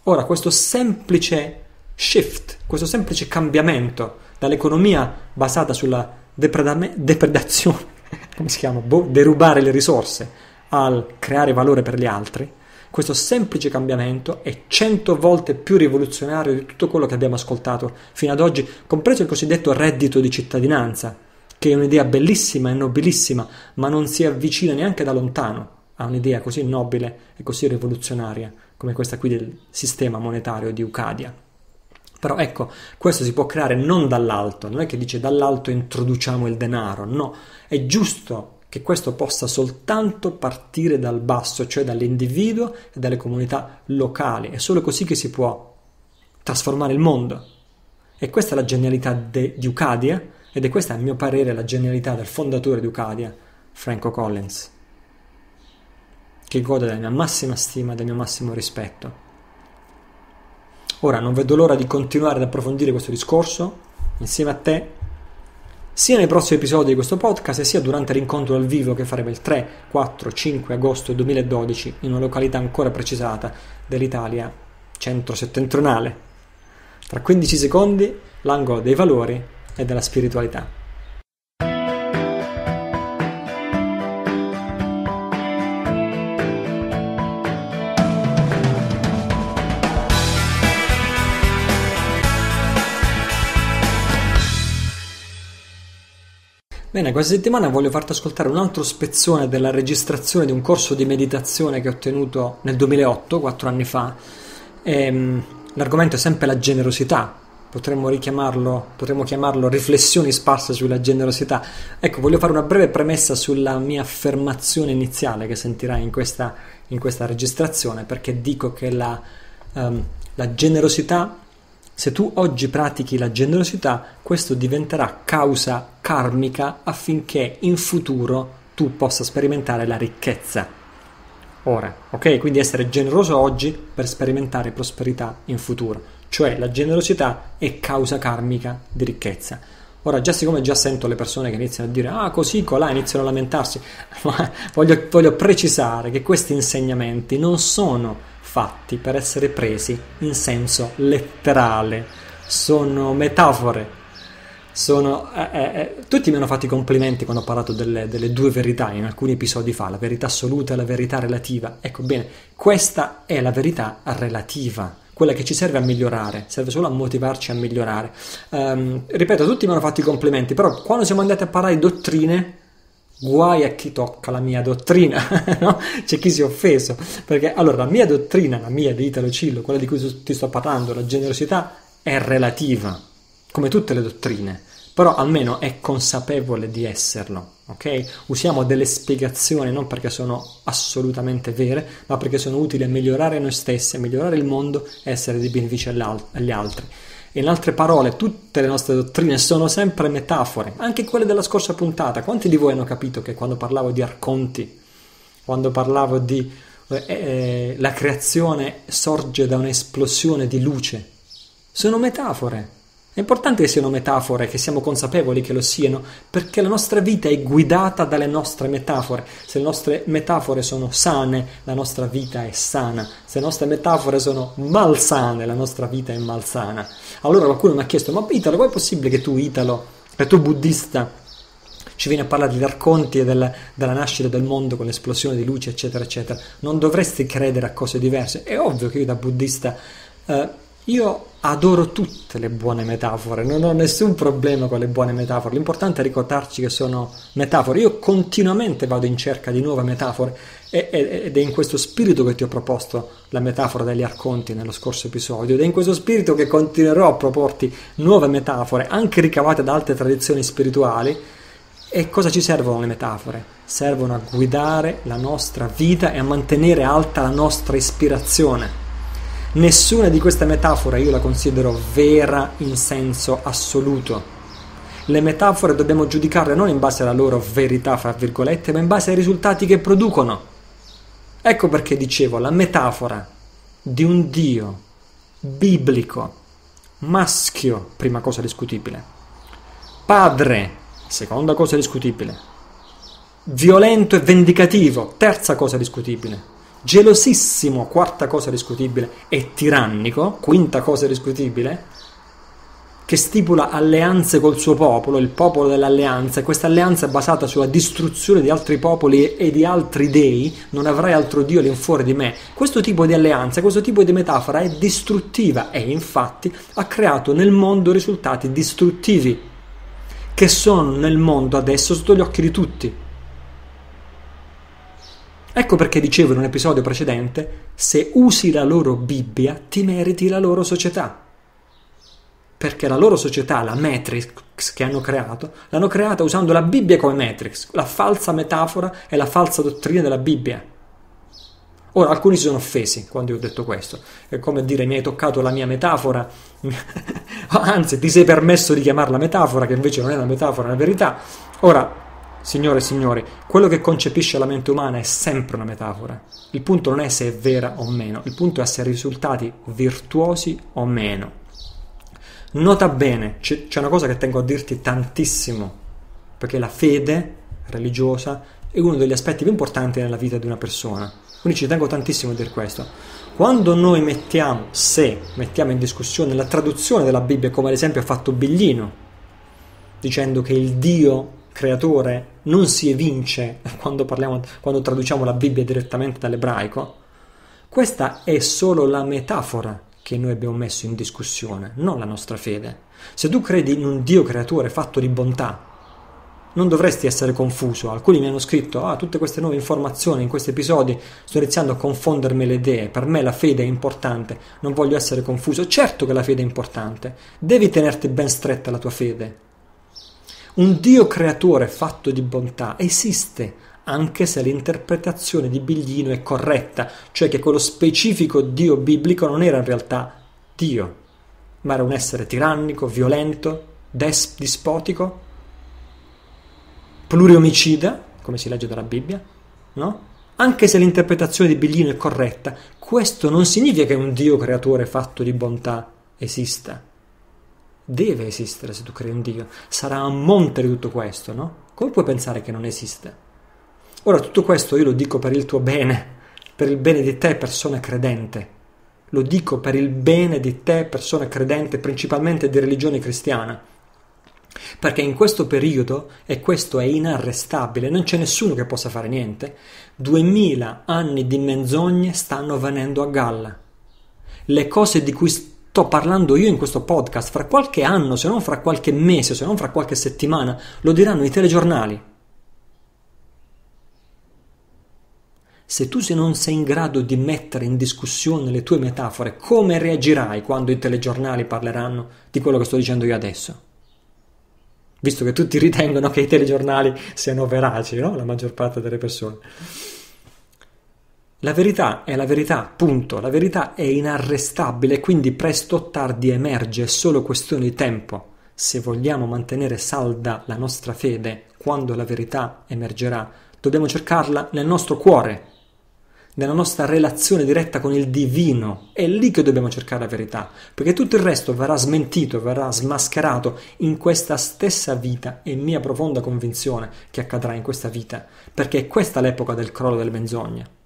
[SPEAKER 1] Ora, questo semplice shift, questo semplice cambiamento dall'economia basata sulla depredazione, come si chiama? Boh, derubare le risorse, al creare valore per gli altri, questo semplice cambiamento è cento volte più rivoluzionario di tutto quello che abbiamo ascoltato fino ad oggi, compreso il cosiddetto reddito di cittadinanza, che è un'idea bellissima e nobilissima, ma non si avvicina neanche da lontano a un'idea così nobile e così rivoluzionaria come questa qui del sistema monetario di Ucadia. Però ecco, questo si può creare non dall'alto, non è che dice dall'alto introduciamo il denaro, no, è giusto che questo possa soltanto partire dal basso, cioè dall'individuo e dalle comunità locali, è solo così che si può trasformare il mondo. E questa è la genialità de, di Ucadia ed è questa a mio parere la genialità del fondatore di Ucadia, Franco Collins, che gode della mia massima stima e del mio massimo rispetto. Ora non vedo l'ora di continuare ad approfondire questo discorso insieme a te, sia nei prossimi episodi di questo podcast, sia durante l'incontro dal vivo che faremo il 3, 4, 5 agosto 2012 in una località ancora precisata dell'Italia centro-settentrionale. Tra 15 secondi l'angolo dei valori e della spiritualità. Bene, questa settimana voglio farti ascoltare un altro spezzone della registrazione di un corso di meditazione che ho tenuto nel 2008, quattro anni fa. E, ehm, l'argomento è sempre la generosità, potremmo richiamarlo, potremmo chiamarlo riflessioni sparse sulla generosità. Ecco, voglio fare una breve premessa sulla mia affermazione iniziale che sentirai in questa, in questa registrazione, perché dico che la, um, la generosità se tu oggi pratichi la generosità, questo diventerà causa karmica affinché in futuro tu possa sperimentare la ricchezza. Ora, ok? Quindi essere generoso oggi per sperimentare prosperità in futuro. Cioè la generosità è causa karmica di ricchezza. Ora, già siccome già sento le persone che iniziano a dire ah così, colà, iniziano a lamentarsi, voglio, voglio precisare che questi insegnamenti non sono fatti per essere presi in senso letterale, sono metafore. Sono, eh, eh, eh, tutti mi hanno fatto i complimenti quando ho parlato delle, delle, due verità in alcuni episodi fa, la verità assoluta e la verità relativa. Ecco bene, questa è la verità relativa, quella che ci serve a migliorare, serve solo a motivarci a migliorare. Um, ripeto, tutti mi hanno fatto i complimenti, però quando siamo andati a parlare di dottrine, guai a chi tocca la mia dottrina, no? C'è chi si è offeso, perché allora la mia dottrina, la mia di Italo Cillo, quella di cui ti sto parlando, la generosità è relativa, come tutte le dottrine, però almeno è consapevole di esserlo, ok? Usiamo delle spiegazioni non perché sono assolutamente vere, ma perché sono utili a migliorare noi stessi, a migliorare il mondo e essere di beneficio agli altri. In altre parole, tutte le nostre dottrine sono sempre metafore, anche quelle della scorsa puntata. Quanti di voi hanno capito che quando parlavo di arconti, quando parlavo di eh, eh, la creazione sorge da un'esplosione di luce, sono metafore. È importante che siano metafore, che siamo consapevoli che lo siano, perché la nostra vita è guidata dalle nostre metafore. Se le nostre metafore sono sane, la nostra vita è sana. Se le nostre metafore sono malsane, la nostra vita è malsana. Allora qualcuno mi ha chiesto, ma Italo, com'è possibile che tu, Italo, che tu buddista, ci vieni a parlare degli arconti e del, della nascita del mondo con l'esplosione di luce, eccetera, eccetera. Non dovresti credere a cose diverse. È ovvio che io da buddista... Eh, io adoro tutte le buone metafore, non ho nessun problema con le buone metafore, l'importante è ricordarci che sono metafore. Io continuamente vado in cerca di nuove metafore ed è in questo spirito che ti ho proposto la metafora degli arconti nello scorso episodio ed è in questo spirito che continuerò a proporti nuove metafore, anche ricavate da altre tradizioni spirituali. E cosa ci servono le metafore? Servono a guidare la nostra vita e a mantenere alta la nostra ispirazione. Nessuna di queste metafore io la considero vera in senso assoluto. Le metafore dobbiamo giudicarle non in base alla loro verità, fra virgolette, ma in base ai risultati che producono. Ecco perché dicevo, la metafora di un Dio biblico, maschio, prima cosa discutibile, padre, seconda cosa discutibile, violento e vendicativo, terza cosa discutibile, gelosissimo, quarta cosa discutibile, e tirannico, quinta cosa discutibile, che stipula alleanze col suo popolo, il popolo dell'alleanza, e questa alleanza è basata sulla distruzione di altri popoli e di altri dei, non avrai altro Dio all'infuori di me. Questo tipo di alleanza, questo tipo di metafora è distruttiva e infatti ha creato nel mondo risultati distruttivi, che sono nel mondo adesso sotto gli occhi di tutti. Ecco perché dicevo in un episodio precedente, se usi la loro Bibbia ti meriti la loro società. Perché la loro società, la Matrix che hanno creato, l'hanno creata usando la Bibbia come Matrix, la falsa metafora e la falsa dottrina della Bibbia. Ora, alcuni si sono offesi quando io ho detto questo. È come dire mi hai toccato la mia metafora, anzi ti sei permesso di chiamarla metafora, che invece non è una metafora, è una verità. Ora, Signore e signori, quello che concepisce la mente umana è sempre una metafora. Il punto non è se è vera o meno, il punto è se ha risultati virtuosi o meno. Nota bene, c'è, una cosa che tengo a dirti tantissimo, perché la fede religiosa è uno degli aspetti più importanti nella vita di una persona. Quindi ci tengo tantissimo a dire questo. Quando noi mettiamo, se mettiamo in discussione la traduzione della Bibbia, come ad esempio ha fatto Biglino, dicendo che il Dio creatore non si evince quando, parliamo, quando traduciamo la Bibbia direttamente dall'ebraico, questa è solo la metafora che noi abbiamo messo in discussione, non la nostra fede. Se tu credi in un Dio creatore fatto di bontà, non dovresti essere confuso. Alcuni mi hanno scritto: Ah, tutte queste nuove informazioni in questi episodi sto iniziando a confondermi le idee. Per me la fede è importante, non voglio essere confuso. Certo che la fede è importante, devi tenerti ben stretta la tua fede, un Dio creatore fatto di bontà esiste, anche se l'interpretazione di Biglino è corretta, cioè che quello specifico Dio biblico non era in realtà Dio, ma era un essere tirannico, violento, des- dispotico, pluriomicida, come si legge dalla Bibbia, no? Anche se l'interpretazione di Biglino è corretta, questo non significa che un Dio creatore fatto di bontà esista deve esistere se tu credi in Dio, sarà a monte di tutto questo, no? Come puoi pensare che non esiste? Ora, tutto questo io lo dico per il tuo bene, per il bene di te, persona credente. Lo dico per il bene di te, persona credente, principalmente di religione cristiana. Perché in questo periodo, e questo è inarrestabile, non c'è nessuno che possa fare niente, duemila anni di menzogne stanno venendo a galla. Le cose di cui sto parlando io in questo podcast, fra qualche anno, se non fra qualche mese, se non fra qualche settimana, lo diranno i telegiornali. Se tu se non sei in grado di mettere in discussione le tue metafore, come reagirai quando i telegiornali parleranno di quello che sto dicendo io adesso? Visto che tutti ritengono che i telegiornali siano veraci, no? La maggior parte delle persone. La verità è la verità, punto. La verità è inarrestabile, quindi presto o tardi emerge, è solo questione di tempo. Se vogliamo mantenere salda la nostra fede quando la verità emergerà, dobbiamo cercarla nel nostro cuore. nella nostra relazione diretta con il divino. È lì che dobbiamo cercare la verità, perché tutto il resto verrà smentito, verrà smascherato in questa stessa vita, è mia profonda convinzione che accadrà in questa vita, perché è questa l'epoca del crollo delle menzogne.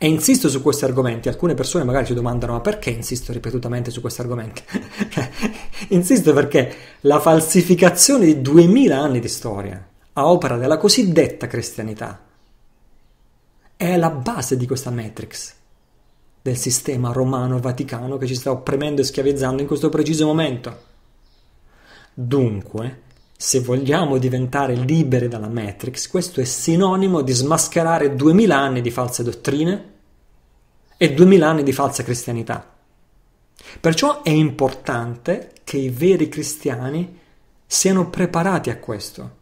[SPEAKER 1] E insisto su questi argomenti, alcune persone magari ci domandano ma perché insisto ripetutamente su questi argomenti? insisto perché la falsificazione di duemila anni di storia a opera della cosiddetta cristianità è la base di questa matrix del sistema romano-vaticano che ci sta opprimendo e schiavizzando in questo preciso momento. Dunque, se vogliamo diventare liberi dalla matrix, questo è sinonimo di smascherare duemila anni di false dottrine e duemila anni di falsa cristianità. Perciò è importante che i veri cristiani siano preparati a questo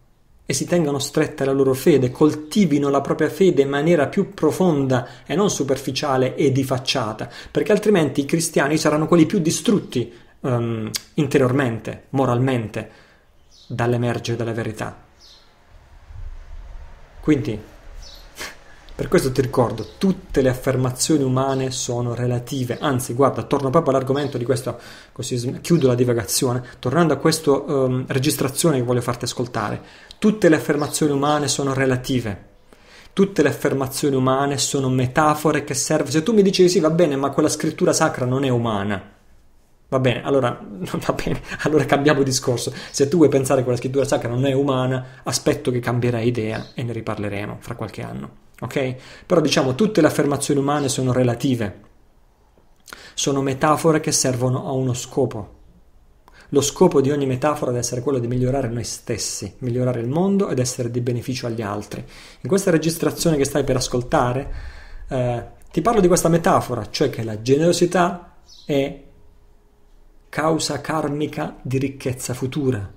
[SPEAKER 1] e si tengano strette alla loro fede, coltivino la propria fede in maniera più profonda e non superficiale e di facciata, perché altrimenti i cristiani saranno quelli più distrutti um, interiormente, moralmente, dall'emergere della verità. Quindi, per questo ti ricordo, tutte le affermazioni umane sono relative, anzi guarda, torno proprio all'argomento di questo, così chiudo la divagazione, tornando a questa um, registrazione che voglio farti ascoltare Tutte le affermazioni umane sono relative. Tutte le affermazioni umane sono metafore che servono. Se tu mi dici sì, va bene, ma quella scrittura sacra non è umana. Va bene, allora, va bene, allora cambiamo discorso. Se tu vuoi pensare che quella scrittura sacra non è umana, aspetto che cambierai idea e ne riparleremo fra qualche anno. Ok? Però diciamo, tutte le affermazioni umane sono relative. Sono metafore che servono a uno scopo. Lo scopo di ogni metafora deve essere quello di migliorare noi stessi, migliorare il mondo ed essere di beneficio agli altri. In questa registrazione che stai per ascoltare, eh, ti parlo di questa metafora, cioè che la generosità è causa karmica di ricchezza futura.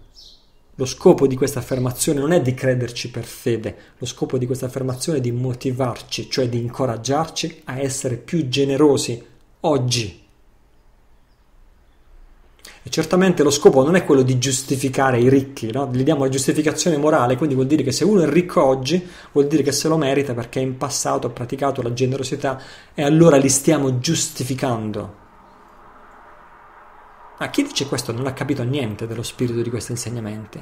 [SPEAKER 1] Lo scopo di questa affermazione non è di crederci per fede, lo scopo di questa affermazione è di motivarci, cioè di incoraggiarci a essere più generosi oggi e certamente lo scopo non è quello di giustificare i ricchi, no? gli diamo la giustificazione morale, quindi vuol dire che se uno è ricco oggi, vuol dire che se lo merita perché in passato ha praticato la generosità e allora li stiamo giustificando. Ma chi dice questo non ha capito niente dello spirito di questi insegnamenti.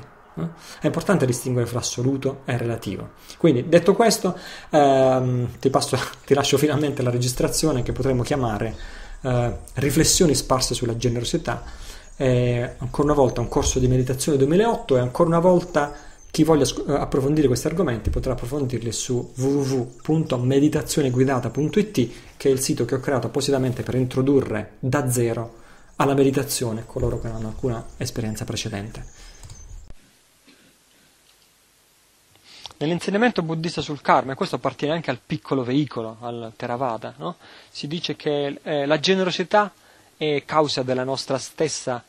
[SPEAKER 1] È importante distinguere fra assoluto e relativo. Quindi, detto questo, ehm, ti, passo, ti, lascio finalmente la registrazione che potremmo chiamare eh, Riflessioni sparse sulla generosità è ancora una volta un corso di meditazione 2008 e ancora una volta chi voglia eh, approfondire questi argomenti potrà approfondirli su www.meditazioneguidata.it che è il sito che ho creato appositamente per introdurre da zero alla meditazione coloro che non hanno alcuna esperienza precedente. Nell'insegnamento buddista sul karma, e questo appartiene anche al piccolo veicolo, al Theravada, no? si dice che eh, la generosità è causa della nostra stessa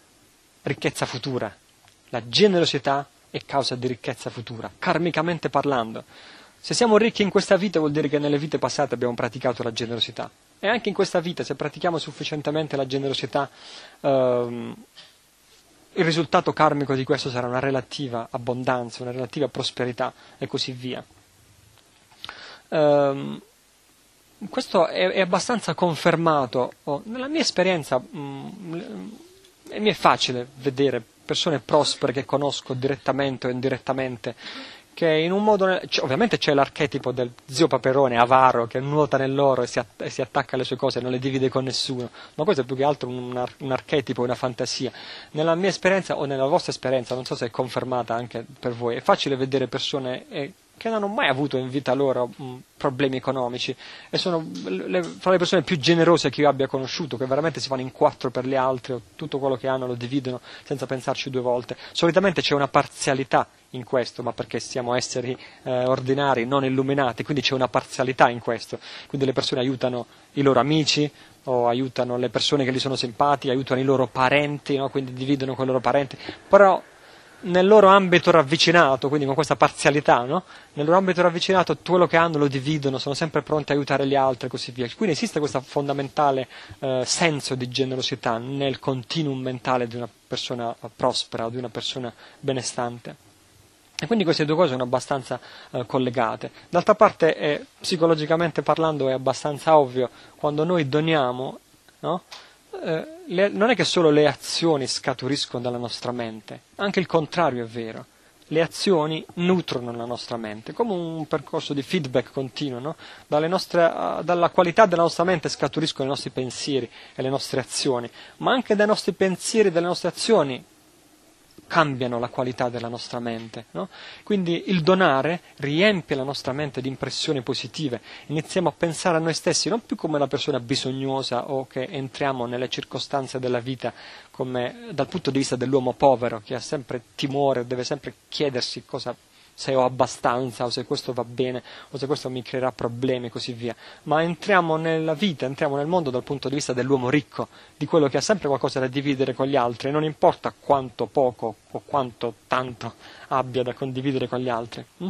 [SPEAKER 1] ricchezza futura. La generosità è causa di ricchezza futura, karmicamente parlando. Se siamo ricchi in questa vita vuol dire che nelle vite passate abbiamo praticato la generosità. E anche in questa vita, se pratichiamo sufficientemente la generosità, ehm, il risultato karmico di questo sarà una relativa abbondanza, una relativa prosperità e così via. Um, questo è, è, abbastanza confermato. Oh, nella mia esperienza mh, mm, mi è facile vedere persone prospere che conosco direttamente o indirettamente che in un modo, cioè, ovviamente c'è l'archetipo del zio Paperone avaro che nuota nell'oro e si, att- e si, attacca alle sue cose e non le divide con nessuno, ma questo è più che altro un, ar- un, archetipo, una fantasia. Nella mia esperienza o nella vostra esperienza, non so se è confermata anche per voi, è facile vedere persone eh, che non hanno mai avuto in vita loro mh, problemi economici e sono le, fra le persone più generose che io abbia conosciuto, che veramente si fanno in quattro per le altre, tutto quello che hanno lo dividono senza pensarci due volte. Solitamente c'è una parzialità in questo, ma perché siamo esseri eh, ordinari, non illuminati, quindi c'è una parzialità in questo. Quindi le persone aiutano i loro amici o aiutano le persone che gli sono simpatiche, aiutano i loro parenti, no? quindi dividono con i loro parenti, però nel loro ambito ravvicinato, quindi con questa parzialità, no? nel loro ambito ravvicinato quello che hanno lo dividono, sono sempre pronti a aiutare gli altri e così via. Quindi esiste questo fondamentale eh, senso di generosità nel continuum mentale di una persona prospera di una persona benestante. E quindi queste due cose sono abbastanza eh, collegate. D'altra parte, eh, psicologicamente parlando, è abbastanza ovvio, quando noi doniamo, no? eh, le, non è che solo le azioni scaturiscono dalla nostra mente, anche il contrario è vero. Le azioni nutrono la nostra mente, come un percorso di feedback continuo. No? Nostre, dalla qualità della nostra mente scaturiscono i nostri pensieri e le nostre azioni, ma anche dai nostri pensieri e dalle nostre azioni cambiano la qualità della nostra mente. No? Quindi il donare riempie la nostra mente di impressioni positive, iniziamo a pensare a noi stessi non più come una persona bisognosa o che entriamo nelle circostanze della vita come dal punto di vista dell'uomo povero che ha sempre timore, deve sempre chiedersi cosa se ho abbastanza o se questo va bene o se questo mi creerà problemi e così via, ma entriamo nella vita, entriamo nel mondo dal punto di vista dell'uomo ricco, di quello che ha sempre qualcosa da dividere con gli altri, non importa quanto poco o quanto tanto abbia da condividere con gli altri. Mm?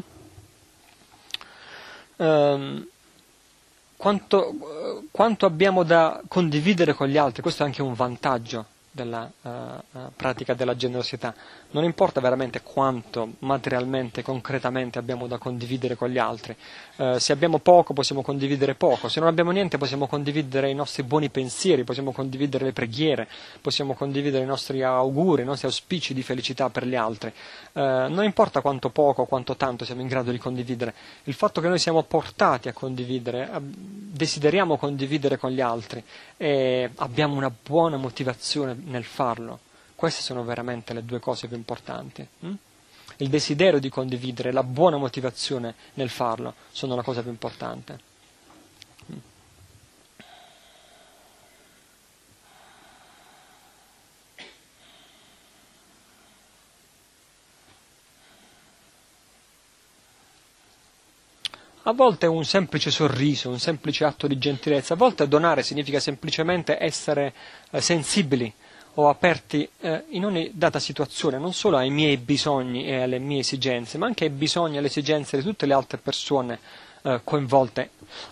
[SPEAKER 1] Um, quanto, quanto abbiamo da condividere con gli altri, questo è anche un vantaggio della uh, pratica della generosità. Non importa veramente quanto materialmente, concretamente abbiamo da condividere con gli altri. Uh, se abbiamo poco possiamo condividere poco, se non abbiamo niente possiamo condividere i nostri buoni pensieri, possiamo condividere le preghiere, possiamo condividere i nostri auguri, i nostri auspici di felicità per gli altri. Uh, non importa quanto poco o quanto tanto siamo in grado di condividere, il fatto che noi siamo portati a condividere, desideriamo condividere con gli altri e abbiamo una buona motivazione nel farlo. Queste sono veramente le due cose più importanti. Hm? Il desiderio di condividere, la buona motivazione nel farlo sono la cosa più importante. A volte un semplice sorriso, un semplice atto di gentilezza, a volte donare significa semplicemente essere eh, sensibili o aperti eh, in ogni data situazione, non solo ai miei bisogni e alle mie esigenze, ma anche ai bisogni e alle esigenze di tutte le altre persone eh, coinvolte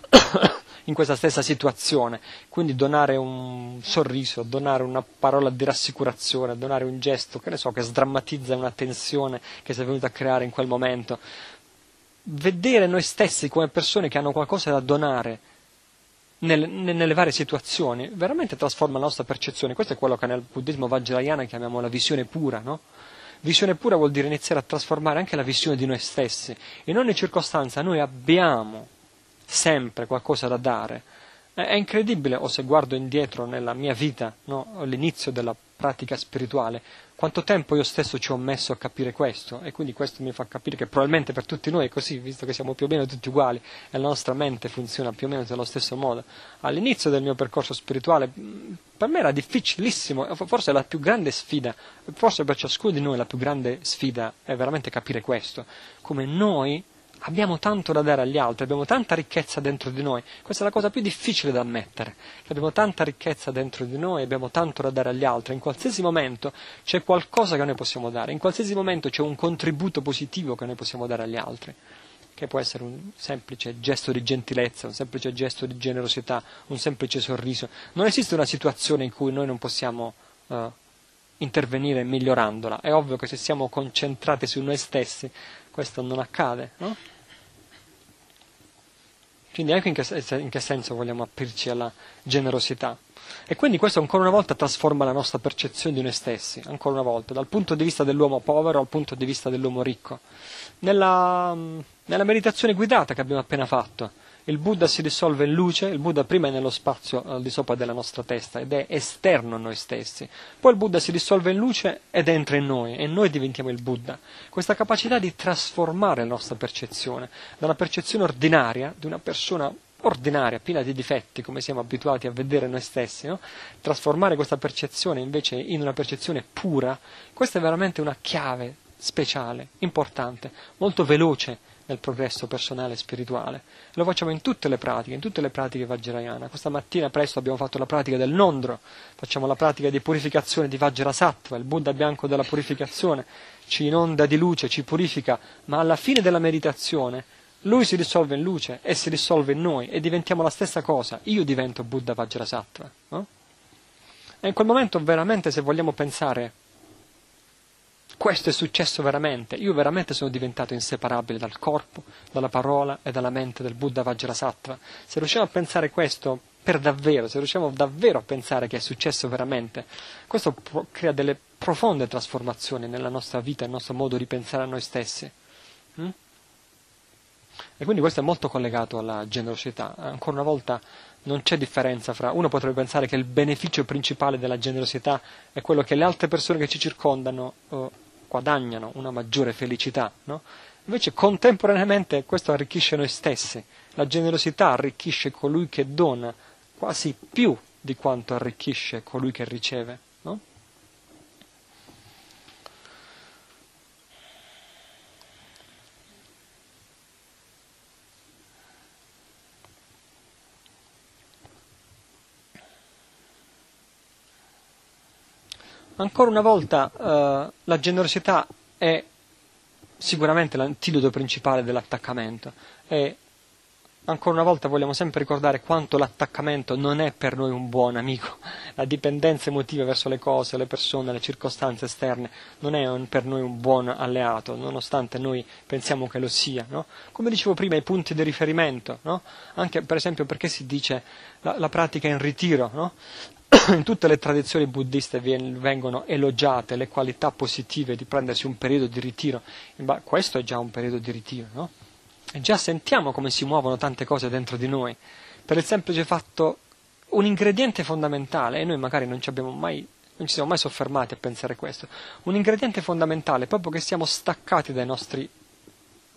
[SPEAKER 1] in questa stessa situazione. Quindi donare un sorriso, donare una parola di rassicurazione, donare un gesto, che ne so, che sdrammatizza una tensione che si è venuta a creare in quel momento vedere noi stessi come persone che hanno qualcosa da donare nel, nelle varie situazioni veramente trasforma la nostra percezione. Questo è quello che nel buddismo vajrayana chiamiamo la visione pura, no? Visione pura vuol dire iniziare a trasformare anche la visione di noi stessi. In ogni circostanza noi abbiamo sempre qualcosa da dare. È incredibile, o se guardo indietro nella mia vita, no? all'inizio della pratica spirituale, quanto tempo io stesso ci ho messo a capire questo e quindi questo mi fa capire che probabilmente per tutti noi è così, visto che siamo più o meno tutti uguali e la nostra mente funziona più o meno nello stesso modo. All'inizio del mio percorso spirituale per me era difficilissimo, forse la più grande sfida, forse per ciascuno di noi la più grande sfida è veramente capire questo, come noi Abbiamo tanto da dare agli altri, abbiamo tanta ricchezza dentro di noi. Questa è la cosa più difficile da ammettere. Abbiamo tanta ricchezza dentro di noi, abbiamo tanto da dare agli altri. In qualsiasi momento c'è qualcosa che noi possiamo dare, in qualsiasi momento c'è un contributo positivo che noi possiamo dare agli altri, che può essere un semplice gesto di gentilezza, un semplice gesto di generosità, un semplice sorriso. Non esiste una situazione in cui noi non possiamo uh, intervenire migliorandola. È ovvio che se siamo concentrati su noi stessi questo non accade, no? Quindi ecco in che, in che senso vogliamo aprirci alla generosità. E quindi questo ancora una volta trasforma la nostra percezione di noi stessi, ancora una volta, dal punto di vista dell'uomo povero al punto di vista dell'uomo ricco. Nella, nella meditazione guidata che abbiamo appena fatto, il Buddha si dissolve in luce, il Buddha prima è nello spazio al di sopra della nostra testa ed è esterno a noi stessi, poi il Buddha si dissolve in luce ed entra in noi e noi diventiamo il Buddha. Questa capacità di trasformare la nostra percezione da una percezione ordinaria di una persona ordinaria, piena di difetti, come siamo abituati a vedere noi stessi, no? trasformare questa percezione invece in una percezione pura, questa è veramente una chiave speciale, importante, molto veloce nel progresso personale e spirituale. Lo facciamo in tutte le pratiche, in tutte le pratiche Vajrayana. Questa mattina presto abbiamo fatto la pratica del Nondro, facciamo la pratica di purificazione di Vajrasattva, il Buddha bianco della purificazione, ci inonda di luce, ci purifica, ma alla fine della meditazione lui si dissolve in luce e si dissolve in noi e diventiamo la stessa cosa. Io divento Buddha Vajrasattva. No? E in quel momento veramente se vogliamo pensare questo è successo veramente, io veramente sono diventato inseparabile dal corpo, dalla parola e dalla mente del Buddha Vajrasattva. Se riusciamo a pensare questo per davvero, se riusciamo davvero a pensare che è successo veramente, questo crea delle profonde trasformazioni nella nostra vita, nel nostro modo di pensare a noi stessi. Mm? E quindi questo è molto collegato alla generosità. Ancora una volta non c'è differenza fra uno potrebbe pensare che il beneficio principale della generosità è quello che le altre persone che ci circondano eh, guadagnano una maggiore felicità, no? Invece contemporaneamente questo arricchisce noi stessi. La generosità arricchisce colui che dona quasi più di quanto arricchisce colui che riceve. No? Ancora una volta uh, la generosità è sicuramente l'antidoto principale dell'attaccamento e ancora una volta vogliamo sempre ricordare quanto l'attaccamento non è per noi un buon amico, la dipendenza emotiva verso le cose, le persone, le circostanze esterne non è un, per noi un buon alleato, nonostante noi pensiamo che lo sia. No? Come dicevo prima, i punti di riferimento, no? anche per esempio perché si dice la, la pratica in ritiro, no? In tutte le tradizioni buddiste vengono elogiate le qualità positive di prendersi un periodo di ritiro, ma questo è già un periodo di ritiro, no? E già sentiamo come si muovono tante cose dentro di noi, per il semplice fatto un ingrediente fondamentale, e noi magari non ci mai non ci siamo mai soffermati a pensare questo. Un ingrediente fondamentale, proprio che siamo staccati dai nostri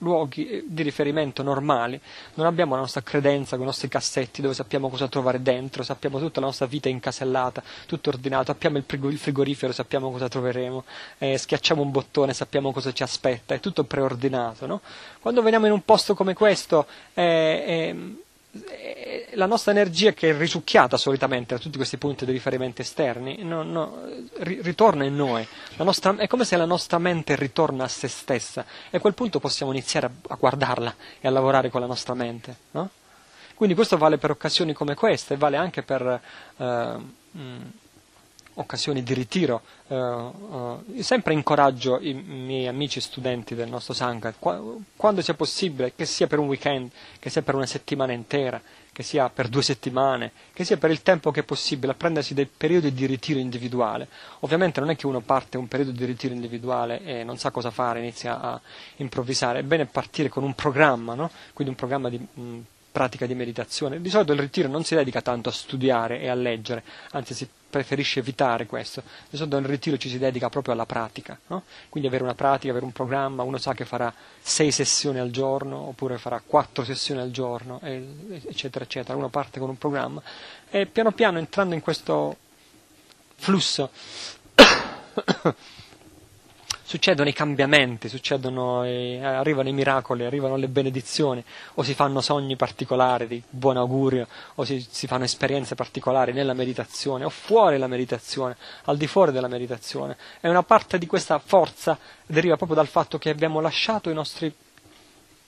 [SPEAKER 1] luoghi eh, di riferimento normali, non abbiamo la nostra credenza con i nostri cassetti dove sappiamo cosa trovare dentro, sappiamo tutta la nostra vita incasellata, tutto ordinato, abbiamo il frigorifero, sappiamo cosa troveremo, eh, schiacciamo un bottone, sappiamo cosa ci aspetta, è tutto preordinato. No? Quando veniamo in un posto come questo, eh, eh, la nostra energia che è risucchiata solitamente da tutti questi punti di riferimento esterni no, no, ritorna in noi, nostra, è come se la nostra mente ritorna a se stessa e a quel punto possiamo iniziare a, guardarla e a lavorare con la nostra mente. No? Quindi questo vale per occasioni come queste, vale anche per... Uh, mh, occasioni di ritiro. Uh, uh, sempre incoraggio i miei amici studenti del nostro Sangha, quando sia possibile, che sia per un weekend, che sia per una settimana intera, che sia per due settimane, che sia per il tempo che è possibile, a prendersi dei periodi di ritiro individuale. Ovviamente non è che uno parte un periodo di ritiro individuale e non sa cosa fare, inizia a improvvisare, è bene partire con un programma, no? quindi un programma di mh, pratica di meditazione. Di solito il ritiro non si dedica tanto a studiare e a leggere, anzi si preferisce evitare questo. Di solito nel ritiro ci si dedica proprio alla pratica, no? quindi avere una pratica, avere un programma, uno sa che farà sei sessioni al giorno oppure farà quattro sessioni al giorno, eccetera, eccetera. Uno parte con un programma e piano piano entrando in questo flusso succedono i cambiamenti, succedono, eh, arrivano i miracoli, arrivano le benedizioni, o si fanno sogni particolari di buon augurio, o si, si fanno esperienze particolari nella meditazione, o fuori la meditazione, al di fuori della meditazione. E una parte di questa forza deriva proprio dal fatto che abbiamo lasciato i nostri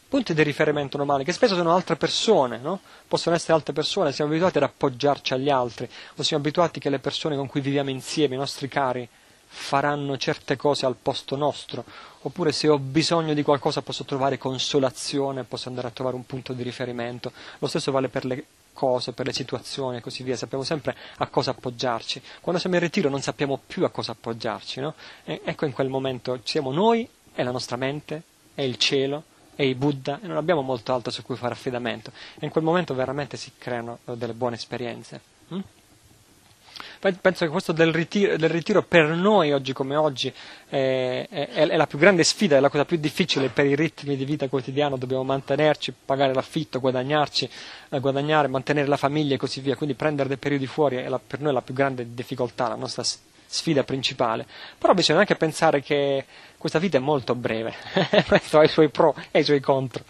[SPEAKER 1] punti di riferimento normali, che spesso sono altre persone, no? possono essere altre persone, siamo abituati ad appoggiarci agli altri, o siamo abituati che le persone con cui viviamo insieme, i nostri cari, faranno certe cose al posto nostro, oppure se ho bisogno di qualcosa posso trovare consolazione, posso andare a trovare un punto di riferimento. Lo stesso vale per le cose, per le situazioni e così via, sappiamo sempre a cosa appoggiarci. Quando siamo in ritiro non sappiamo più a cosa appoggiarci, no? ecco in quel momento siamo noi e la nostra mente, e il cielo, e i Buddha, e non abbiamo molto altro su cui fare affidamento. E in quel momento veramente si creano delle buone esperienze. Hm? Penso che questo del ritiro, del ritiro per noi oggi come oggi è, è, è, la più grande sfida, è la cosa più difficile per i ritmi di vita quotidiano, dobbiamo mantenerci, pagare l'affitto, guadagnarci, eh, guadagnare, mantenere la famiglia e così via, quindi prendere dei periodi fuori è la, per noi la più grande difficoltà, la nostra sfida principale. Però bisogna anche pensare che questa vita è molto breve, questo ha i suoi pro e i suoi contro.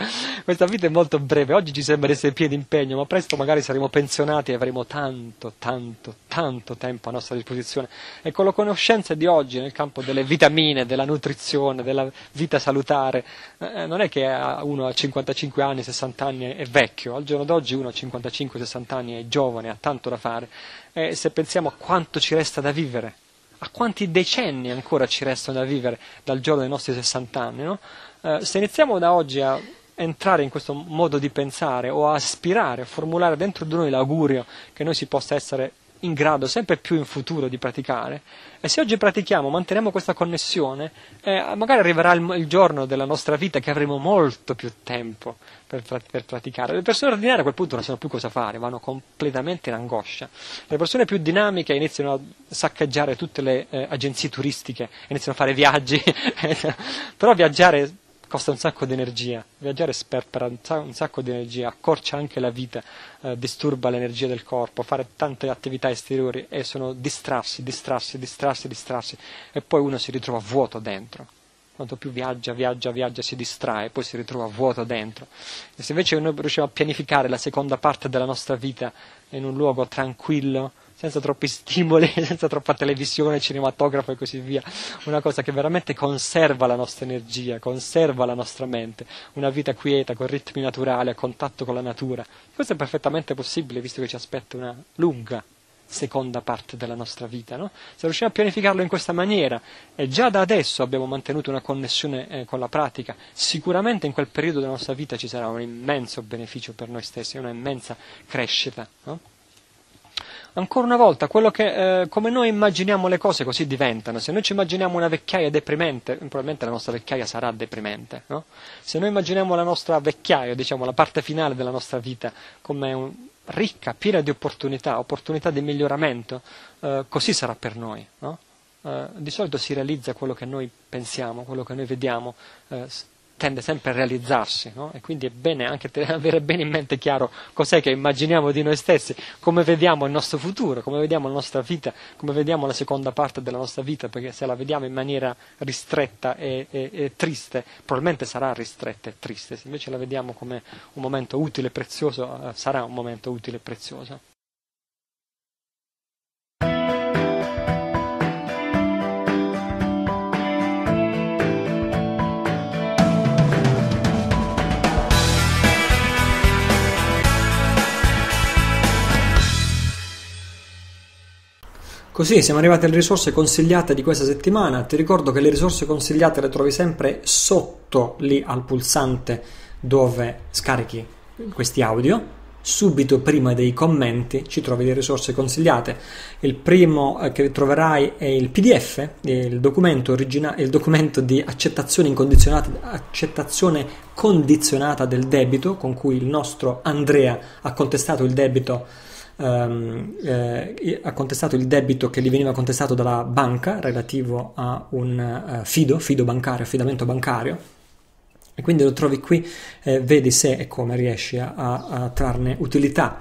[SPEAKER 1] Questa vita è molto breve, oggi ci sembra essere pieno impegno, ma presto magari saremo pensionati e avremo tanto, tanto, tanto tempo a nostra disposizione. E con la conoscenza di oggi nel campo delle vitamine, della nutrizione, della vita salutare, eh, non è che uno a 55 anni, 60 anni è vecchio, al giorno d'oggi uno a 55-60 anni è giovane, ha tanto da fare. E se pensiamo a quanto ci resta da vivere, a quanti decenni ancora ci restano da vivere dal giorno dei nostri 60 anni. No? Eh, se iniziamo da oggi a entrare in questo modo di pensare o a aspirare, a formulare dentro di noi l'augurio che noi si possa essere in grado sempre più in futuro di praticare e se oggi pratichiamo, manteniamo questa connessione, eh, magari arriverà il, il, giorno della nostra vita che avremo molto più tempo per, per, praticare. Le persone ordinarie a quel punto non sanno più cosa fare, vanno completamente in angoscia. Le persone più dinamiche iniziano a saccheggiare tutte le eh, agenzie turistiche, iniziano a fare viaggi, però viaggiare costa un sacco di energia, viaggiare sperpera un sacco di energia, accorcia anche la vita, eh, disturba l'energia del corpo, fare tante attività esteriori e sono distrarsi, distrarsi, distrarsi, distrarsi e poi uno si ritrova vuoto dentro. Quanto più viaggia, viaggia, viaggia, si distrae, poi si ritrova vuoto dentro. E se invece noi riusciamo a pianificare la seconda parte della nostra vita in un luogo tranquillo, senza troppi stimoli, senza troppa televisione, cinematografo e così via. Una cosa che veramente conserva la nostra energia, conserva la nostra mente, una vita quieta, con ritmi naturali, a contatto con la natura. Questo è perfettamente possibile, visto che ci aspetta una lunga seconda parte della nostra vita. No? Se riusciamo a pianificarlo in questa maniera e già da adesso abbiamo mantenuto una connessione eh, con la pratica, sicuramente in quel periodo della nostra vita ci sarà un immenso beneficio per noi stessi, una immensa crescita. No? Ancora una volta, che, eh, come noi immaginiamo le cose così diventano. Se noi ci immaginiamo una vecchiaia deprimente, probabilmente la nostra vecchiaia sarà deprimente. No? Se noi immaginiamo la nostra vecchiaia, diciamo la parte finale della nostra vita, come un, ricca, piena di opportunità, opportunità di miglioramento, eh, così sarà per noi. No? Eh, di solito si realizza quello che noi pensiamo, quello che noi vediamo, eh, tende sempre a realizzarsi no? e quindi è bene anche avere bene in mente chiaro cos'è che immaginiamo di noi stessi, come vediamo il nostro futuro, come vediamo la nostra vita, come vediamo la seconda parte della nostra vita, perché se la vediamo in maniera ristretta e, e, e triste, probabilmente sarà ristretta e triste, se invece la vediamo come un momento utile e prezioso, eh, sarà un momento utile e prezioso. Così siamo arrivati alle risorse consigliate di questa settimana. Ti ricordo che le risorse consigliate le trovi sempre sotto lì al pulsante dove scarichi questi audio. Subito prima dei commenti ci trovi le risorse consigliate. Il primo eh, che troverai è il PDF, il documento, origina- il documento di accettazione incondizionata, accettazione condizionata del debito con cui il nostro Andrea ha contestato il debito ehm, eh, ha contestato il debito che gli veniva contestato dalla banca relativo a un uh, fido, fido bancario, affidamento bancario. E quindi lo trovi qui, eh, vedi se e come riesci a, a trarne utilità.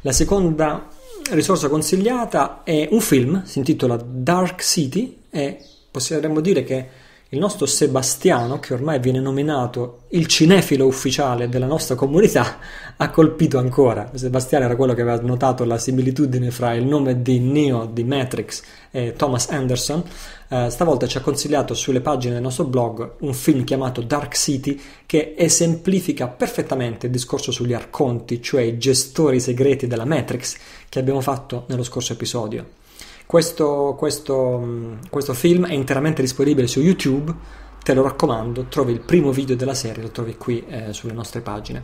[SPEAKER 1] La seconda risorsa consigliata è un film, si intitola Dark City e possiamo dire che il nostro Sebastiano, che ormai viene nominato il cinefilo ufficiale della nostra comunità, ha colpito ancora. Sebastiano era quello che aveva notato la similitudine fra il nome di Neo di Matrix e Thomas Anderson. Eh, stavolta ci ha consigliato sulle pagine del nostro blog un film chiamato Dark City che esemplifica perfettamente il discorso sugli arconti, cioè i gestori segreti della Matrix che abbiamo fatto nello scorso episodio. Questo, questo, questo film è interamente disponibile su YouTube, te lo raccomando, trovi il primo video della serie, lo trovi qui eh, sulle nostre pagine.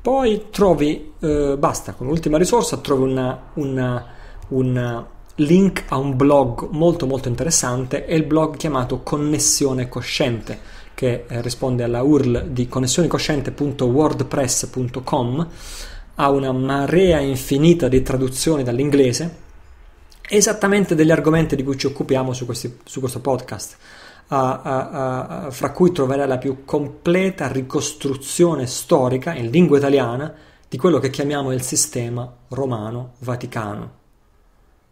[SPEAKER 1] Poi trovi, eh, basta, con l'ultima risorsa trovi una, una, un link a un blog molto molto interessante, è il blog chiamato Connessione Cosciente, che eh, risponde alla URL di connessionecosciente.wordpress.com, ha una marea infinita di traduzioni dall'inglese, esattamente degli argomenti di cui ci occupiamo su, questi, su questo podcast, uh, uh, uh, fra cui troverai la più completa ricostruzione storica in lingua italiana di quello che chiamiamo il sistema romano-vaticano.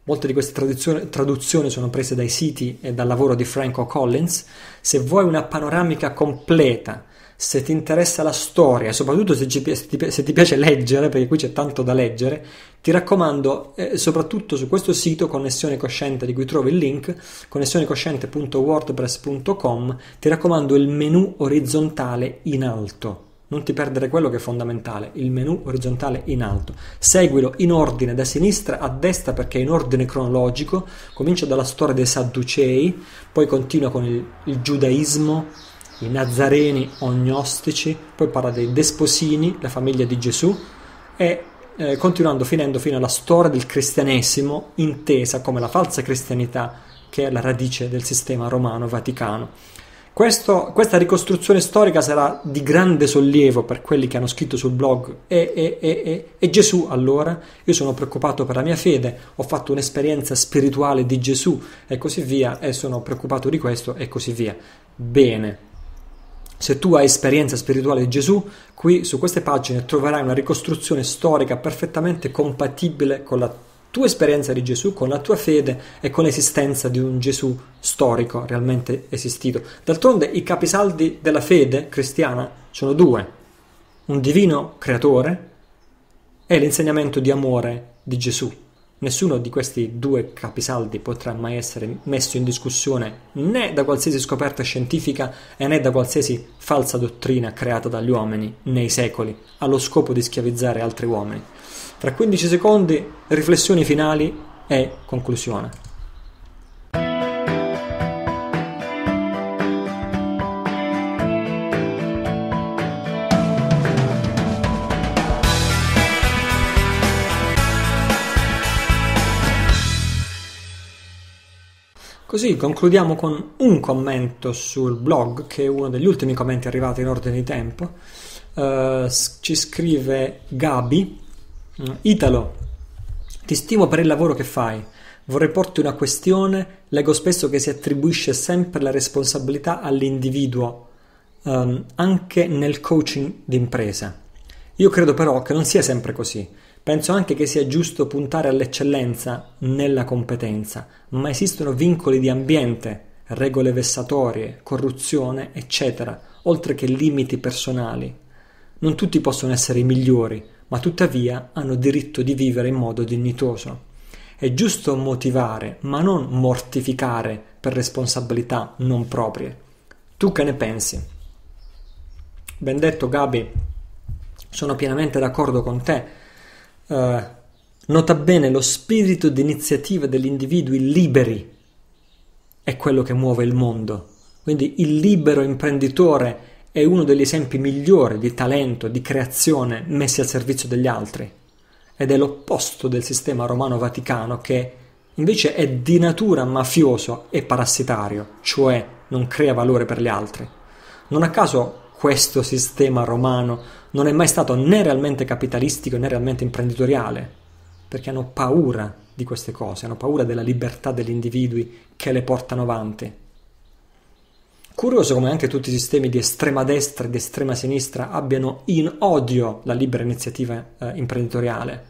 [SPEAKER 1] Molte di queste traduzioni, sono prese dai siti e dal lavoro di Franco Collins. Se vuoi una panoramica completa se ti interessa la storia, soprattutto se, ci, se, ti, se, ti, piace leggere, perché qui c'è tanto da leggere, ti raccomando, eh, soprattutto su questo sito Connessione Cosciente, di cui trovi il link, connessionecosciente.wordpress.com, ti raccomando il menu orizzontale in alto. non ti perdere quello che è fondamentale, il menu orizzontale in alto. Seguilo in ordine da sinistra a destra perché è in ordine cronologico, comincia dalla storia dei Sadducei, poi continua con il, il giudaismo, i nazareni o gnostici, poi parla dei desposini, la famiglia di Gesù, e eh, continuando finendo fino alla storia del cristianesimo intesa come la falsa cristianità che è la radice del sistema romano vaticano. Questo, questa ricostruzione storica sarà di grande sollievo per quelli che hanno scritto sul blog e, e, e, e, Gesù allora, io sono preoccupato per la mia fede, ho fatto un'esperienza spirituale di Gesù e così via e sono preoccupato di questo e così via. Bene, se tu hai esperienza spirituale di Gesù, qui su queste pagine troverai una ricostruzione storica perfettamente compatibile con la tua esperienza di Gesù, con la tua fede e con l'esistenza di un Gesù storico realmente esistito. D'altronde i capisaldi della fede cristiana sono due, un divino creatore e l'insegnamento di amore di Gesù. Nessuno di questi due capisaldi potrà mai essere messo in discussione né da qualsiasi scoperta scientifica né da qualsiasi falsa dottrina creata dagli uomini nei secoli allo scopo di schiavizzare altri uomini. Tra 15 secondi, riflessioni finali e conclusione. Così concludiamo con un commento sul blog, che è uno degli ultimi commenti arrivati in ordine di tempo. Uh, ci scrive Gabi, Mm. Italo, ti stimo per il lavoro che fai. Vorrei porti una questione. Leggo spesso che si attribuisce sempre la responsabilità all'individuo, um, anche nel coaching d'impresa. Io credo però che non sia sempre così. Penso anche che sia giusto puntare all'eccellenza nella competenza, ma esistono vincoli di ambiente, regole vessatorie, corruzione, eccetera, oltre che limiti personali. Non tutti possono essere i migliori, ma tuttavia hanno diritto di vivere in modo dignitoso. È giusto motivare, ma non mortificare per responsabilità non proprie. Tu che ne pensi? Ben detto Gabi, sono pienamente d'accordo con te. Uh, nota bene lo spirito di iniziativa degli individui liberi è quello che muove il mondo. Quindi il libero imprenditore è uno degli esempi migliori di talento, di creazione messi al servizio degli altri. Ed è l'opposto del sistema romano-vaticano che invece è di natura mafioso e parassitario, cioè non crea valore per gli altri. Non a caso questo sistema romano non è mai stato né realmente capitalistico né realmente imprenditoriale, perché hanno paura di queste cose, hanno paura della libertà degli individui che le portano avanti. Curioso come anche tutti i sistemi di estrema destra e di estrema sinistra abbiano in odio la libera iniziativa eh, imprenditoriale,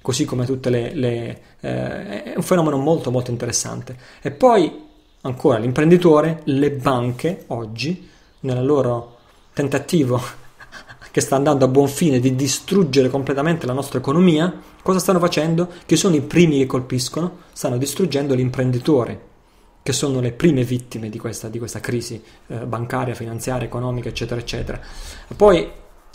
[SPEAKER 1] così come tutte le, le eh, è un fenomeno molto molto interessante. E poi ancora l'imprenditore, le banche oggi, nel loro tentativo che sta andando a buon fine di distruggere completamente la nostra economia, cosa stanno facendo? Che sono i primi che colpiscono, stanno distruggendo l'imprenditore che sono le prime vittime di questa, di questa crisi eh, bancaria, finanziaria, economica, eccetera, eccetera. Poi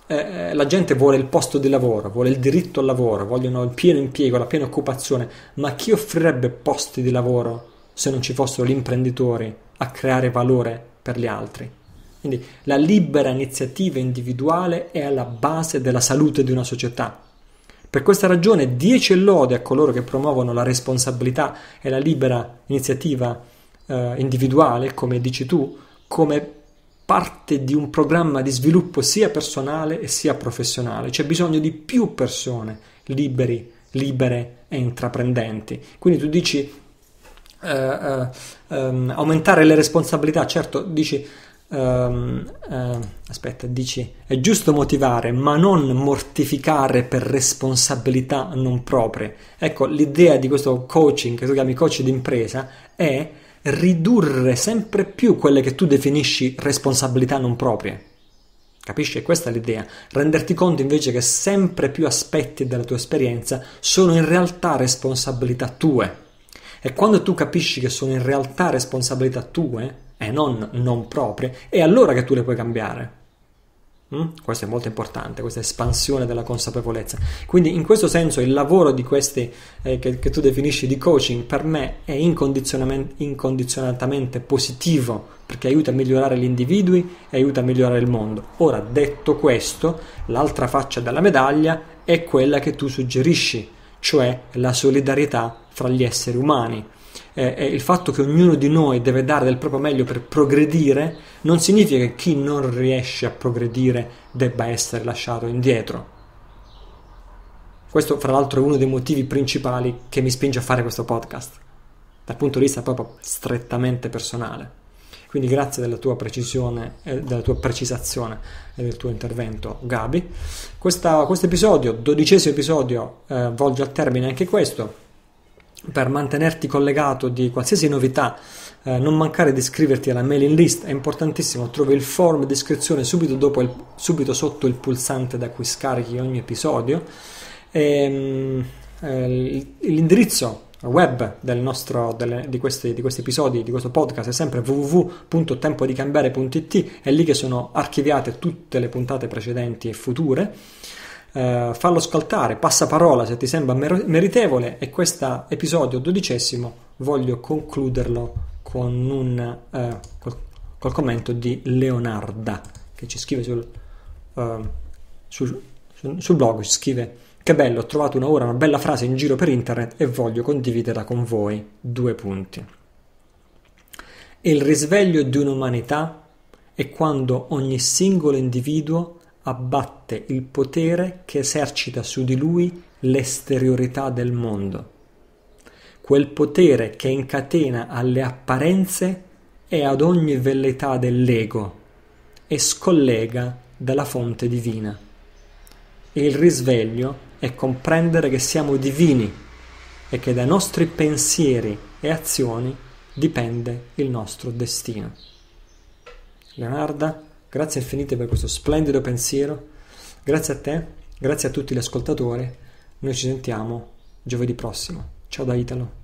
[SPEAKER 1] eh, eh, la gente vuole il posto di lavoro, vuole il diritto al lavoro, vogliono il pieno impiego, la piena occupazione, ma chi offrirebbe posti di lavoro se non ci fossero gli imprenditori a creare valore per gli altri? Quindi la libera iniziativa individuale è alla base della salute di una società. Per questa ragione 10 lode a coloro che promuovono la responsabilità e la libera iniziativa eh, individuale, come dici tu, come parte di un programma di sviluppo sia personale e sia professionale. C'è bisogno di più persone liberi, libere e intraprendenti. Quindi tu dici uh, uh, um, aumentare le responsabilità, certo dici um, uh, aspetta, dici è giusto motivare, ma non mortificare per responsabilità non proprie. Ecco, l'idea di questo coaching che tu chiami coach d'impresa è ridurre sempre più quelle che tu definisci responsabilità non proprie. Capisci? Questa è l'idea. Renderti conto invece che sempre più aspetti della tua esperienza sono in realtà responsabilità tue. E quando tu capisci che sono in realtà responsabilità tue e non non proprie, è allora che tu le puoi cambiare. Mm? Questo è molto importante, questa espansione della consapevolezza. Quindi in questo senso il lavoro di questi eh, che, che, tu definisci di coaching per me è incondizionatamente positivo perché aiuta a migliorare gli individui e aiuta a migliorare il mondo. Ora, detto questo, l'altra faccia della medaglia è quella che tu suggerisci, cioè la solidarietà fra gli esseri umani eh, il fatto che ognuno di noi deve dare del proprio meglio per progredire non significa che chi non riesce a progredire debba essere lasciato indietro. Questo, fra l'altro, è uno dei motivi principali che mi spinge a fare questo podcast, dal punto di vista proprio strettamente personale. Quindi grazie della tua precisione, della tua precisazione e del tuo intervento, Gabi. Questo episodio, dodicesimo episodio, eh, volge al termine anche questo per mantenerti collegato di qualsiasi novità, eh, non mancare di iscriverti alla mailing list, è importantissimo, trovi il form di iscrizione subito, il, subito sotto il pulsante da cui scarichi ogni episodio. E, ehm, eh, l'indirizzo web del nostro, delle, di, questi, di, questi, episodi, di questo podcast è sempre www.tempodicambiare.it, è lì che sono archiviate tutte le puntate precedenti e future eh, fallo ascoltare, passa parola se ti sembra mer- meritevole e questo episodio dodicesimo voglio concluderlo con un eh, col, col, commento di Leonarda che ci scrive sul, sul, sul, sul blog, ci scrive che bello, ho trovato una ora, una bella frase in giro per internet e voglio condividerla con voi. Due punti. Il risveglio di un'umanità è quando ogni singolo individuo abbatte il potere che esercita su di lui l'esteriorità del mondo, quel potere che incatena alle apparenze e ad ogni velleità dell'ego e scollega dalla fonte divina. E il risveglio è comprendere che siamo divini e che dai nostri pensieri e azioni dipende il nostro destino. Leonarda Grazie infinite per questo splendido pensiero. Grazie a te, grazie a tutti gli ascoltatori. Noi ci sentiamo giovedì prossimo. Ciao da Italo.